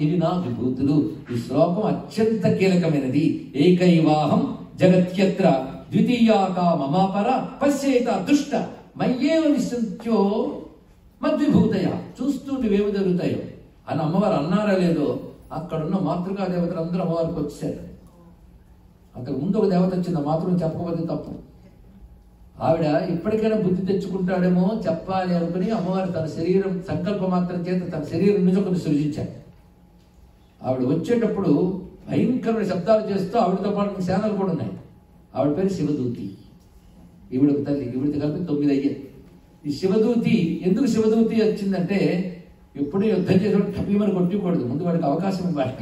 ఇవి నా విభూతులు ఈ శ్లోకం అత్యంత కీలకమైనది. ఏకైవాహం జగత్యత్ర ద్వితీయాకా మమాపర పశ్చేత దుష్ట. మయ్యేవ విసంత్యో మద్విభూతయ చూస్తూ నువ్వేమి జరుగుతాయో. అని అమ్మవారు అన్నారా లేదో అక్కడున్న మాతృకా దేవతలు అందరూ అమ్మవారికి వచ్చారు అక్కడ ముందు ఒక దేవత వచ్చింది. మాతృని చెప్పకపోతే తప్పు. ఆవిడ ఇప్పటికైనా బుద్ధి తెచ్చుకుంటాడేమో చెప్పాలి అనుకుని అమ్మవారు తన శరీరం సంకల్ప మాత్రం చేత తన శరీరం నుంచి ఒకటి సృజించాడు ఆవిడ వచ్చేటప్పుడు భయంకరమైన శబ్దాలు చేస్తూ ఆవిడతో పాటు సేనలు కూడా ఉన్నాయి. ఆవిడ పేరు శివదూతి. ఈవిడకు తల్లి ఈవిడితో కలిపి తొమ్మిది అయ్యాయి ఈ శివదూతి ఎందుకు శివదూతి వచ్చిందంటే ఎప్పుడు యుద్ధం చేసేవాడు టపీమని కొట్టకూడదు. ముందు వాడికి అవకాశం ఇవ్వాలి.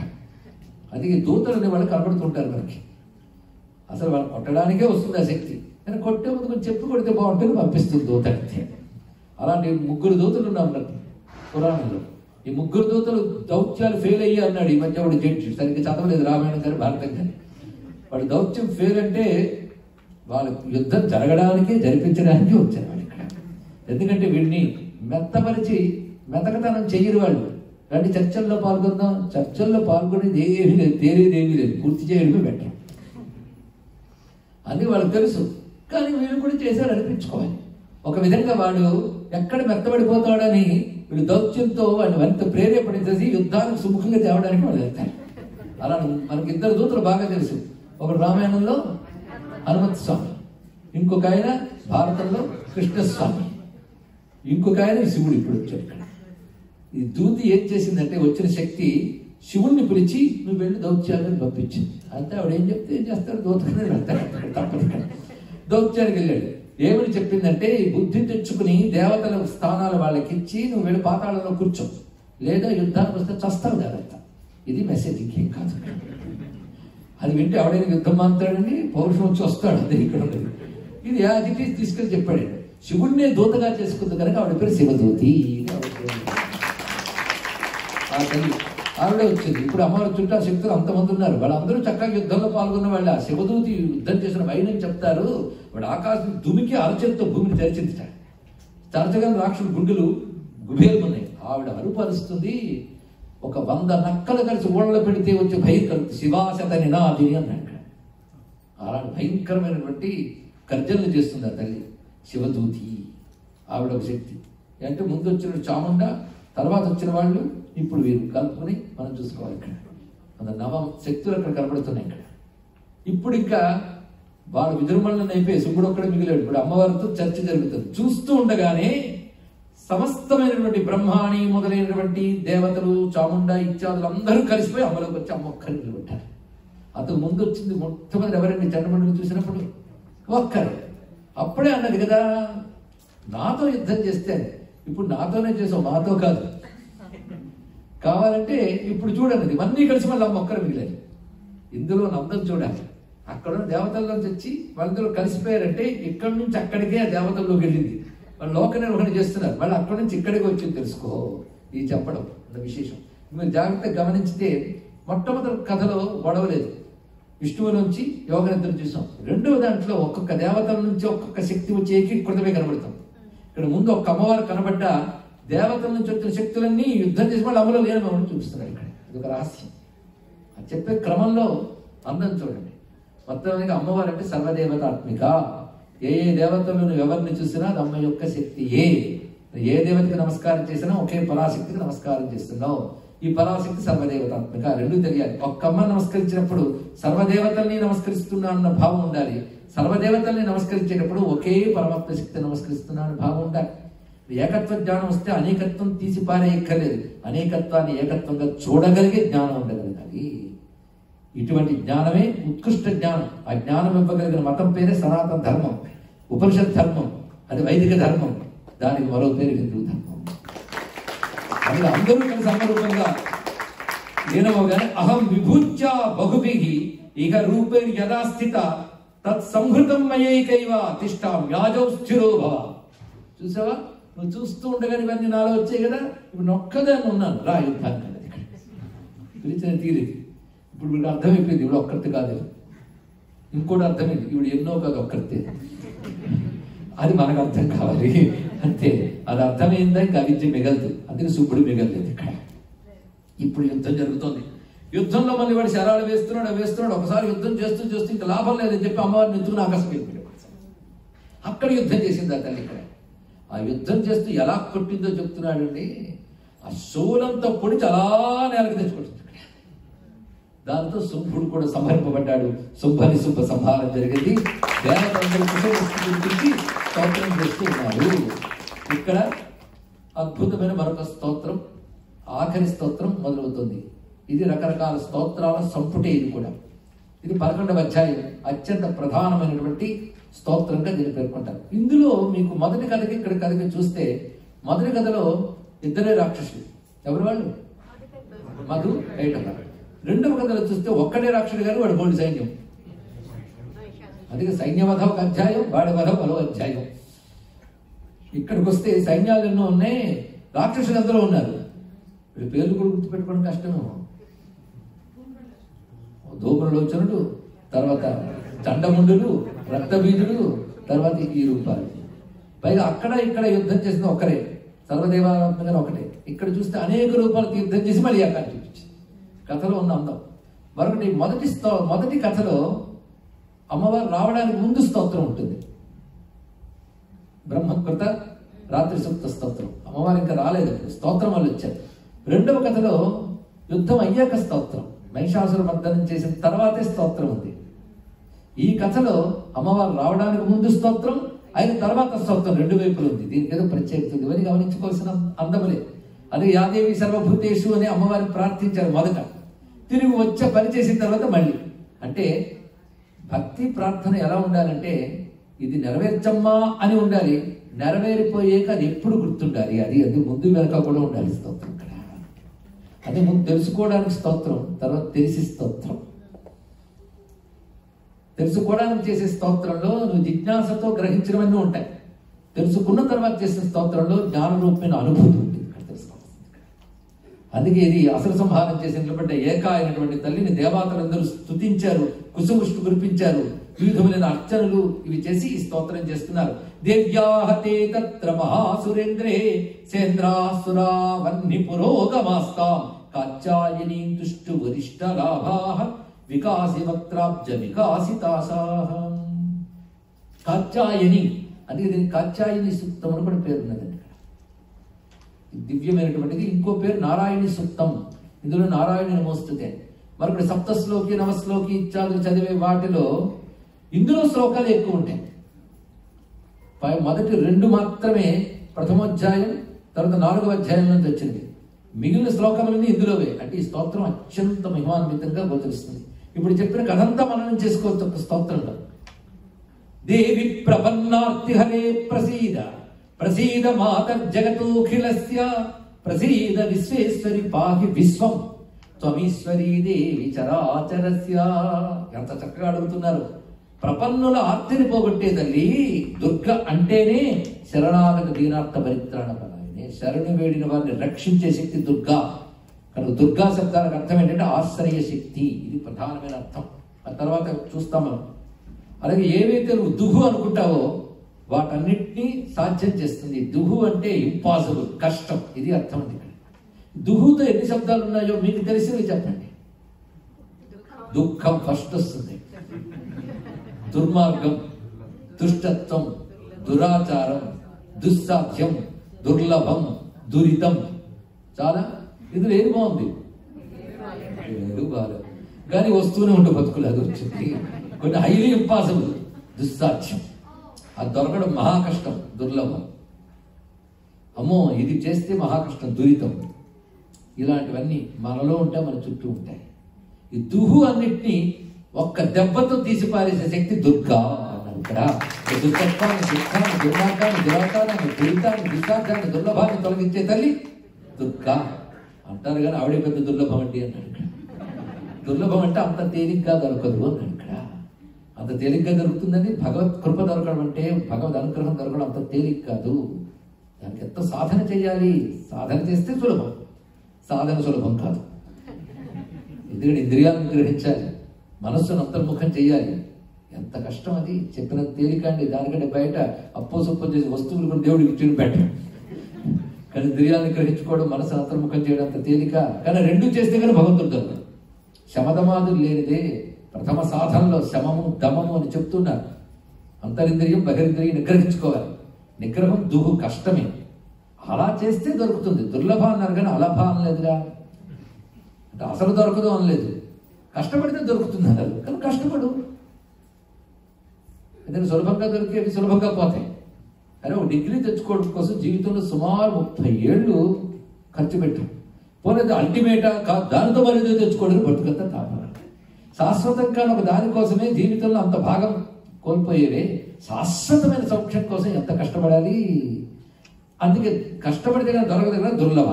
అది దూతలు అనే వాళ్ళు కనబడుతుంటారు మనకి. అసలు వాళ్ళు కొట్టడానికే వస్తుంది ఆ శక్తి. నేను కొట్టే ముందు కొంచెం చెప్పి కొడితే బాగుంటుంది పంపిస్తుంది దూత అంతే. అలాంటి ముగ్గురు దూతలు ఉన్నాం మనకి పురాణంలో. ఈ ముగ్గురు దూతలు దౌత్యాలు ఫెయిల్ అయ్యి అన్నాడు. ఈ మధ్య వాడు జడ్జి. సరిగ్గా చదవలేదు రామాయణం కానీ భారతం కానీ వాడు దౌత్యం ఫెయిల్ అంటే వాళ్ళ యుద్ధం జరగడానికే జరిపించడానికి వచ్చారు వాళ్ళు ఇక్కడ. ఎందుకంటే వీడిని మెత్తపరిచి మెతకతనం చెయ్యరు వాళ్ళు. రండి చర్చల్లో పాల్గొందాం. చర్చల్లో పాల్గొనేది ఏమీ లేదు తేలేదేమీ ఏమీ లేదు. పూర్తి చేయడమే బెటర్. అది వాళ్ళకి తెలుసు కానీ వీడు కూడా చేశారు అనిపించుకోవాలి. ఒక విధంగా వాడు ఎక్కడ మెత్తబడిపోతాడని వీడు దౌత్యంతో వాడిని ఎంత ప్రేరేపడించేసి యుద్ధానికి సుముఖంగా తేవడానికి వాళ్ళు వెళ్తారు అలా మనకి ఇద్దరు దూతలు బాగా తెలుసు. ఒకడు రామాయణంలో హనుమంత స్వామి ఇంకొక ఆయన భారతంలో కృష్ణస్వామి ఇంకొక ఆయన శివుడు ఇప్పుడు వచ్చాడు ఇక్కడ. ఈ దూతి ఏం చేసిందంటే వచ్చిన శక్తి శివుణ్ణి పిలిచి నువ్వు వెళ్ళి దౌత్యాలను పంపించింది అంతే ఆవిడ ఏం చెప్తే ఏం చేస్తాడు దూతగానే వెళ్తాడు తప్పదు దౌత్యానికి వెళ్ళాడు. ఏమని చెప్పిందంటే ఈ బుద్ధి తెచ్చుకుని దేవతల స్థానాలు వాళ్ళకి ఇచ్చి నువ్వు వెళ్ళి పాతాళంలో కూర్చో. లేదా యుద్ధానికి వస్తే చస్తావు జాగ్రత్త. ఇది మెసేజ్ ఇంకేం కాదు. అది వింటే ఎవడైనా యుద్ధం మాంతాడండి పౌరుషం వచ్చి వస్తాడు. అదే ఇక్కడ ఉండదు ఇది యాజ్ తీసుకెళ్ళి చెప్పాడు. శివుణ్ణే దూతగా చేసుకుంది కనుక ఆవిడ పేరు శివదూతి ఆ తల్లి. ఆవిడే వచ్చింది ఇప్పుడు అమ్మవారి చుట్టూ ఆ శక్తులు అంతమంది ఉన్నారు. వాళ్ళందరూ చక్కగా యుద్ధంలో పాల్గొన్న వాళ్ళు ఆ శివదూతి యుద్ధం చేసిన వైనం చెప్తారు. వాడు ఆకాశం దుమికి అరచేతితో భూమిని తెరిచింది తరచగా రాక్షసుడు గుండెలు గుబేలున్నాయి ఆవిడ అరుపరుస్తుంది. ఒక వంద నక్కలు కలిసి ఓళ్ళ పెడితే వచ్చే భయం కలుగుతుంది శివాశత నినాదిని అన్నాడు. అలాంటి భయంకరమైనటువంటి గర్జనలు చేస్తుంది ఆ తల్లి శివదూతి. ఆవిడ ఒక శక్తి. అంటే ముందు వచ్చిన చాముండ తర్వాత వచ్చిన వాళ్ళు ఇప్పుడు వీరు కలుపుకొని మనం చూసుకోవాలి ఇక్కడ. మన నవ శక్తులు అక్కడ కనబడుతున్నాయి ఇక్కడ. ఇప్పుడు ఇంకా వాళ్ళు విజృంభణలను అయిపోయి శుభుడు ఒక్కడే మిగిలాడు. ఇప్పుడు అమ్మవారితో చర్చ జరుగుతుంది. చూస్తూ ఉండగానే సమస్తమైనటువంటి బ్రహ్మాణి మొదలైనటువంటి దేవతలు చాముండ ఇత్యాదులు అందరూ కలిసిపోయి అమ్మలోకి వచ్చి అమ్మ ఒక్కరిని నిలబెట్టారు. అతను ముందు వచ్చింది మొట్టమొదటి ఎవరండి? చండమండలి చూసినప్పుడు? ఒక్కరు. అప్పుడే అన్నది కదా నాతో యుద్ధం చేస్తే ఇప్పుడు నాతోనే చేసావు మాతో కాదు. కావాలంటే ఇప్పుడు చూడండి ఇవన్నీ కలిసి మళ్ళీ అమ్మ ఒక్కరు ఇందులో నందం చూడాలి. అక్కడ ఉన్న దేవతల్లోంచి వచ్చి వాళ్ళందరూ కలిసిపోయారంటే ఇక్కడి నుంచి అక్కడికే ఆ దేవతల్లోకి వెళ్ళింది. వాళ్ళు లోక నిర్వహణ చేస్తున్నారు. వాళ్ళు అక్కడి నుంచి ఇక్కడికి వచ్చింది తెలుసుకో. ఇది చెప్పడం అంత విశేషం. మీరు జాగ్రత్తగా గమనించితే మొట్టమొదటి కథలో గొడవలేదు. విష్ణువు నుంచి యోగ నిద్ర చూసాం రెండవ దాంట్లో ఒక్కొక్క దేవతల నుంచి ఒక్కొక్క శక్తి వచ్చి ఏకీకృతమే కనబడతాం. ఇక్కడ ముందు ఒక అమ్మవారు కనబడ్డ దేవతల నుంచి వచ్చిన శక్తులన్నీ యుద్ధం చేసి వాళ్ళు అమలు లేని మమ్మల్ని చూపిస్తున్నారు ఇక్కడ. ఇది ఒక రహస్యం. అది చెప్పే క్రమంలో అందం చూడండి. మొత్తానికి అమ్మవారు అంటే సర్వదేవతాత్మిక. ఏ ఏ దేవతలను ఎవరిని చూసినా అది అమ్మ యొక్క శక్తి ఏ ఏ దేవతకి నమస్కారం చేసినా ఒకే పరాశక్తికి నమస్కారం చేస్తున్నావు. ఈ పరాశక్తి సర్వదేవతాత్మిక. రెండు తెలియాలి. ఒక్కమ్మ నమస్కరించినప్పుడు సర్వదేవతల్ని నమస్కరిస్తున్నా అన్న భావం ఉండాలి. సర్వదేవతల్ని నమస్కరించేటప్పుడు ఒకే పరమాత్మ శక్తి నమస్కరిస్తున్నా అన్న భావం ఉండాలి. ఏకత్వ జ్ఞానం వస్తే అనేకత్వం తీసి పారేయక్కర్లేదు. అనేకత్వాన్ని ఏకత్వంగా చూడగలిగే జ్ఞానం ఉండగలగాలి ఇటువంటి జ్ఞానమే ఉత్కృష్ట జ్ఞానం. ఆ జ్ఞానం ఇవ్వగలిగిన మతం పేరే సనాతన ధర్మం. ఉపనిషత్ ధర్మం. అది వైదిక ధర్మం. దానికి మరో పేరు హిందూ ధర్మం. అందులో అందరూ కలిసి సమరూపంగా ఏనవగానే అహం విభూత్య బహుభిః ఇక రూపేర్ యదా స్థిత తత్ సంహృతం మయైకైవ తిష్టాం యాజౌ స్థిరో భవ. చూసావా? నువ్వు చూస్తూ ఉండగానే ఇవన్నీ నాలో వచ్చాయి కదా? ఇప్పుడు నొక్కదాన్ని ఉన్నాను. రా యుద్ధానికి ఇక్కడ. పిలిచిన తీరేది. ఇప్పుడు వీడు అర్థమైపోయింది ఇప్పుడు ఒక్కరిది కాదు. ఇంకోటి అర్థమైంది ఇప్పుడు ఎన్నో కాదు ఒక్కరితే అది మనకు అర్థం కావాలి. అంతే. అది అర్థమైందా ఇంకా అవిద్య మిగలదు. అందుకే శుభుడు మిగలలేదు ఇక్కడ. ఇప్పుడు యుద్ధం జరుగుతోంది. యుద్ధంలో మళ్ళీ వాడు శరాలు వేస్తున్నాడు వేస్తున్నాడు. ఒకసారి యుద్ధం చేస్తూ చేస్తూ ఇంకా లాభం లేదని చెప్పి అమ్మవారిని ఎత్తుకుని ఆకాశం వెళ్ళిపోయాడు అక్కడ యుద్ధం చేసింది ఆ తల్లి ఇక్కడ. ఆ యుద్ధం చేస్తూ ఎలా కొట్టిందో చెప్తున్నాడండి ఆ శూలంతో పొడిచి అలా నేలకు తెచ్చుకుంటుంది. దాంతో శుంభుడు కూడా సంహరింపబడ్డాడు. శుంభని శుంభ సంహారం జరిగింది. దేవతందరూ కుశలస్థితికి స్తోత్రం చేస్తూ ఉన్నారు. ఇక్కడ అద్భుతమైన మరొక స్తోత్రం ఆఖరి స్తోత్రం మొదలవుతుంది. ఇది రకరకాల స్తోత్రాల సంపుటే ఇది కూడా. ఇది పదకొండవ అధ్యాయం అత్యంత ప్రధానమైనటువంటి స్తోత్రంగా దీన్ని పేర్కొంటారు. ఇందులో మీకు మొదటి కథకి ఇక్కడ కథకి చూస్తే మొదటి కథలో ఇద్దరే రాక్షసులు. ఎవరు వాళ్ళు? మధు ఏటక రెండవ కథలో చూస్తే ఒక్కడే రాక్షసుడు గారు వాడు బోడి సైన్యం. అందుకే సైన్యవధ ఒక అధ్యాయం వాడి వధ మరో అధ్యాయం. ఇక్కడికి వస్తే సైన్యాలు ఎన్నో ఉన్నాయి రాక్షసులు అందరూ ఉన్నారు. వీళ్ళ పేర్లు కూడా గుర్తుపెట్టుకోవడం కష్టము. వచ్చినట్టు తర్వాత దండముండులు రక్తబీజుడు తర్వాత ఈ రూపాలు. పైగా అక్కడ ఇక్కడ యుద్ధం చేసిన ఒకరే సర్వదేవాత్మగా ఒకటే. ఇక్కడ చూస్తే అనేక రూపాలు యుద్ధం చేసి మళ్ళీ అక్కడ చూపించింది. కథలో ఉన్న అందం. మరొకటి మొదటి స్తో మొదటి కథలో అమ్మవారు రావడానికి ముందు స్తోత్రం ఉంటుంది. బ్రహ్మకృత రాత్రి సూక్త స్తోత్రం. అమ్మవారు ఇంకా రాలేదు. స్తోత్రం వాళ్ళు వచ్చారు. రెండవ కథలో యుద్ధం అయ్యాక స్తోత్రం. మహిషాసుర మర్దనం చేసిన తర్వాతే స్తోత్రం ఉంది. ఈ కథలో అమ్మవారు రావడానికి ముందు స్తోత్రం అయిన తర్వాత స్తోత్రం రెండు వైపులు ఉంది. దీనికి ఏదో ప్రత్యేకత ఉంది. ఇవన్నీ గమనించుకోవాల్సిన అందములే అదే యాదేవి సర్వభూతేషు అని అమ్మవారిని ప్రార్థించారు మొదట. తిరిగి వచ్చే పని చేసిన తర్వాత మళ్ళీ. అంటే భక్తి ప్రార్థన ఎలా ఉండాలంటే ఇది నెరవేర్చమ్మా అని ఉండాలి. నెరవేరిపోయాక అది ఎప్పుడు గుర్తుండాలి. అది అది ముందు వెనక కూడా ఉండాలి స్తోత్రం ఇక్కడ. అది ముందు తెలుసుకోవడానికి స్తోత్రం తర్వాత తెలిసి స్తోత్రం. తెలుసుకోవడానికి చేసే స్తోత్రంలో నువ్వు జిజ్ఞాసతో గ్రహించినవన్నీ ఉంటాయి. తెలుసుకున్న తర్వాత చేసిన స్తోత్రంలో జ్ఞాన రూపమైన అనుభూతి ఉంటుంది. ఇక్కడ అందుకే ఇది అసలు సంహారం చేసి నిలబడ్డ ఏక అయినటువంటి తల్లిని దేవతలందరూ స్తుతించారు కుసుముష్టి కురిపించారు వివిధములైన అర్చనలు ఇవి చేసి స్తోత్రం చేస్తున్నారు. దేవ్యాహతే తత్ర మహాసురేంద్రే సేంద్రాసురావన్ని పురోగమాస్తాం కాచాయనీ తుష్టు వరిష్ట లాభాహ వికాసి వక్త్రాబ్జ వికాసితాసాహ కాచాయని అందుకే దీనికి కాచాయని సూక్తం అని కూడా పేరు ఉన్నదండి ఇక్కడ దివ్యమైనటువంటిది ఇంకో పేరు నారాయణి సూక్తం. ఇందులో నారాయణ మోస్తుతే మరొకటి సప్తశ్లోకి నవశ్లోకి ఇత్యాదులు చదివే వాటిలో ఇందులో శ్లోకాలు ఎక్కువ ఉంటాయి. పై మొదటి రెండు మాత్రమే ప్రథమోధ్యాయం తర్వాత నాలుగవ అధ్యాయం నుంచి వచ్చింది మిగిలిన శ్లోకములన్నీ ఇందులోవే. అంటే ఈ స్తోత్రం అత్యంత మహిమాన్వితంగా గోచరిస్తుంది ఇప్పుడు చెప్పిన కథంతా మననం చేసుకోవచ్చు ఒక స్తోత్రంలో దేవి ప్రపన్నార్తి హరే ప్రసీద ప్రసీద మాతర్జగతోఖిలస్య ప్రసీద విశ్వేశ్వరి పాహి విశ్వం త్వమీశ్వరీ దేవి చరాచరస్య. ఎంత చక్కగా అడుగుతున్నారు. ప్రపన్నుల ఆర్తిని పోగొట్టే తల్లి దుర్గ అంటేనే శరణాగత దీనార్థ పరిత్రాణ పదాయనే శరణు వేడిన వారిని రక్షించే శక్తి దుర్గా. కనుక దుర్గా శబ్దానికి అర్థం ఏంటంటే ఆశ్రయ శక్తి. ఇది ప్రధానమైన అర్థం. ఆ తర్వాత చూస్తాం మనం. అలాగే ఏవైతే నువ్వు దుహు అనుకుంటావో వాటన్నిటినీ సాధ్యం చేస్తుంది. దుహు అంటే ఇంపాసిబుల్ కష్టం. ఇది అర్థం ఉంది ఇక్కడ. దుహుతో ఎన్ని శబ్దాలు ఉన్నాయో మీకు తెలిసినవి చెప్పండి. దుఃఖం ఫస్ట్ వస్తుంది. దుర్మార్గం దుష్టత్వం దురాచారం దుస్సాధ్యం దుర్లభం దురితం. చాలా ఇందులో ఏది బాగుంది. లేదు బాగాలేదు. కానీ వస్తూనే ఉండే బతుకులు అది వచ్చింది కొన్ని హైలీ ఇంపాసిబుల్ దుస్సాధ్యం. అది దొరకడం మహా కష్టం దుర్లభం. అమ్మో ఇది చేస్తే మహా కష్టం దురితం. ఇలాంటివన్నీ మనలో ఉంటాయి మన చుట్టూ ఉంటాయి. ఈ దుహు అన్నిటినీ ఒక్క దెబ్బతో తీసి పారేసే శక్తి దుర్గా అన్నారు ఇక్కడ. దుర్గత్వాన్ని దుఃఖాన్ని దుర్మార్గాన్ని దురాకారాన్ని దురితాన్ని దుర్లభాన్ని తొలగించే తల్లి దుర్గా. అంటారు కానీ ఆవిడే పెద్ద దుర్లభం అండి అన్నాడు ఇక్కడ. దుర్లభం అంటే అంత తేలిగ్గా దొరకదు అన్నాడు ఇక్కడ. అంత తేలిగ్గా దొరుకుతుందని భగవత్ కృప దొరకడం అంటే భగవద్ అనుగ్రహం దొరకడం అంత తేలిక కాదు. దానికి ఎంత సాధన చేయాలి? సాధన చేస్తే సులభం. సాధన సులభం కాదు. ఎందుకంటే ఇంద్రియాలను గ్రహించాలి. మనస్సును అంతర్ముఖం చేయాలి. ఎంత కష్టం అది? చెప్పిన తేలిక అండి. దానికంటే బయట అప్పో సొప్పో చేసి వస్తువులు కూడా దేవుడికి ఇచ్చిన బెటర్. కానీ ఇంద్రియాలను గ్రహించుకోవడం మనసు అంతర్ముఖం చేయడం అంత తేలిక. కానీ రెండు చేస్తే కానీ భగవంతుడు దొరకడు. లేనిదే ప్రథమ సాధనలో శమము దమము అని చెప్తున్నారు. అంతరింద్రియం బహిరింద్రియం నిగ్రహించుకోవాలి. నిగ్రహం దుహు కష్టమే. అలా చేస్తే దొరుకుతుంది. దుర్లభ అన్నారు కానీ అలభ అనలేదుగా అంటే అసలు దొరకదు అనలేదు. కష్టపడితే దొరుకుతుంది అన్నారు. కానీ కష్టపడు. ఎందుకంటే సులభంగా దొరికేవి సులభంగా పోతాయి. అని ఒక డిగ్రీ తెచ్చుకోవడం కోసం జీవితంలో సుమారు ముప్పై ఏళ్ళు ఖర్చు పెట్టాం. పోలేదు అల్టిమేటా కాదు దానితో మరింత తెచ్చుకోవడానికి బతుకంతా తాపాలి శాశ్వతంగా ఒక దానికోసమే జీవితంలో అంత భాగం కోల్పోయేవే. శాశ్వతమైన సౌఖ్యం కోసం ఎంత కష్టపడాలి? అందుకే కష్టపడితే కానీ దొరకదు కదా దుర్లభ.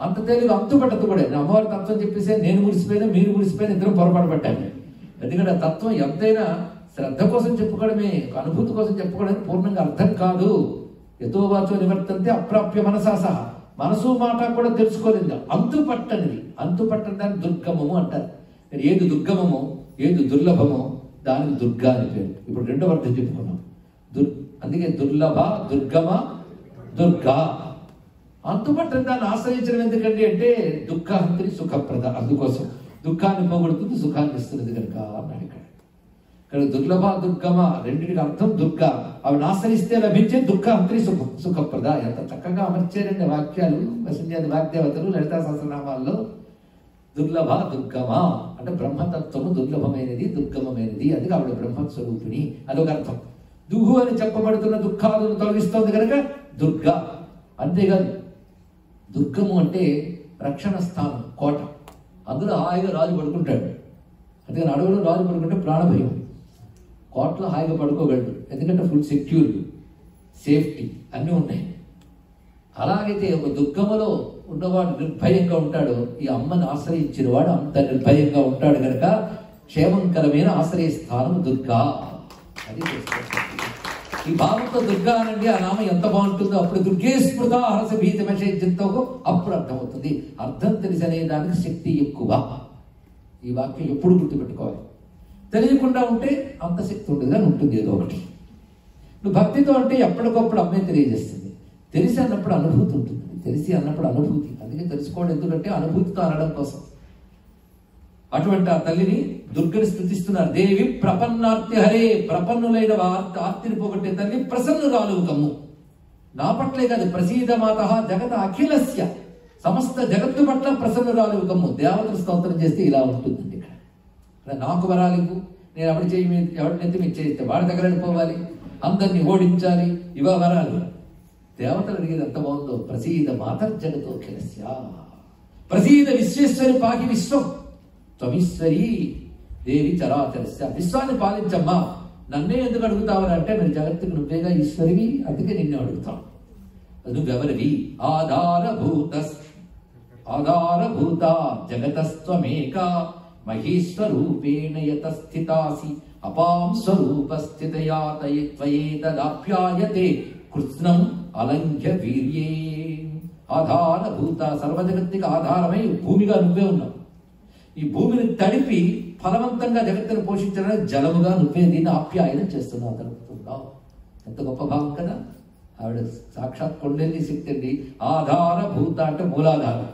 అంత తేలిక అంతుపట్టదు కూడా. నేను అమ్మవారి తత్వం చెప్పేసి నేను మురిసిపోయినా మీరు మురిసిపోయినా ఇద్దరం పొరపాటు పట్టాను ఎందుకంటే ఆ తత్వం ఎంతైనా శ్రద్ధ కోసం చెప్పుకోవడమే ఒక అనుభూతి కోసం చెప్పుకోవడానికి పూర్ణంగా అర్థం కాదు. ఎతో నివర్తంతే అప్రాప్య మనసాస మనసు మాట కూడా తెలుసుకోలేదు. అంతు పట్టనిది అంతు పట్టని దాన్ని దుర్గమము అంటారు. ఏది దుర్గమమో? ఏది దుర్లభమో? దానికి దుర్గా అని పేరు. ఇప్పుడు రెండవ అర్థం చెప్పుకున్నాం. దుర్ అందుకే దుర్లభ దుర్గమ దుర్గా. అంతుపట్టని దాన్ని ఆశ్రయించడం ఎందుకండి అంటే దుఃఖహంత్రి సుఖప్రద అందుకోసం. దుఃఖాన్ని పోగొడుతుంది సుఖాన్ని ఇస్తుంది కనుక అన్నాడు. ఇక్కడ దుర్లభ దుర్గమ రెండింటికి అర్థం దుర్గ. అవి ఆశ్రయిస్తే లభించే దుఃఖహంత్రి సుఖ సుఖప్రద. ఎంత చక్కగా అమర్చారండి వాక్యాలు. వసంజాది వాగ్దేవతలు లలితా సహస్రనామాల్లో. దుర్లభ దుర్గమ. అంటే బ్రహ్మతత్వము దుర్లభమైనది దుర్గమమైనది. అది ఆవిడ బ్రహ్మస్వరూపిణి. అదొక అర్థం. దుహు అని చెప్పబడుతున్న దుఃఖాలను తొలగిస్తోంది కనుక దుర్గ. అంతేకాదు దుర్గము అంటే రక్షణ స్థానం కోట. అందులో హాయిగా రాజు పడుకుంటాడు. అందుకని అడవులో రాజు పడుకుంటే ప్రాణభయం. కోటలో హాయిగా పడుకోగలడు. ఎందుకంటే ఫుల్ సెక్యూర్ సేఫ్టీ అన్నీ ఉన్నాయి. అలాగైతే ఒక దుఃఖములో ఉన్నవాడు నిర్భయంగా ఉంటాడు. ఈ అమ్మని ఆశ్రయించిన వాడు అంత నిర్భయంగా ఉంటాడు కనుక క్షేమంకరమైన ఆశ్రయ స్థానం దుర్గా. అది ఈ భావంతో దుర్గా అనండి. ఆ నామం ఎంత బాగుంటుందో అప్పుడు దుర్గే స్మృత హరస భీత విషయంతో అప్పుడు అర్థమవుతుంది. అర్థం తెలిసి అనేదానికి శక్తి ఎక్కువ. ఈ వాక్యం ఎప్పుడు గుర్తుపెట్టుకోవాలి? తెలియకుండా ఉంటే అంత శక్తి ఉండదు అని ఉంటుంది ఏదో ఒకటి. నువ్వు భక్తితో అంటే ఎప్పటికప్పుడు అమ్మే తెలియజేస్తుంది. తెలిసి అన్నప్పుడు అనుభూతి ఉంటుంది. తెలిసి అన్నప్పుడు అనుభూతి. అందుకే తెలుసుకోవడం ఎందుకంటే అనుభూతితో అనడం కోసం. అటువంటి ఆ తల్లిని దుర్గని స్థుతిస్తున్నారు. దేవి ప్రపన్నార్తి హరే ప్రపన్నులైన ఆర్తిని పోగొట్టే తల్లి ప్రసన్నురాలు తమ్ము నా పట్లే కాదు ప్రసీద మాత జగత అఖిలస్య. సమస్త జగత్తు పట్ల ప్రసన్నురాలు కమ్ము. దేవతలు స్తోత్రం చేస్తే ఇలా ఉంటుంది. నాకు వరాలిపు నేను ఎవరి చేయి ఎవరినైతే మీరు చేయిస్తే వాడి దగ్గర పోవాలి. అందరినీ ఓడించాలి. ఇవా వరాలు. దేవతలు అడిగేది ఎంత బాగుందో ప్రసీద మాతర్జగతో ఖిలస్య ప్రసీద విశ్వేశ్వరి పాకి విశ్వం. త్వమీశ్వరి దేవి చరాచరస్య. విశ్వాన్ని పాలించమ్మా. నన్నే ఎందుకు అడుగుతావని అంటే నేను జగత్తుకు నువ్వేగా ఈశ్వరివి అందుకే నిన్ను అడుగుతాను నువ్వెవరివి? ఆధారభూత ఆధారభూత జగతస్త్వమేకా. మహేశ్వరూపేణ యతస్థితాసి అపాం స్వరూప స్థితయా త్వయేతదాప్యాయతే కృష్ణం అలంఘ్య వీర్యే. ఆధారభూత సర్వజగత్తికి ఆధారమై భూమిగా నువ్వే ఉన్నావు. ఈ భూమిని తడిపి ఫలవంతంగా జగత్తును పోషించడానికి జలముగా నువ్వే దీన్ని ఆప్యాయనం చేస్తున్నావు తడుపుతున్నావు ఎంత గొప్ప భావం కదా. ఆవిడ సాక్షాత్ కొండెల్లి శక్తి అండి. ఆధారభూత అంటే మూలాధారం.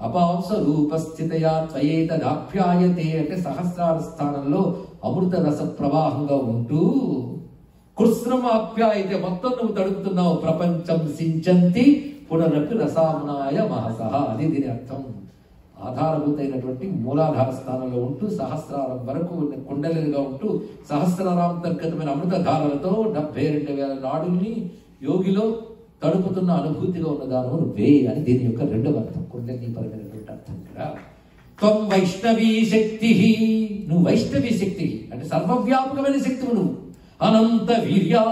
అపాంస రూపస్థితయా త్వయేతదాప్యాయతే అంటే సహస్రార స్థానంలో అమృత రస ప్రవాహంగా ఉంటూ కృష్ణం ఆప్యాయతే మొత్తం నువ్వు తడుపుతున్నావు ప్రపంచం సించంతి పునరపి రసామునాయ మహసహ. అది దీని అర్థం. ఆధారభూతమైనటువంటి మూలాధార స్థానంలో ఉంటూ సహస్రారం వరకు కుండలిగా ఉంటూ సహస్రారాంతర్గతమైన అమృత ధారలతో డెబ్బై రెండు వేల నాడుల్ని యోగిలో తడుపుతున్న అనుభూతిగా ఉన్నదాను నువ్వే అని దీని యొక్క రెండవ అర్థం. కుండలి పరమైనటువంటి అర్థం ఇక్కడ. త్వం వైష్ణవీ శక్తి నువ్వు వైష్ణవీ శక్తి అంటే సర్వవ్యాపకమైన శక్తి నువ్వు. అనంత వీర్యా.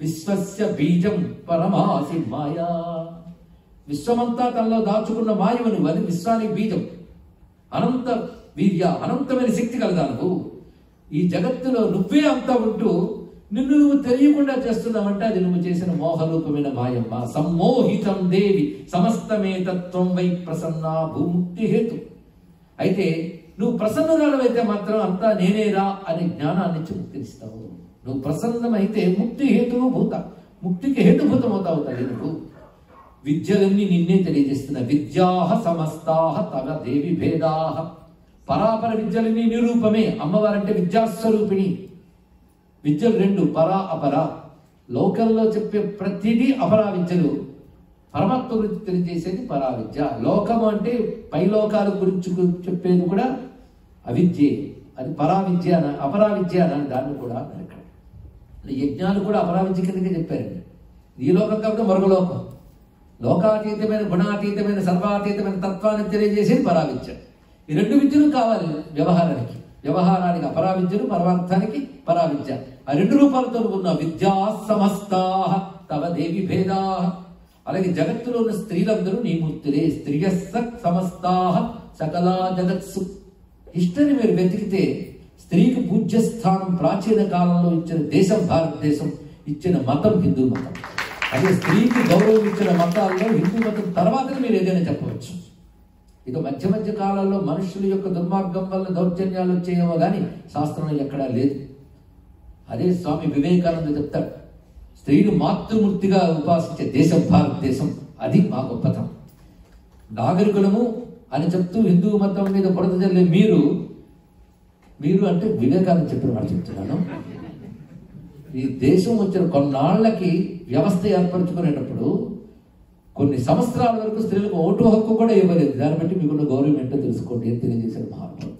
విశ్వస్య బీజం పరమాసి మాయా. విశ్వమంతా తనలో దాచుకున్న మాయవు నువ్వు. అది విశ్వానికి బీజం. అనంత వీర్య అనంతమైన శక్తి కలదా నువ్వు ఈ జగత్తులో నువ్వే అంతా ఉంటూ నిన్ను నువ్వు తెలియకుండా చేస్తున్నావంటే అది నువ్వు చేసిన మోహరూపమైన మాయమ్మ. సమ్మోహితం దేవి సమస్తమే తత్వం వై ప్రసన్న భూముక్తి హేతు. అయితే నువ్వు ప్రసన్నురాలవైతే మాత్రం అంతా నేనేరా అనే జ్ఞానాన్ని ఇచ్చి నువ్వు ప్రసన్నమైతే ముక్తి హేతువు భూత. ముక్తికి హేతుభూతం అవుతావు తల్లి నువ్వు. విద్యలన్నీ నిన్నే తెలియజేస్తున్న విద్యాహ సమస్తాహ తవ దేవి భేదాహ. పరాపర విద్యలన్నీ నిరూపమే. అమ్మవారంటే విద్యాస్వరూపిణి. విద్యలు రెండు పరా అపర. లోకంలో చెప్పే ప్రతిదీ అపరా విద్యలు. పరమాత్మ గురించి తెలియజేసేది పరా విద్య. లోకం అంటే పై లోకాల గురించి చెప్పేది కూడా అవిద్యే. అది పరా విద్య అని అపరా విద్య అని దాన్ని కూడా అన్నారు యజ్ఞాలు కూడా అపరా విద్య కిందకే చెప్పారండి. ఈ లోకం కాబట్టి మరొక లోకం. లోకాతీతమైన గుణాతీతమైన సర్వాతీతమైన తత్వాన్ని తెలియజేసేది పరావిద్య ఈ రెండు విద్యలు కావాలి వ్యవహారానికి. వ్యవహారానికి అపరావిద్యను పరమార్థానికి పరావిద్య. ఆ రెండు రూపాలతో ఉన్న విద్యా సమస్తా తవ దేవి భేదా. అలాగే జగత్తులో ఉన్న స్త్రీలందరూ నీ మూర్తులే. స్త్రియ సమస్తా సకలా జగత్సు. హిస్టరీ మీరు వెతికితే స్త్రీకి పూజ్య స్థానం ప్రాచీన కాలంలో ఇచ్చిన దేశం భారతదేశం ఇచ్చిన మతం హిందూ మతం. అదే స్త్రీకి గౌరవం ఇచ్చిన మతాల్లో హిందూ మతం తర్వాతనే మీరు ఏదైనా చెప్పవచ్చు. ఇక మధ్య మధ్య కాలంలో మనుషుల యొక్క దుర్మార్గం వల్ల దౌర్జన్యాలు వచ్చేయేమో కానీ శాస్త్రంలో ఎక్కడా లేదు. అదే స్వామి వివేకానంద చెప్తాడు స్త్రీని మాతృమూర్తిగా ఉపాసించే దేశం భారతదేశం. అది మా గొప్పతనం. నాగరికులము అని చెప్తూ హిందూ మతం మీద బురద జల్లే మీరు మీరు అంటే వివేకానంద చెప్పిన మాట చెప్తున్నాను. ఈ దేశం వచ్చిన కొన్నాళ్ళకి వ్యవస్థ ఏర్పరచుకునేటప్పుడు కొన్ని సంవత్సరాల వరకు స్త్రీలకు ఓటు హక్కు కూడా ఇవ్వలేదు. దాన్ని బట్టి మీకున్న గౌరవం ఏంటో తెలుసుకోండి. ఏం తెలియజేశాడు మహానుభావుడు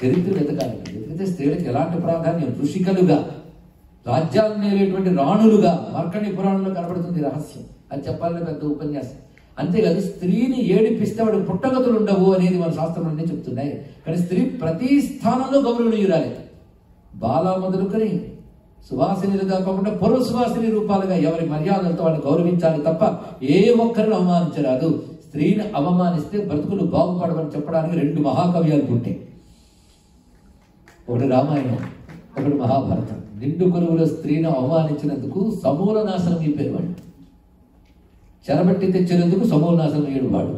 చరిత్ర వెతకాలి ఎందుకంటే స్త్రీలకు ఎలాంటి ప్రాధాన్యం? ఋషికలుగా రాజ్యాలను రాణులుగా మార్కండి పురాణంలో కనబడుతుంది రహస్యం. అది చెప్పాలని పెద్ద ఉపన్యాసం. అంతేకాదు స్త్రీని ఏడిపిస్తే వాడు పుట్టగతులు ఉండవు అనేది మన శాస్త్రంలోనే చెప్తున్నాయి. కానీ స్త్రీ ప్రతి స్థానంలో గౌరవనీయురాలి. బాల మొదలుకొని సువాసినిలుగా కాకుండా పూర్వ సువాసిని రూపాలుగా ఎవరి మర్యాదలతో వాళ్ళు గౌరవించాలి తప్ప ఏ ఒక్కరిని అవమానించరాదు. స్త్రీని అవమానిస్తే బ్రతుకులు బాగుపడమని చెప్పడానికి రెండు మహాకవ్యాలు పుట్టాయి ఒకటి రామాయణం ఒకటి మహాభారతం. నిండు కొలువులో స్త్రీని అవమానించినందుకు సమూల నాశనం అయిపోయారు వాళ్ళు చెరబట్టి తెచ్చినందుకు సమూల నాశనం అయ్యాడు వాడు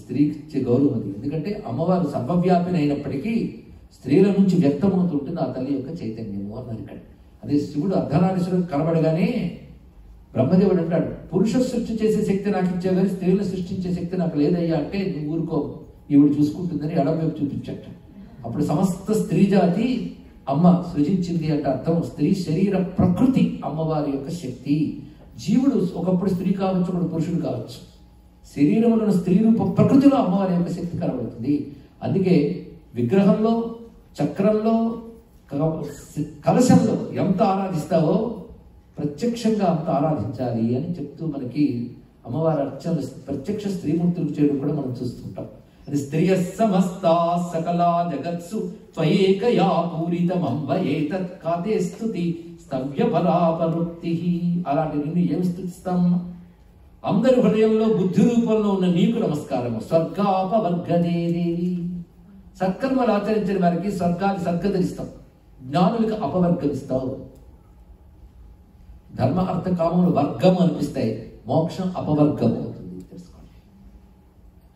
స్త్రీకి ఇచ్చే గౌరవం అది. ఎందుకంటే అమ్మవారు సర్వవ్యాపిని అయినప్పటికీ స్త్రీల నుంచి వ్యక్తమవుతుంటుంది ఆ తల్లి యొక్క చైతన్యము అన్నారు ఇక్కడ. అదే శివుడు అర్ధనారీశ్వరుడు కనబడగానే బ్రహ్మదేవుడు అంటాడు పురుష సృష్టి చేసే శక్తి నాకు ఇచ్చే కానీ స్త్రీలు సృష్టించే శక్తి నాకు లేదయ్యా అంటే నువ్వు ఊరుకో ఈవిడు చూసుకుంటుందని ఎడమవైపు చూపించట. అప్పుడు సమస్త స్త్రీ జాతి అమ్మ సృజించింది అంటే అర్థం స్త్రీ శరీర ప్రకృతి అమ్మవారి యొక్క శక్తి. జీవుడు ఒకప్పుడు స్త్రీ కావచ్చు ఒకడు పురుషుడు కావచ్చు. శరీరంలో స్త్రీ రూప ప్రకృతిలో అమ్మవారి యొక్క శక్తి కనబడుతుంది. అందుకే విగ్రహంలో చక్రంలో కలశంలో ఎంత ఆరాధిస్తావో ప్రత్యక్షంగా అంత ఆరాధించాలి అని చెప్తూ మనకి అమ్మవారి అర్చన ప్రత్యక్ష స్త్రీమూర్తులకు చేయడం కూడా మనం చూస్తుంటాం. అది స్త్రియ సమస్త సకలా జగత్సు త్వయేకయా పూరితమంబ ఏతత్ కాతే స్థుతి స్తవ్య పరాపరుక్తి అలాంటి నిన్ను ఏం స్థుతిస్తాం అందరి హృదయంలో బుద్ధి రూపంలో ఉన్న నీకు నమస్కారము. స్వర్గాపవర్గదేవి సత్కర్మలు ఆచరించిన వారికి స్వర్గాన్ని సర్గదరిస్తాం జ్ఞానులకు అపవర్గం ఇస్తావు ధర్మ అర్థ కామములు వర్గం అనిపిస్తాయి. మోక్షం అపవర్గం అవుతుంది. తెలుసుకోండి.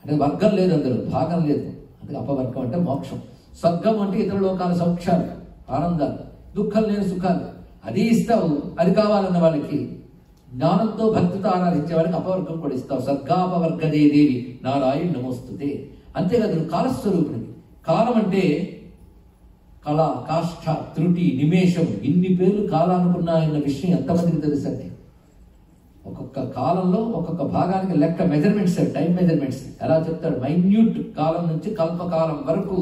అంటే వర్గం లేదు అందులో భాగం లేదు. అందుకే అపవర్గం అంటే మోక్షం. స్వర్గం అంటే ఇతర లోకాల సౌఖ్యాలు ఆనందాలు దుఃఖం లేని సుఖాలు. అది ఇస్తావు అది కావాలన్న వాళ్ళకి జ్ఞానంతో భక్తితో ఆరాధించే వాళ్ళకి అపవర్గం కూడా ఇస్తావు. స్వర్గాపవర్గదే దేవి నారాయణ నమోస్తుతే. అంతేకాదు నువ్వు కాలస్వరూపుడివి కాలం అంటే కళ కాష్ట త్రుటి నిమేషం ఇన్ని పేర్లు కాలానుకున్నాయన్న విషయం ఎంతమందికి తెలుసండి? ఒక్కొక్క కాలంలో ఒక్కొక్క భాగానికి లెక్క మెజర్మెంట్స్ టైం మెజర్మెంట్స్ ఎలా చెప్తాడు మైన్యూట్ కాలం నుంచి కల్పకాలం వరకు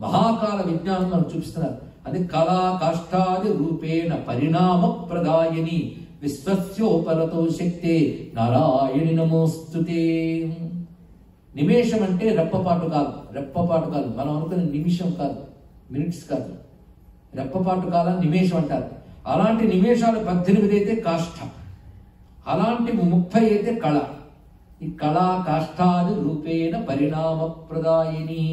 మహాకాల విజ్ఞానం మనం చూపిస్తున్నారు. అది కళా కాష్టాది రూపేణ పరిణామ ప్రదాయని విశ్వస్యోపరతో శక్తే నారాయణి నమోస్తుతే. నిమేషం అంటే రెప్పపాటు కాదు రెప్పపాటు కాదు మనం అనుకునే నిమిషం కాదు. మినిట్స్ కాదు. రెప్పపాటు కాలం నిమేషం అంటారు. అలాంటి నిమేషాలు పద్దెనిమిది అయితే కాష్ట. అలాంటి ముప్పై అయితే కళ. ఈ కళా కాష్టాది రూపేణ పరిణామ ప్రదాయిని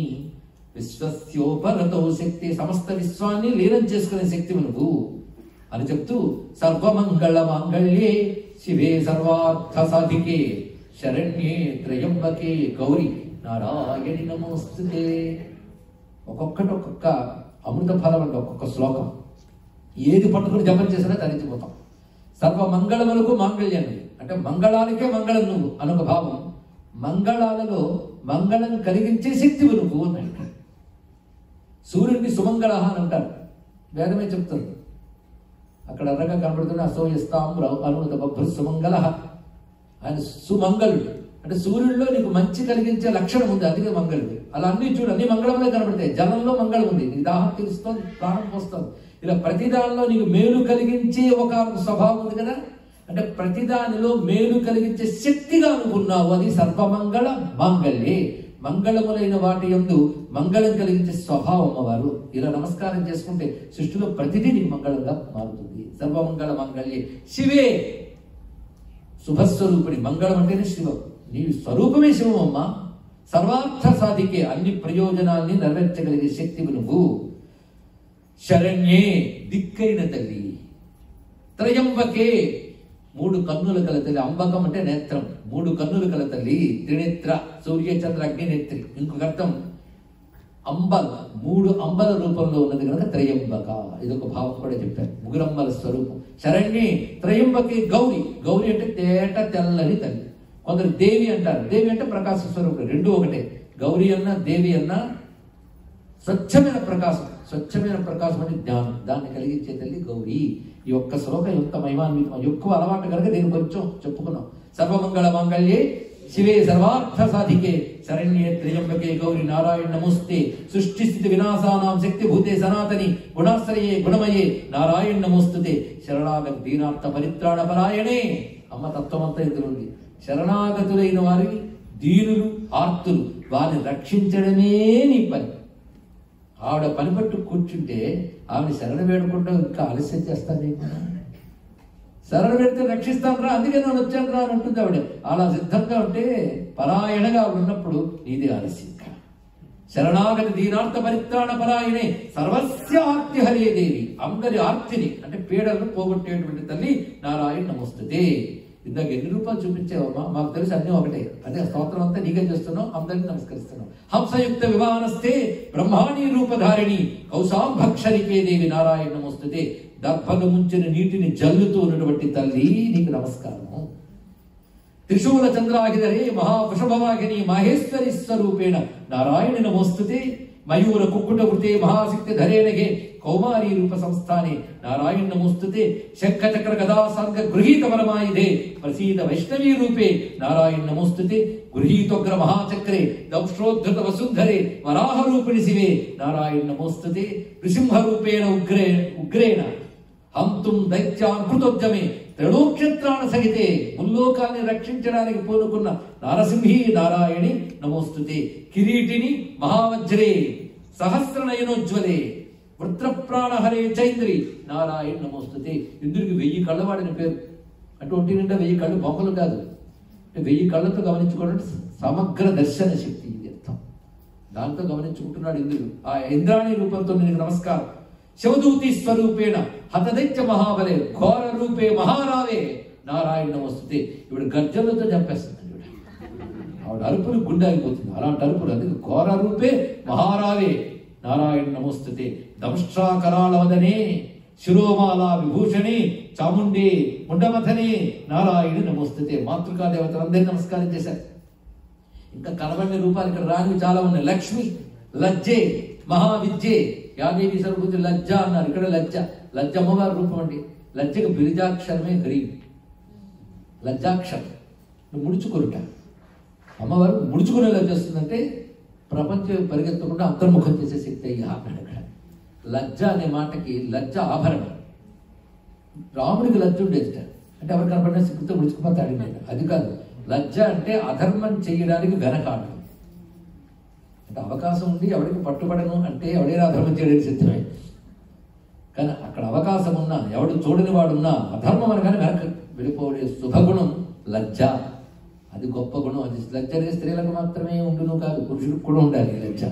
విశ్వస్యోపరతో శక్తి సమస్త విశ్వాన్ని లీనం చేసుకునే శక్తి నువ్వు అని చెప్తూ సర్వమంగళ మాంగళ్యే శివే సర్వార్థ సాధికే శరణ్యే త్రయంబకే గౌరి నారాయణి నమోస్తుతే. ఒక్కొక్కటి ఒక్కొక్క అమృత ఫలం అంటే ఒక్కొక్క శ్లోకం. ఏది పట్టుకుని జపం చేసినా తరించిపోతాం. సర్వ మంగళములకు మాంగళ్యం. అంటే మంగళానికే మంగళం నువ్వు అనొక భావం. మంగళాలలో మంగళం కలిగించే శక్తివి నువ్వు అని సూర్యుడిని సుమంగళ అని అంటారు. వేదమే చెప్తారు అక్కడ ఎర్రగా కనబడుతున్న అసోయస్తాం అనుమత బభ్ర సుమంగళ. ఆయన సుమంగళుడు. అంటే సూర్యుడిలో నీకు మంచి కలిగించే లక్షణం ఉంది అందుకే మంగళుడు అలా అన్ని చూడు అన్ని మంగళంలో కనబడతాయి. జలంలో మంగళం ఉంది. నీకు దాహం తెలుస్తుంది ప్రాణం పోస్తుంది. ఇలా ప్రతి దానిలో నీకు మేలు కలిగించే ఒక స్వభావం ఉంది కదా? అంటే ప్రతిదానిలో మేలు కలిగించే శక్తిగా అనుకున్నావు అది సర్వమంగళ మాంగళ్యే మంగళములైన వాటి ఎందు మంగళం కలిగించే స్వభావం అమ్మవారు ఇలా నమస్కారం చేసుకుంటే సృష్టిలో ప్రతిదీ నీకు మంగళంగా మారుతుంది. సర్వమంగళ మంగళ్యే. శివే! శుభస్వరూపుడి మంగళం అంటేనే శివం. నీ స్వరూపమే శివం అమ్మ సర్వార్థ సాధికే అన్ని ప్రయోజనాల్ని నెరవేర్చగలిగే శక్తి నువ్వు. శరణ్యే దిక్కైన తల్లి. త్రయంబకే మూడు కన్నులు కల తల్లి. అంబకం అంటే నేత్రం. మూడు కన్నులు కల తల్లి. త్రినేత్ర సూర్య చంద్ర అగ్ని నేత్రి ఇంకొక అర్థం. అంబల మూడు అంబల రూపంలో ఉన్నది కనుక త్రయంబక. ఇది ఒక భావం కూడా చెప్పారు. ముగురంబల స్వరూపం. శరణ్యే త్రయంబకి గౌరి. గౌరి అంటే తేట తెల్లని తల్లి. కొందరు దేవి అంటారు. దేవి అంటే ప్రకాశ స్వరూపుడు. రెండు ఒకటే. గౌరీ అన్న దేవి అన్న స్వచ్ఛమైన ప్రకాశం. స్వచ్ఛమైన ప్రకాశం అంటే జ్ఞానం. దాన్ని కలిగించే తల్లి గౌరీ. ఈ ఒక్క శ్లోకం యొక్క మహిమాన్వితం. ఎక్కువ అలవాటు కనుక నేను కొంచెం చెప్పుకున్నాం. సర్వమంగళ మంగళ్యే శివే సర్వార్థ సాధికే. శరణ్యే త్రియంబకే గౌరి నారాయణ నమోస్తే. సృష్టి స్థితి వినాశానాం శక్తి భూతే సనాతని. గుణాశ్రయే గుణమయే. నారాయణ నమోస్తుతే. శరణాగ దీనార్థ పరిత్రాణ పరాయణే అమ్మ తత్వమంతా ఎదురుంది శరణాగతులైన వారిని దీనులు ఆర్తులు వారిని రక్షించడమే నీ పని. ఆవిడ పని పట్టు కూర్చుంటే ఆవిడ శరణ వేడుకుంటూ ఇంకా ఆలస్యం చేస్తాను శరణ పెడితే రక్షిస్తాను రా అందుకే నేను వచ్చాను రా అని అంటుంది ఆవిడ. అలా సిద్ధంగా ఉంటే పరాయణగా ఆవిడ ఉన్నప్పుడు నీది ఆలస్యం. శరణాగతి దీనార్థ పరిత్రాణ పరాయణే సర్వస్య ఆర్తి హరియదేవి అందరి ఆర్తిని అంటే పీడలను పోగొట్టేటువంటి తల్లి నారాయణ నమస్తుతే. ఇందాక ఎన్ని రూపాయలు చూపించావమ్మా? మాకు తెలిసి అన్నీ ఒకటే. అదే స్తోత్రం అంతా నీకే చేస్తున్నాం అందరికి నమస్కరిస్తున్నాం. హంసయుక్త వివాహనస్తే బ్రహ్మాణి రూపధారిణి కౌసాంభక్షరికే దేవి నారాయణ నమస్తుతే దర్భలు ముంచిన నీటిని జల్లుతూ ఉన్నటువంటి తల్లి నీకు నమస్కారము. త్రిశూల చంద్రాగిధరే మహావృషభవాగిని మహేశ్వరి స్వరూపేణ నారాయణ నమోస్తుతే మయూర కుక్కుట వృతే మహాశక్తి ధరేణగే కౌమారీ రూప సంస్థానే నారాయణ నమోస్తుతే శంఖ చక్ర గదా సంగ గృహీత పరమాయుధే ప్రసీద వైష్ణవీ రూపే నారాయణ నమోస్తుతే గృహీతోగ్ర మహాచక్రే దౌష్ట్రోద్ధృత వసుంధరే వరాహ రూపిణి శివే. నారాయణ నమోస్తుతే నృసింహ రూపేణ ఉగ్రే ఉగ్రేణ. హంతుం దైత్యాన్ కృతోద్యమే త్రిలోక్షత్రాణ సహితే ముల్లోకాన్ని రక్షించడానికి పూనుకున్న నారసింహి నారాయణి నమోస్తుతే కిరీటిని మహావజ్రే సహస్రనయనోజ్వలే. వృత్రప్రాణహరే చైంద్రి. నారాయణ నమోస్తుతే. ఇంద్రుడికి వెయ్యి కళ్ళవాడని పేరు. అటువంటి నిండా వెయ్యి కళ్ళు బొమ్మలు కాదు. వెయ్యి కళ్ళతో గమనించుకోవడం సమగ్ర దర్శన శక్తి ఇది అర్థం. దాంతో గమనించుకుంటున్నాడు ఇంద్రుడు. ఆ ఇంద్రాణి రూపంతో నీకు నమస్కారం. శివదూతి స్వరూపేణ హతదైత్య మహాబలే ఘోర రూపే మహారావే. నారాయణ నమస్తుతే. ఇప్పుడు గర్జలతో చంపేస్తుంది ఆవిడ అరుపులు గుండె ఆగిపోతుంది అలాంటి అరుపులు అందుకే ఘోర రూపే మహారావే. నారాయణ నమోస్తుతే. దంష్ట్రాకరాళవదనే శిరోమాల విభూషణి చాముండి ముండమథని నారాయణ నమోస్తుతే. మాతృకా దేవతలందరినీ నమస్కారం చేశారు. ఇంకా కనబడిన రూపాలు ఇక్కడ రాని చాలా ఉన్నాయి. లక్ష్మి లజ్జే మహావిద్యే యాదేవి సర్వభూతి లజ్జ అన్నారు. ఇక్కడ లజ్జ. లజ్జ అమ్మవారి రూపం అండి. లజ్జకు బిరిజాక్షరమే హరి. లజ్జాక్షరం. నువ్వు ముడుచుకొరుట. అమ్మవారు ముడుచుకునే లజ్జ వస్తుందంటే ప్రపంచం పరిగెత్తకుండా అంతర్ముఖం చేసే శక్తి అయ్యి ఆపాడు అక్కడ లజ్జ అనే మాటకి లజ్జ ఆభరణం. రాముడికి లజ్జ ఉండేది అంటే ఎవరు కనపడిన సిగ్గుతో ముడుచుకుపోతాడు నేను అది కాదు. లజ్జ అంటే అధర్మం చేయడానికి వెనకాడు అంటే అవకాశం ఉంది ఎవరికి పట్టుబడను అంటే ఎవడైనా అధర్మం చేయడానికి సిద్ధమే. కానీ అక్కడ అవకాశం ఉన్నా ఎవడు చూడని వాడున్నా అధర్మం అనగానే వెనక వెళ్ళిపోవడే శుభగుణం లజ్జ. అది గొప్ప గుణం. అది లజ్జ స్త్రీలకు మాత్రమే ఉండును కాదు పురుషులకు కూడా ఉండాలి ఈ లజ్జ.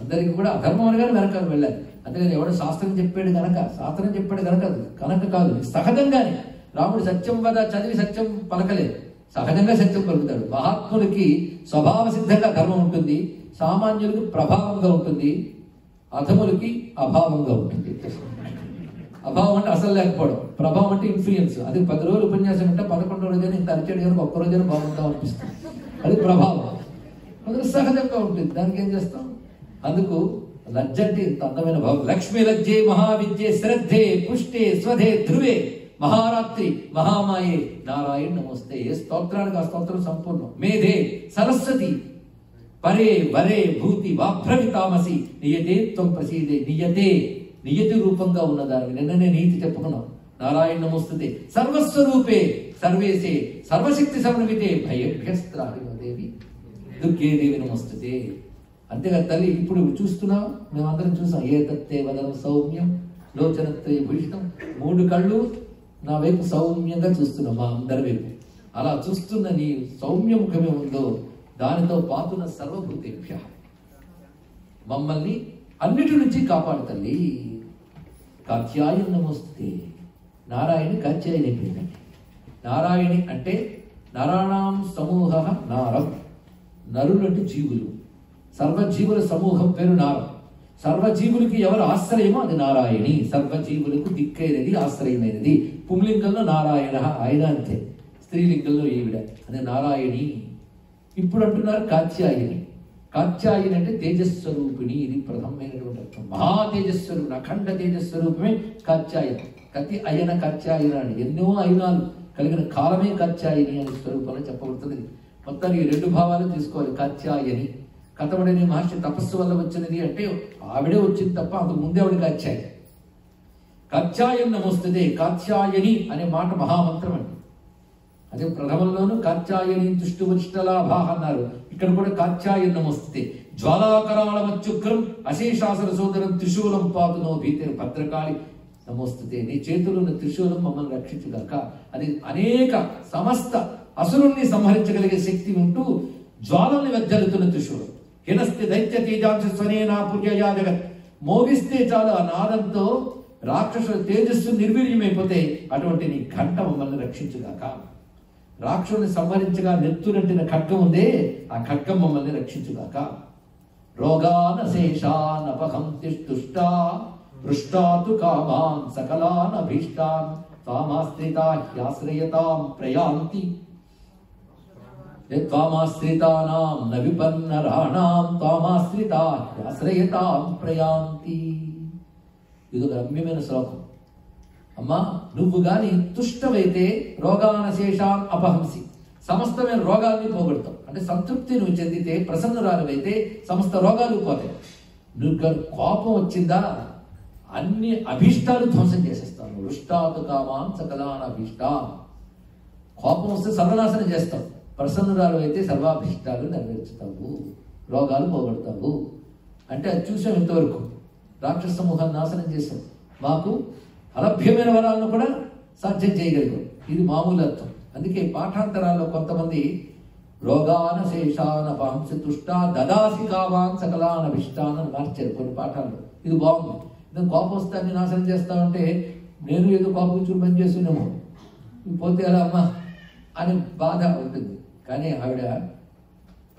అందరికీ కూడా అధర్మం అనగానే వెనక వెళ్ళాలి. అంతేగాని ఎవడు శాస్త్రం చెప్పాడు కనుక శాస్త్రం చెప్పాడు గనక కనుక కాదు. సహజంగానే రాముడు సత్యం వద చదివి సత్యం పలకలేదు. సహజంగా సత్యం పలుకుతాడు. మహాత్ములకి స్వభావ సిద్ధంగా ధర్మం ఉంటుంది సామాన్యులకు ప్రభావంగా ఉంటుంది అధములకి అభావంగా ఉంటుంది. అభావం అంటే అసలు లేకపోవడం. ప్రభావం అంటే ఇన్ఫ్లుయెన్స్ అది పది రోజులు ఉపన్యాసం అంటే పదకొండో రోజైనా ఇంత అరిచేడు కనుక ఒక్క రోజైనా బాగుంటాం అనిపిస్తుంది. అది ప్రభావం. అందుకు సహజంగా ఉంటుంది. దానికి ఏం చేస్తాం? అందుకు లజ్జ అంటే ఇంత అందమైన భావం. లక్ష్మీ లజ్జే మహావిద్యే శ్రద్ధే పుష్టే స్వధే ధ్రువే మహారాత్రి మహామాయే నారాయణ నమస్తే. ఏ స్తోత్రానికి ఆ స్తోత్రం సంపూర్ణం? మేధే సరస్వతి పరే వరే భూతి వాభ్రవితామసి నియతే త్వం ప్రసీదే నియతే. నియతి రూపంగా ఉన్నదానికి నిన్ననే నీతి చెప్పుకున్నాం. నారాయణ నమస్తుతే సర్వస్వరూపే సర్వేసే సర్వశక్తి సమన్వితే భయభ్యస్త్రాదేవి దుఃఖే దేవి నమస్తుతే అంతేగా తల్లి ఇప్పుడు చూస్తున్నాం మేమందరం చూసాం. ఏ తత్తే వదనం సౌమ్యం లోచనత్తే భూషితం మూడు కళ్ళు నా వైపు సౌమ్యంగా చూస్తున్నాం మా అందరి వైపు. అలా చూస్తున్న నీ సౌమ్య ముఖమే ఉందో దానితో పాతున సర్వభూతేభ్య. మమ్మల్ని అన్నిటి నుంచి కాపాడు తల్లి. కాత్యాయన వస్తే నారాయణి కాత్యాయని అయిపోయిందండి నారాయణి అంటే నరాణాం సమూహ నారం. నరులు అంటే జీవులు. సర్వజీవుల సమూహం పేరు నారం. సర్వజీవులకి ఎవరు ఆశ్రయమో అది నారాయణి. సర్వజీవులకు దిక్కైనది ఆశ్రయమైనది. పుంలింగంలో నారాయణ ఆయన అంతే. స్త్రీలింగంలో ఈవిడ. అదే నారాయణి. ఇప్పుడు అంటున్నారు కాత్యాయని. కాత్యాయని అంటే తేజస్వరూపిణి ఇది ప్రథమైనటువంటి అర్థం. మహా తేజస్వరూపిణి అఖండ తేజస్వరూపమే కాత్యాయని కతి అయన కాత్యాయన అని. ఎన్నో అయనాలు. కలిగిన కాలమే కాత్యాయని అనే స్వరూపంలో చెప్పబడుతుంది. మొత్తాన్ని ఈ రెండు భావాలు తీసుకోవాలి. కాత్యాయని కథబడని మహర్షి తపస్సు వల్ల వచ్చినది అంటే ఆవిడే వచ్చింది తప్ప అంతకు ముందే ఆవిడ కాత్యాయని కాత్యాయన నమోస్తుదే కాత్యాయని అనే మాట మహామంత్రం అండి. అదే ప్రథమంలోను కాత్యాయని దుష్టు వరిష్టలాభా అన్నారు. ఇక్కడ కూడా కాత్యాయన నమస్తే జ్వాలాకరాల మత్యుగ్రం అశేషాసర సోదరం త్రిశూలం పాతునో భీతిని భద్రకాళి నమోస్తుతే. నీ చేతులు ఉన్న త్రిశూలం మమ్మల్ని రక్షించుగాక. అది అనేక సమస్త అసురుణ్ణి సంహరించగలిగే శక్తి ఉంటూ జ్వాలని వెద్దలుతున్న త్రిశూలం. హినస్తి దైత్య తేజాంశ స్వనేనా పూజయా జగత్ మోగిస్తే చాలు ఆ నాదంతో రాక్షసుల తేజస్సు నిర్వీర్యమైపోతే అటువంటి నీ ఘంట మమ్మల్ని రక్షించుగాక. రాక్షసుని సంహరించగా నెత్తునట్టిన ఖడ్గం ఉందే ఆ ఖడ్గం మమ్మల్ని రక్షించుగాక. రోగానశేషానపహంతి దుష్టా పృష్టాతు కామాన్ సకలానభీష్టాన్ తామాశ్రితా హ్యాశ్రయతాం ప్రయాంతి. త్వామాశ్రితానాం న విపన్నరాణాం త్వామాశ్రితా హ్యాశ్రయతాం ప్రయాంతి. ఇది ఒక రమ్యమైన శ్లోకం. అమ్మా నువ్వు గాని తుష్టమైతే రోగానశేషాన్ అపహంసి. సమస్తమైన రోగాల్ని పోగొడతావు. అంటే సంతృప్తి నువ్వు చెందితే ప్రసన్నురాలువైతే సమస్త రోగాలు పోతాయి. నువ్వు కోపం వచ్చిందా? అన్ని అభీష్టాలు ధ్వంసం చేసేస్తాను వృష్టాతు కామాన్ సకలాన్ అభీష్టా. కోపం వస్తే సర్వనాశనం చేస్తావు. ప్రసన్నురాలు అయితే సర్వాభీష్టాలు నెరవేర్చుతావు. రోగాలు పోగొడతావు. అంటే అది చూసాం ఇంతవరకు. రాక్షస సమూహాన్ని నాశనం చేశాం. మాకు అలభ్యమైన వరాలను కూడా సాధ్యం చేయగలిగాం. ఇది మామూలు అర్థం అందుకే పాఠాంతరాల్లో కొంతమంది రోగాన శేషాన పాంస తుష్ట దదాసి కావాన్ సకలాన విష్టాన మార్చారు కొన్ని పాఠాల్లో. ఇది బాగుంది. నేను కోపం వస్తే అన్ని నాశనం చేస్తామంటే నేను ఏదో కోపం చూడు పని చేస్తున్నాము. పోతే ఎలా అమ్మా అని బాధ ఉంటుంది కానీ ఆవిడ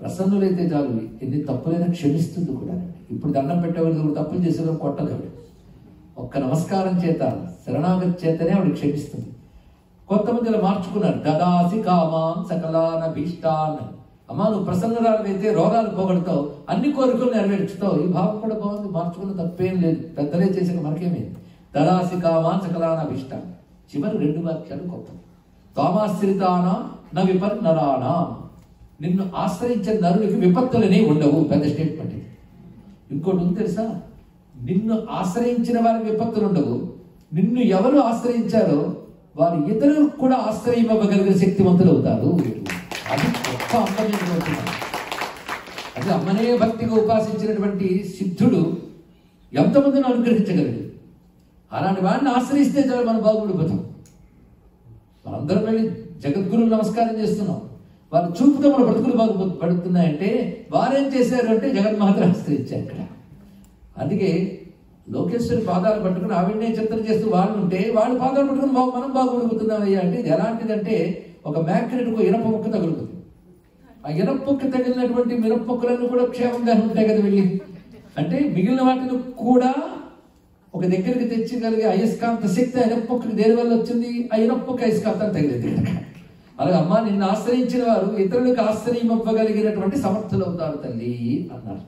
ప్రసన్నులైతే చాలు ఎన్ని తప్పులైనా క్షమిస్తుంది కూడా. ఇప్పుడు దండం పెట్టేవాళ్ళు కూడా తప్పులు చేసేవాళ్ళు కొట్టదు ఆవిడ. ఒక్క నమస్కారం చేత శరణాగతి చేతనే ఆవిడ క్షమిస్తుంది. కొంతమంది ఇలా మార్చుకున్నారు దదాసి కామాన్ సకలాన భీష్టాన్. అమ్మా నువ్వు ప్రసన్నరాలైతే రోగాలు పోగొడతావు అన్ని కోరికలు నెరవేర్చుతావు. ఈ భావం కూడా బాగుంది మార్చుకున్న తప్పేం లేదు. పెద్దలే చేసాక మనకేమీ దదాసి కామాన్ సకలాన భీష్టాన్. చివరి రెండు వాక్యాలు గొప్పది తామాశ్రితాన న విపన్నరానా నిన్ను ఆశ్రయించే నరులకి విపత్తులనే ఉండవు పెద్ద స్టేట్మెంట్ ఇంకోటి ఉంది తెలుసా? నిన్ను ఆశ్రయించిన వారికి విపత్తులు ఉండవు. నిన్ను ఎవరు ఆశ్రయించారో వారు ఇతరులకు కూడా ఆశ్రయం ఇవ్వగలిగిన శక్తివంతులు అవుతారు. అది గొప్ప అమ్మనేటువంటి అది అమ్మనే భక్తిగా ఉపాసించినటువంటి సిద్ధుడు ఎంతమందిని అనుగ్రహించగలడు? అలాంటి వాడిని ఆశ్రయిస్తే చాలు బాగుడు బాగుపడిపోతాం మనందరం వెళ్ళి జగద్గురువు నమస్కారం చేస్తున్నాం. వారు చూపుతో మన బ్రతుకులు బాగు పడుతున్నాయంటే వారేం చేశారు అంటే జగన్మాత ఆశ్రయించారు ఇక్కడ. అందుకే లోకేశ్వరి పాదాలు పట్టుకుని ఆవిడనే చింతన చేస్తూ వాళ్ళు ఉంటే వాళ్ళ పాదాలు పట్టుకుని బాగు మనం బాగుపడిపోతున్నాం అయ్యా అంటే ఇది ఎలాంటిదంటే ఒక మ్యాగ్నెట్కు ఇనప ముక్క తగులుతుంది. ఆ ఇనప ముక్క తగిలినటువంటి మినప ముక్కలన్నీ కూడా క్షేమంగా ఉంటాయి కదా వెళ్ళి. అంటే మిగిలిన వాటిని కూడా ఒక దగ్గరికి తెచ్చగలిగే అయస్కాంత శక్తి ఆ ఇనప్పొక్కకి దేని వల్ల వచ్చింది? ఆ ఇనప్పొక్క అయస్కాంతం తగిలింది. అలాగే అమ్మ నిన్ను ఆశ్రయించిన వారు ఇతరులకు ఆశ్రయం ఇవ్వగలిగినటువంటి సమర్థులు అవుతారు తల్లి అన్నారు.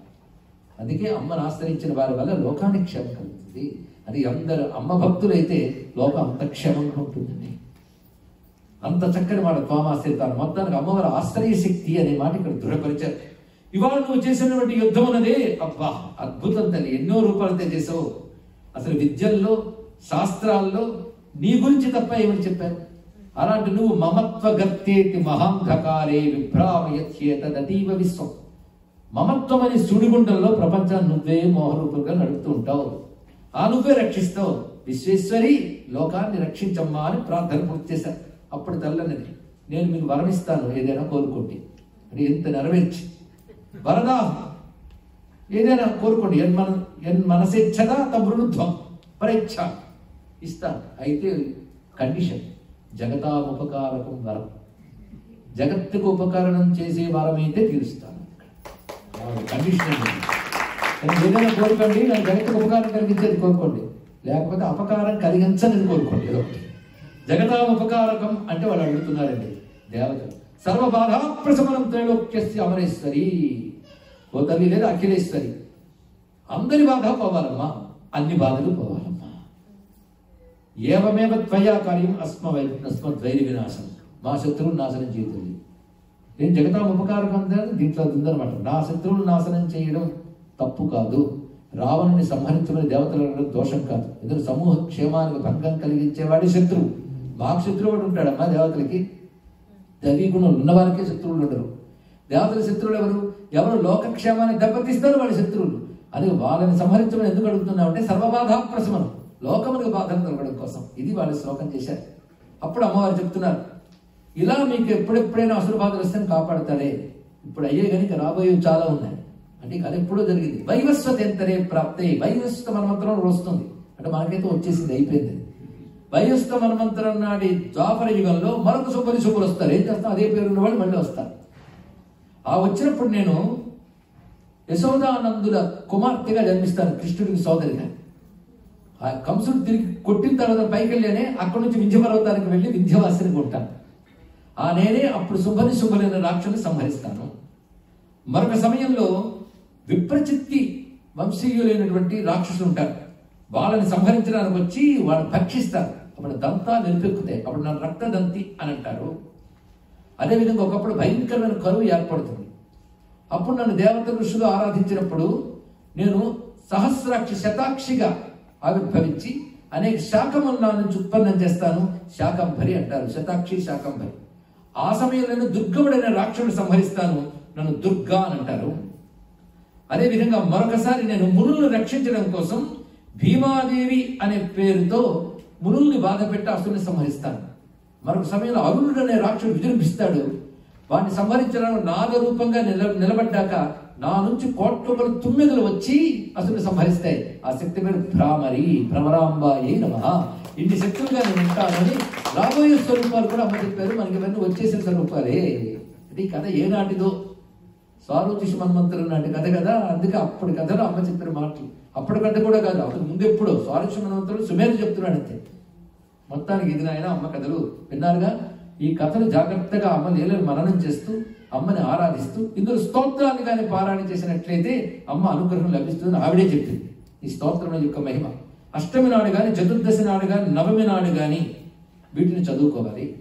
అందుకే అమ్మను ఆశ్రయించిన వారి వల్ల లోకానికి క్షేమం కలుగుతుంది. అది అందరు అమ్మ భక్తులైతే లోకం అంత క్షేమంగా ఉంటుందండి. అంత చక్కని మాట త్వామాశ్రితాను మొత్తానికి అమ్మవారి ఆశ్రయ శక్తి అనే మాట ఇక్కడ దృఢపరిచారు. ఇవాళ నువ్వు చేసినటువంటి యుద్ధం అన్నదే అబ్బా అద్భుతం తల్లి. ఎన్నో రూపాలతో చేసావు. అసలు విద్యల్లో శాస్త్రాల్లో నీ గురించి తప్ప ఏమని చెప్పారు? అలాంటి నువ్వు మమత్వ గత్తేటి మహాంధకారే విభ్రామయత్యేతదీవ విశ్వం. మమత్వం అనే సుడిగుండంలో ప్రపంచాన్ని నువ్వే మోహరూపులుగా నడుపుతూ ఉంటావు. ఆ నువ్వే రక్షిస్తావు. విశ్వేశ్వరి లోకాన్ని రక్షించమ్మా అని ప్రార్థన పూర్తి చేశారు. అప్పుడు తల్లనిది నేను మీకు వరమిస్తాను ఏదైనా కోరుకోండి. అని ఎంత నెరవేర్చి. వరదా ఏదైనా కోరుకోండి. ఎన్ మన ఎన్ మనసేచ్ఛదా తమృణుధ్వం పరీక్ష. ఇస్తాను అయితే కండిషన్ జగతాముపకారకం వరం. జగత్తుకు ఉపకరణం చేసే వరమైతే తీరుస్తాను కండిషన్ ఏంటి? ఏదైనా కోరుకోండి నాకు జగత్తుకు ఉపకారం కలిగించేది కోరుకోండి. లేకపోతే అపకారం కలిగించని కోరుకోండి ఏదో ఒకటి. జగతాం ఉపకారకం అంటే వాళ్ళు అడుగుతున్నారండి. దేవతలు సర్వ బాధా ప్రశమనం త్రైలోక్యస్య అమరేశ్వరి. ఓ తల్లి లేదా అఖిలేశ్వరి. అందరి బాధ పోవాలమ్మా అన్ని బాధలు పోవాలమ్మా. ఏవమేవ త్వయా కార్యం అస్మవై అస్మద్వైరి వినాశం మా శత్రువులు నాశనం చేయతుంది నేను జగతాం ఉపకారకం దీంట్లో అది ఉందనమాట నా శత్రువులు నాశనం చేయడం తప్పు కాదు. రావణుని సంహరించమని దేవతలు దోషం కాదు. ఎందుకంటే సమూహ క్షేమానికి భంగం కలిగించేవాడి శత్రువు. మాకు శత్రువుడు ఉంటాడమ్మా దేవతలకి. దైవీ గుణం ఉన్నవారికే శత్రువులు ఉండరు. దేవతల శత్రువులు ఎవరు? ఎవరు లోకక్షేమాన్ని దెబ్బతీస్తారు వాళ్ళ శత్రువులు? అది వాళ్ళని సంహరించమని ఎందుకు అడుగుతున్నావు అంటే సర్వబాధా ప్రశమనం లోకమునికి బాధను కలగడం కోసం. ఇది వాళ్ళు శ్లోకం చేశారు. అప్పుడు అమ్మవారు చెప్తున్నారు ఇలా మీకు ఎప్పుడెప్పుడైనా అసలు బాధలు వస్తే కాపాడతాడే? ఇప్పుడు అయ్యే కనుక రాబోయేవి చాలా ఉన్నాయి. అంటే ఈ ఎప్పుడో జరిగింది. వైవస్వత ఎంతనే ప్రాప్తే. వైవస్వత మనమంతరం వస్తుంది. అంటే మనకైతే వచ్చేసింది అయిపోయింది. వైవస్వత మనమంతరం నాటి ద్వాపర యుగంలో మరొక శుభరి శుభులు వస్తారు. ఏం చేస్తాం అదే పేరు ఉన్న వాళ్ళు మళ్ళీ వస్తారు. ఆ వచ్చినప్పుడు నేను యశోదానందుల కుమార్తెగా జన్మిస్తాను కృష్ణుడికి సోదరిగా. ఆ కంసుడు తిరిగి కొట్టిన తర్వాత పైకి వెళ్ళానే అక్కడి నుంచి వింధ్యపర్వతానికి వెళ్ళి వింధ్యవాసిని కొట్టాను. ఆ నేనే అప్పుడు శుభని శుభలైన రాక్షసుని సంహరిస్తాను. మరొక సమయంలో విప్రచిత్తి వంశీయులైనటువంటి రాక్షసులు ఉంటారు. వాళ్ళని సంహరించడానికి వచ్చి వాళ్ళు భక్షిస్తారు. అప్పుడు దంతా నిలిపెక్కుతాయి. అప్పుడు నన్ను రక్తదంతి అని అంటారు. అదేవిధంగా ఒకప్పుడు భయంకరమైన కరువు ఏర్పడుతుంది. అప్పుడు నన్ను దేవత ఋషులు ఆరాధించినప్పుడు నేను సహస్రాక్షి శతాక్షిగా ఆవిర్భవించి అనేక శాఖములు నా నుంచి ఉత్పన్నం చేస్తాను. శాకంభరి అంటారు. శతాక్షి శాకంభరి ఆ సమయంలో నేను దుర్గముడైన రాక్షసుడు సంహరిస్తాను. నన్ను దుర్గా అని అంటారు. అదేవిధంగా మరొకసారి నేను మునులను రక్షించడం కోసం భీమాదేవి అనే పేరుతో మునుల్ని బాధ పెట్టి అసురుని సంహరిస్తాను. మరొక సమయంలో అరుణుడు అనే రాక్షసుడు విజృంభిస్తాడు. వాడిని సంహరించడానికి నాగరూపంగా నిల నిలబడ్డాక నా నుంచి కోట్ల తుమ్మెదలు వచ్చి అసలు సంహరిస్తాయి. ఆ శక్తి పేరు భ్రామరి భ్రమరాంబాయి నమ. ఇన్ని శక్తులుగా నేను ఉంటానని రాబోయే స్వరూపాలు కూడా అమ్మ చెప్పారు. మనకి ఇవన్నీ వచ్చేసిన స్వరూపాలే. అంటే ఈ కథ ఏనాటిదో సారోచిష మన్మంతరం నాటి కథ కదా. అందుకే అప్పటి కథలో అమ్మ చెప్పిన మాటలు. అప్పటికంటే కూడా కాదు అప్పుడు ముందు ఎప్పుడో సారోచిష మన్మంతరం సుమేరు చెప్తున్నాడు అంతే. మొత్తానికి ఇది నాయన అమ్మ కథలు విన్నారుగా? ఈ కథలు జాగ్రత్తగా అమ్మ లీలను మననం చేస్తూ అమ్మని ఆరాధిస్తూ ఇందులో స్తోత్రాన్ని కానీ పారాయణ చేసినట్లయితే అమ్మ అనుగ్రహం లభిస్తుందని ఆవిడే చెప్పింది. ఈ స్తోత్రం యొక్క మహిమ. అష్టమి నాడు కానీ చతుర్దశి నాడు కానీ నవమి నాడు కానీ వీటిని చదువుకోవాలి.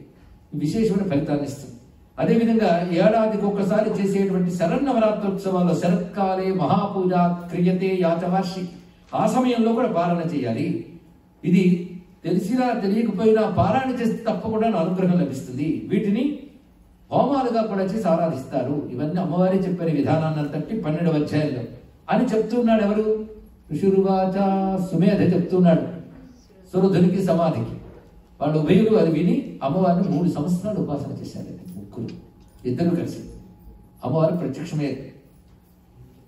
విశేషమైన ఫలితాన్ని ఇస్తుంది. అదేవిధంగా ఏడాదికి ఒక్కసారి చేసేటువంటి శరన్నవరాత్రోత్సవాల్లో శరత్కాలే మహాపూజ క్రియతే యాచవార్షి. ఆ సమయంలో కూడా పాలన చేయాలి. ఇది తెలిసినా తెలియకపోయినా పారాయణ చేస్తే తప్పకుండా నా అనుగ్రహం లభిస్తుంది. వీటిని హోమాలుగా కూడా చేసి ఆరాధిస్తారు. ఇవన్నీ అమ్మవారే చెప్పిన విధానాన్ని అంతటి పన్నెండు అధ్యాయంలో. అని చెప్తున్నాడు ఎవరు? ఋషురువాచ సుమేధ చెప్తున్నాడు సురధునికి సమాధికి. వాళ్ళు ఉభయులు అది విని అమ్మవారిని మూడు సంవత్సరాలు ఉపాసన చేశారు. ముగ్గురు. ఇద్దరు కలిసి. అమ్మవారు ప్రత్యక్షమే.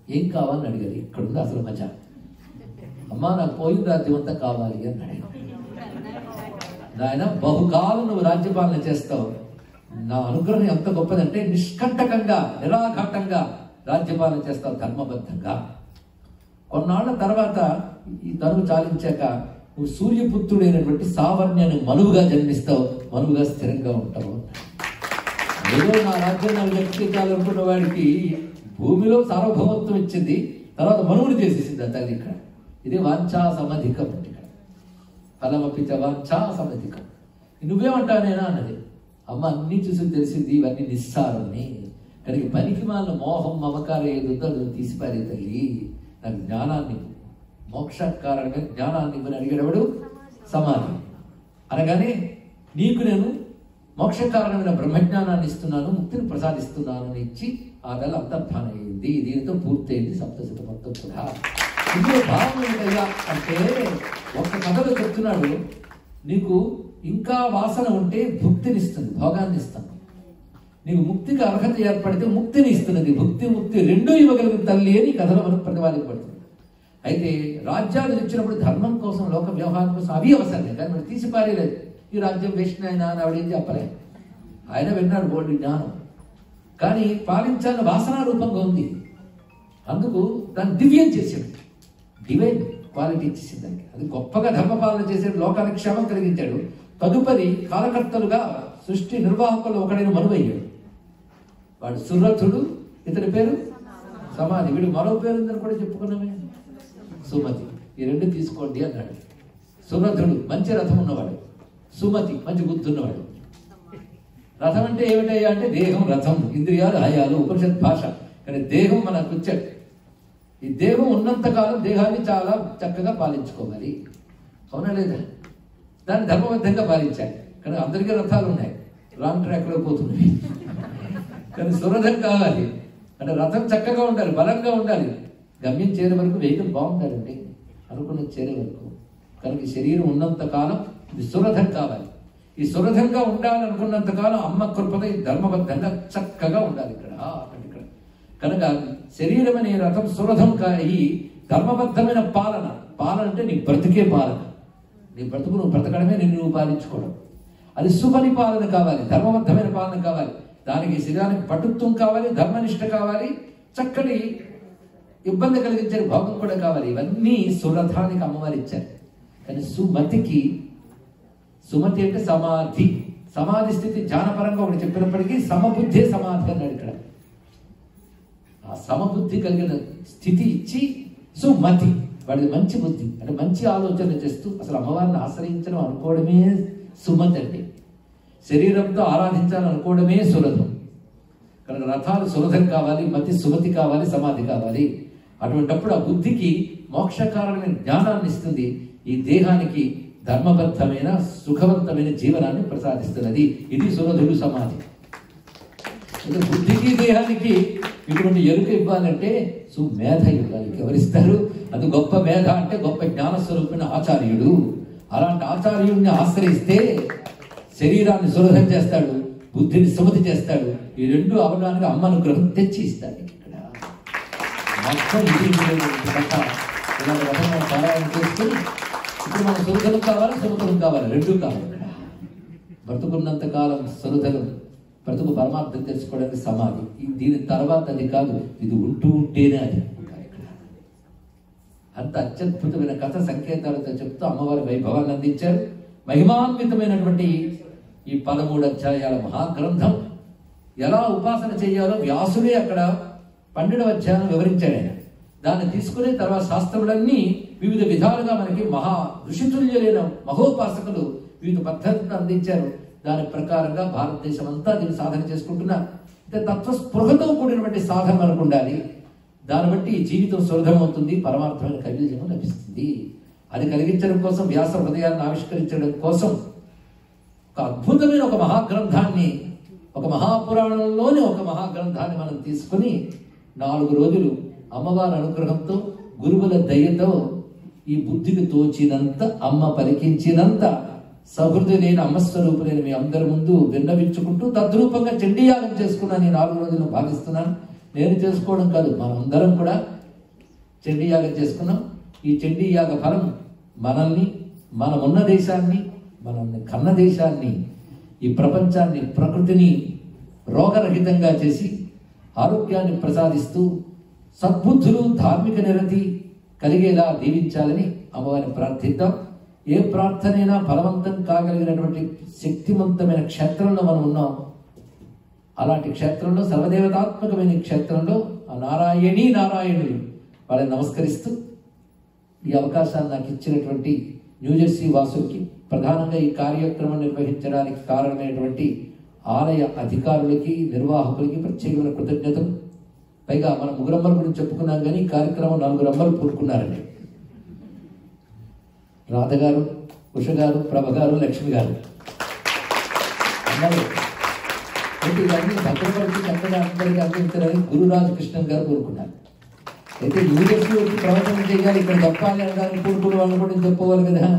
ఏం కావాలని అడిగారు? ఇక్కడ ఉంది అసలు మజా. అమ్మా నాకు పోయిన రాజ్యం అంతా కావాలి అని అడిగారు. నాయన బహుకాలం నువ్వు రాజ్యపాలన చేస్తావు. నా అనుగ్రహం ఎంత గొప్పదంటే నిష్కంటకంగా నిరాఘాటంగా రాజ్యపాలన చేస్తావు ధర్మబద్ధంగా. కొన్నాళ్ళ తర్వాత ఈ తనువు చాలించాక నువ్వు సూర్యపుత్రుడైనటువంటి సావర్ణ్యాన్ని మనువుగా జన్మిస్తావు మనువుగా స్థిరంగా ఉంటావు ఏదో నా రాజ్యం నాకు వ్యక్తికాలనుకున్న వాడికి భూమిలో సార్వభౌమత్వం ఇచ్చింది తర్వాత మనువుని చేసేసింది ఆ తల్లి ఇక్కడ. ఇది వాంఛా సమధికం అంటే ఇక్కడ. ఫలమపిత వాంఛా సమధికం. నువ్వేమంటావు నేనా అన్నది. అమ్మ అన్ని చూసి తెలిసింది ఇవన్నీ నిస్సారని కనుక పనికి మాలిన మోహం మమకారం ఏది ఉందో తీసిపారే తల్లి. నాకు జ్ఞానాన్ని. మోక్షకారణంగా జ్ఞానాన్ని ఇవ్వని అడిగేటప్పుడు సమాధి. అనగానే నీకు నేను మోక్షకారణమైన బ్రహ్మజ్ఞానాన్ని ఇస్తున్నాను ముక్తిని ప్రసాదిస్తున్నాను అని ఇచ్చి ఆ కళ అంతర్ధానం అయింది. దీనితో పూర్తయింది సప్తశత మొత్తం కూడా. ఇందులో భావం ఏంటయ్యా అంటే ఒక కథలో చెప్తున్నాడు నీకు ఇంకా వాసన ఉంటే భుక్తిని ఇస్తుంది భోగాన్ని ఇస్తాను నీకు ముక్తికి అర్హత ఏర్పడితే ముక్తిని ఇస్తున్నది. భుక్తి ముక్తి రెండూ ఇవ్వగలిగిన తల్లి అని కథలో మనకు ప్రతిపాదించబడుతుంది. అయితే రాజ్యాలు ఇచ్చినప్పుడు ధర్మం కోసం లోక వ్యవహారం కోసం అవి అవసరమే కానీ మనం తీసి ఈ రాజ్యం వేసిన ఆయన అని ఆవిడేం చెప్పలే ఆయన విన్నాడు బోల్డ్ జ్ఞానం. కానీ పాలించాలని వాసనా రూపంగా ఉంది. అందుకు దాన్ని దివ్యం చేశాడు. డివైన్ క్వాలిటీ ఇచ్చేసింది దానికి. అది గొప్పగా ధర్మపాలన చేసాడు లోకానికి క్షేమం కలిగించాడు. తదుపరి కాలకర్తలుగా సృష్టి నిర్వాహకులు ఒకడైన మనువయ్యాడు. వాడు సురథుడు ఇతని పేరు సమాధి. వీడు మరో పేరు ఉందని కూడా చెప్పుకున్నామే. సుమతి. ఈ రెండు తీసుకోండి అన్నాడు. సురథుడు మంచి రథం ఉన్నవాడు. సుమతి మంచి గుర్తున్నవాడు రథం అంటే ఏమిటయ్యా అంటే దేహం రథం ఇంద్రియాలు హయాలు ఉపనిషత్ భాష. కానీ దేహం మనకు వచ్చాడు. ఈ దేహం ఉన్నంతకాలం దేహాన్ని చాలా చక్కగా పాలించుకోవాలి. అవునా లేదా? దాన్ని ధర్మబద్ధంగా పాలించాలి. కానీ అందరికీ రథాలు ఉన్నాయి. రాంగ్ ట్రాక్లో పోతున్నాయి. కానీ సురథం కావాలి. అంటే రథం చక్కగా ఉండాలి బలంగా ఉండాలి. గమ్యం చేరే వరకు వెహికల్ బాగుండాలండి. అనుకున్న చేరే వరకు. కనుక శరీరం ఉన్నంత కాలం ఇది సురథం కావాలి. ఈ సురథంగా ఉండాలనుకున్నంత కాలం అమ్మ కృపగా ఈ ధర్మబద్ధంగా చక్కగా ఉండాలి ఇక్కడ. ఇక్కడ. కనుక శరీరం అనే రథం సురథం కాయి ధర్మబద్ధమైన పాలన. పాలన అంటే నీ బ్రతికే పాలన. నీ బ్రతుకు నువ్వు బ్రతకడమే నేను నువ్వు పాలించుకోవడం. అది సుపరిపాలన కావాలి ధర్మబద్ధమైన పాలన కావాలి. దానికి శరీరానికి పటుత్వం కావాలి ధర్మనిష్ట కావాలి చక్కటి ఇబ్బంది కలిగించే భావం కూడా కావాలి. ఇవన్నీ సురథానికి అమ్మవారు ఇచ్చారు. కానీ సుమతికి సుమతి అంటే సమాధి. సమాధి స్థితి జ్ఞానపరంగా ఒకటి చెప్పినప్పటికీ సమబుద్ధి సమాధి అన్నాడు ఇక్కడ. ఆ సమబుద్ధి కలిగిన స్థితి ఇచ్చి సుమతి. వాడిది మంచి బుద్ధి. అంటే మంచి ఆలోచన చేస్తూ అసలు అమ్మవారిని ఆశ్రయించడం అనుకోవడమే సుమతి అండి. శరీరంతో ఆరాధించాలనుకోవడమే సులభం. కనుక రథాలు సులభం కావాలి మతి సుమతి కావాలి సమాధి కావాలి. అటువంటప్పుడు ఆ బుద్ధికి మోక్షకారణమైన జ్ఞానాన్ని ఇస్తుంది. ఈ దేహానికి ధర్మబద్ధమైన సుఖవంతమైన జీవనాన్ని ప్రసాదిస్తున్నది. ఇది సురధుడు సమాధి. బుద్ధికి దేహానికి ఇటువంటి ఎరుక ఇవ్వాలంటే సుమేధ ఇవ్వాలి ఎవరిస్తారు? అది గొప్ప మేధ అంటే గొప్ప జ్ఞాన స్వరూపమైన ఆచార్యుడు. అలాంటి ఆచార్యుడిని ఆశ్రయిస్తే శరీరాన్ని సులభం చేస్తాడు బుద్ధిని సుమతి చేస్తాడు ఈ రెండు అవడానికి అమ్మ అనుగ్రహం తెచ్చి ఇస్తాడు ఇక్కడ. మొత్తం ఇది ఇలాంటి రకంగా పారాయణ చేసుకుని ఇప్పుడు మనం సురతలు కావాలి సుమతలు కావాలి రెండు కావాలి ఇక్కడ. బ్రతుకున్నంత కాలం సురతలు బ్రతుకు పరమార్థం తెలుసుకోవడానికి సమాధి. దీని తర్వాత అది కాదు ఇది ఉంటూ ఉంటేనే అది ఇక్కడ. అంత అత్యద్భుతమైన కథ సంకేతాలతో చెప్తూ అమ్మవారి వైభవాన్ని అందించారు. మహిమాన్వితమైనటువంటి ఈ పదమూడు అధ్యాయాల మహాగ్రంథం ఎలా ఉపాసన చేయాలో వ్యాసుడే అక్కడ పన్నెండవ అధ్యాయం వివరించాడు ఆయన. దాన్ని తీసుకుని తర్వాత శాస్త్రములన్నీ వివిధ విధాలుగా మనకి మహా ఋషితుల్యులైన మహోపాసకులు వివిధ పద్ధతులను అందించారు. దాని ప్రకారంగా భారతదేశం అంతా దీన్ని సాధన చేసుకుంటున్నారు అంటే తత్వస్పృహతో కూడినటువంటి సాధన మనకు ఉండాలి. దాన్ని బట్టి ఈ జీవితం సులభమవుతుంది పరమార్థమైన కైవల్యం లభిస్తుంది. అది కలిగించడం కోసం వ్యాస హృదయాన్ని ఆవిష్కరించడం కోసం ఒక అద్భుతమైన ఒక మహాగ్రంథాన్ని ఒక మహాపురాణంలోని ఒక మహాగ్రంథాన్ని మనం తీసుకుని నాలుగు రోజులు అమ్మవారి అనుగ్రహంతో గురువుల దయతో ఈ బుద్ధికి తోచినంత అమ్మ పలికించినంత సహృదయులైన అమ్మస్వరూపులైన మీ అందరి ముందు విన్నవించుకుంటూ తద్రూపంగా చండీయాగం చేసుకున్నాను. నేను నాలుగు రోజులు భావిస్తున్నాను. నేను చేసుకోవడం కాదు మనందరం కూడా చండీయాగం చేసుకున్నాం. ఈ చండీయాగ ఫలం మనల్ని మనమున్న దేశాన్ని మనల్ని కన్న దేశాన్ని ఈ ప్రపంచాన్ని ప్రకృతిని రోగరహితంగా చేసి ఆరోగ్యాన్ని ప్రసాదిస్తూ సద్బుద్ధులు ధార్మిక నిరతి కలిగేలా దీవించాలని అమ్మవారిని ప్రార్థిద్దాం. ఏ ప్రార్థనైనా ఫలవంతం కాగలిగినటువంటి శక్తివంతమైన క్షేత్రంలో మనం ఉన్నాం. అలాంటి క్షేత్రంలో సర్వదేవతాత్మకమైన క్షేత్రంలో ఆ నారాయణీ నారాయణులు వాళ్ళని నమస్కరిస్తూ ఈ అవకాశాన్ని నాకు ఇచ్చినటువంటి న్యూజెర్సీ వాసులకి ప్రధానంగా ఈ కార్యక్రమం నిర్వహించడానికి కారణమైనటువంటి ఆలయ అధికారులకి నిర్వాహకులకి ప్రత్యేకమైన కృతజ్ఞతలు. పైగా మనం ముగ్గురమ్మల గురించి చెప్పుకున్నాం కానీ కార్యక్రమం నలుగురు అమ్మలు పూనుకున్నారండి. రాధ గారు ఉష గారు ప్రభ గారు లక్ష్మి గారు. అమ్మలు. అయితే ఇవన్నీ భద్రపరిచి చక్కగా అందరికీ అందించాలని గురురాజు కృష్ణన్ గారు కోరుకున్నారు. అయితే యూనివర్సిటీ వచ్చి ప్రవచనం చేయాలి ఇక్కడ చెప్పాలి అనడానికి కోరుకునే వాళ్ళు కూడా చెప్పవాలి కదా.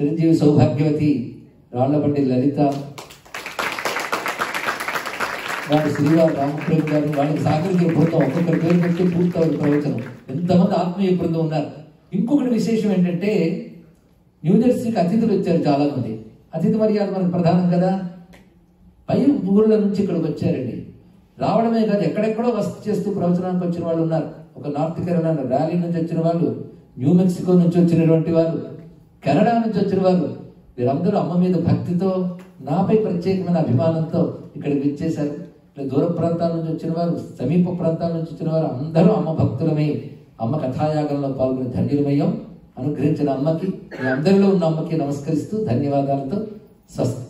చిరంజీవి సౌభాగ్యవతి రాళ్ళపండి లలిత వాడు శ్రీవారు రామప్రేమ్ గారు వాళ్ళకి సాగరికి బృందం ఒక్కొక్కరి పేరు పెట్టి పూర్తవుతుంది ప్రవచనం. ఎంతమంది ఆత్మీయ బృందం ఉన్నారు. ఇంకొకటి విశేషం ఏంటంటే న్యూజెర్సీకి అతిథులు వచ్చారు చాలామంది. అతిథి మర్యాద మనకు ప్రధానం కదా? పై ఊళ్ళ నుంచి ఇక్కడికి వచ్చారండి. రావడమే కాదు ఎక్కడెక్కడో వసతి చేస్తూ ప్రవచనానికి వచ్చిన వాళ్ళు ఉన్నారు. ఒక నార్త్ కెరళ ర్యాలీ నుంచి వచ్చిన వాళ్ళు న్యూ మెక్సికో నుంచి వచ్చినటువంటి వాళ్ళు కెనడా నుంచి వచ్చిన వారు వీరందరూ అమ్మ మీద భక్తితో నాపై ప్రత్యేకమైన అభిమానంతో ఇక్కడికి విచ్చేశారు. ఇట్లా దూర ప్రాంతాల నుంచి వచ్చిన వారు సమీప ప్రాంతాల నుంచి వచ్చిన వారు అందరూ అమ్మ భక్తులమై. అమ్మ కథాయాగంలో పాల్గొని ధన్యులమయ్యాం. అనుగ్రహించిన అమ్మకి మీ అందరిలో ఉన్న అమ్మకి నమస్కరిస్తూ ధన్యవాదాలతో స్వస్తి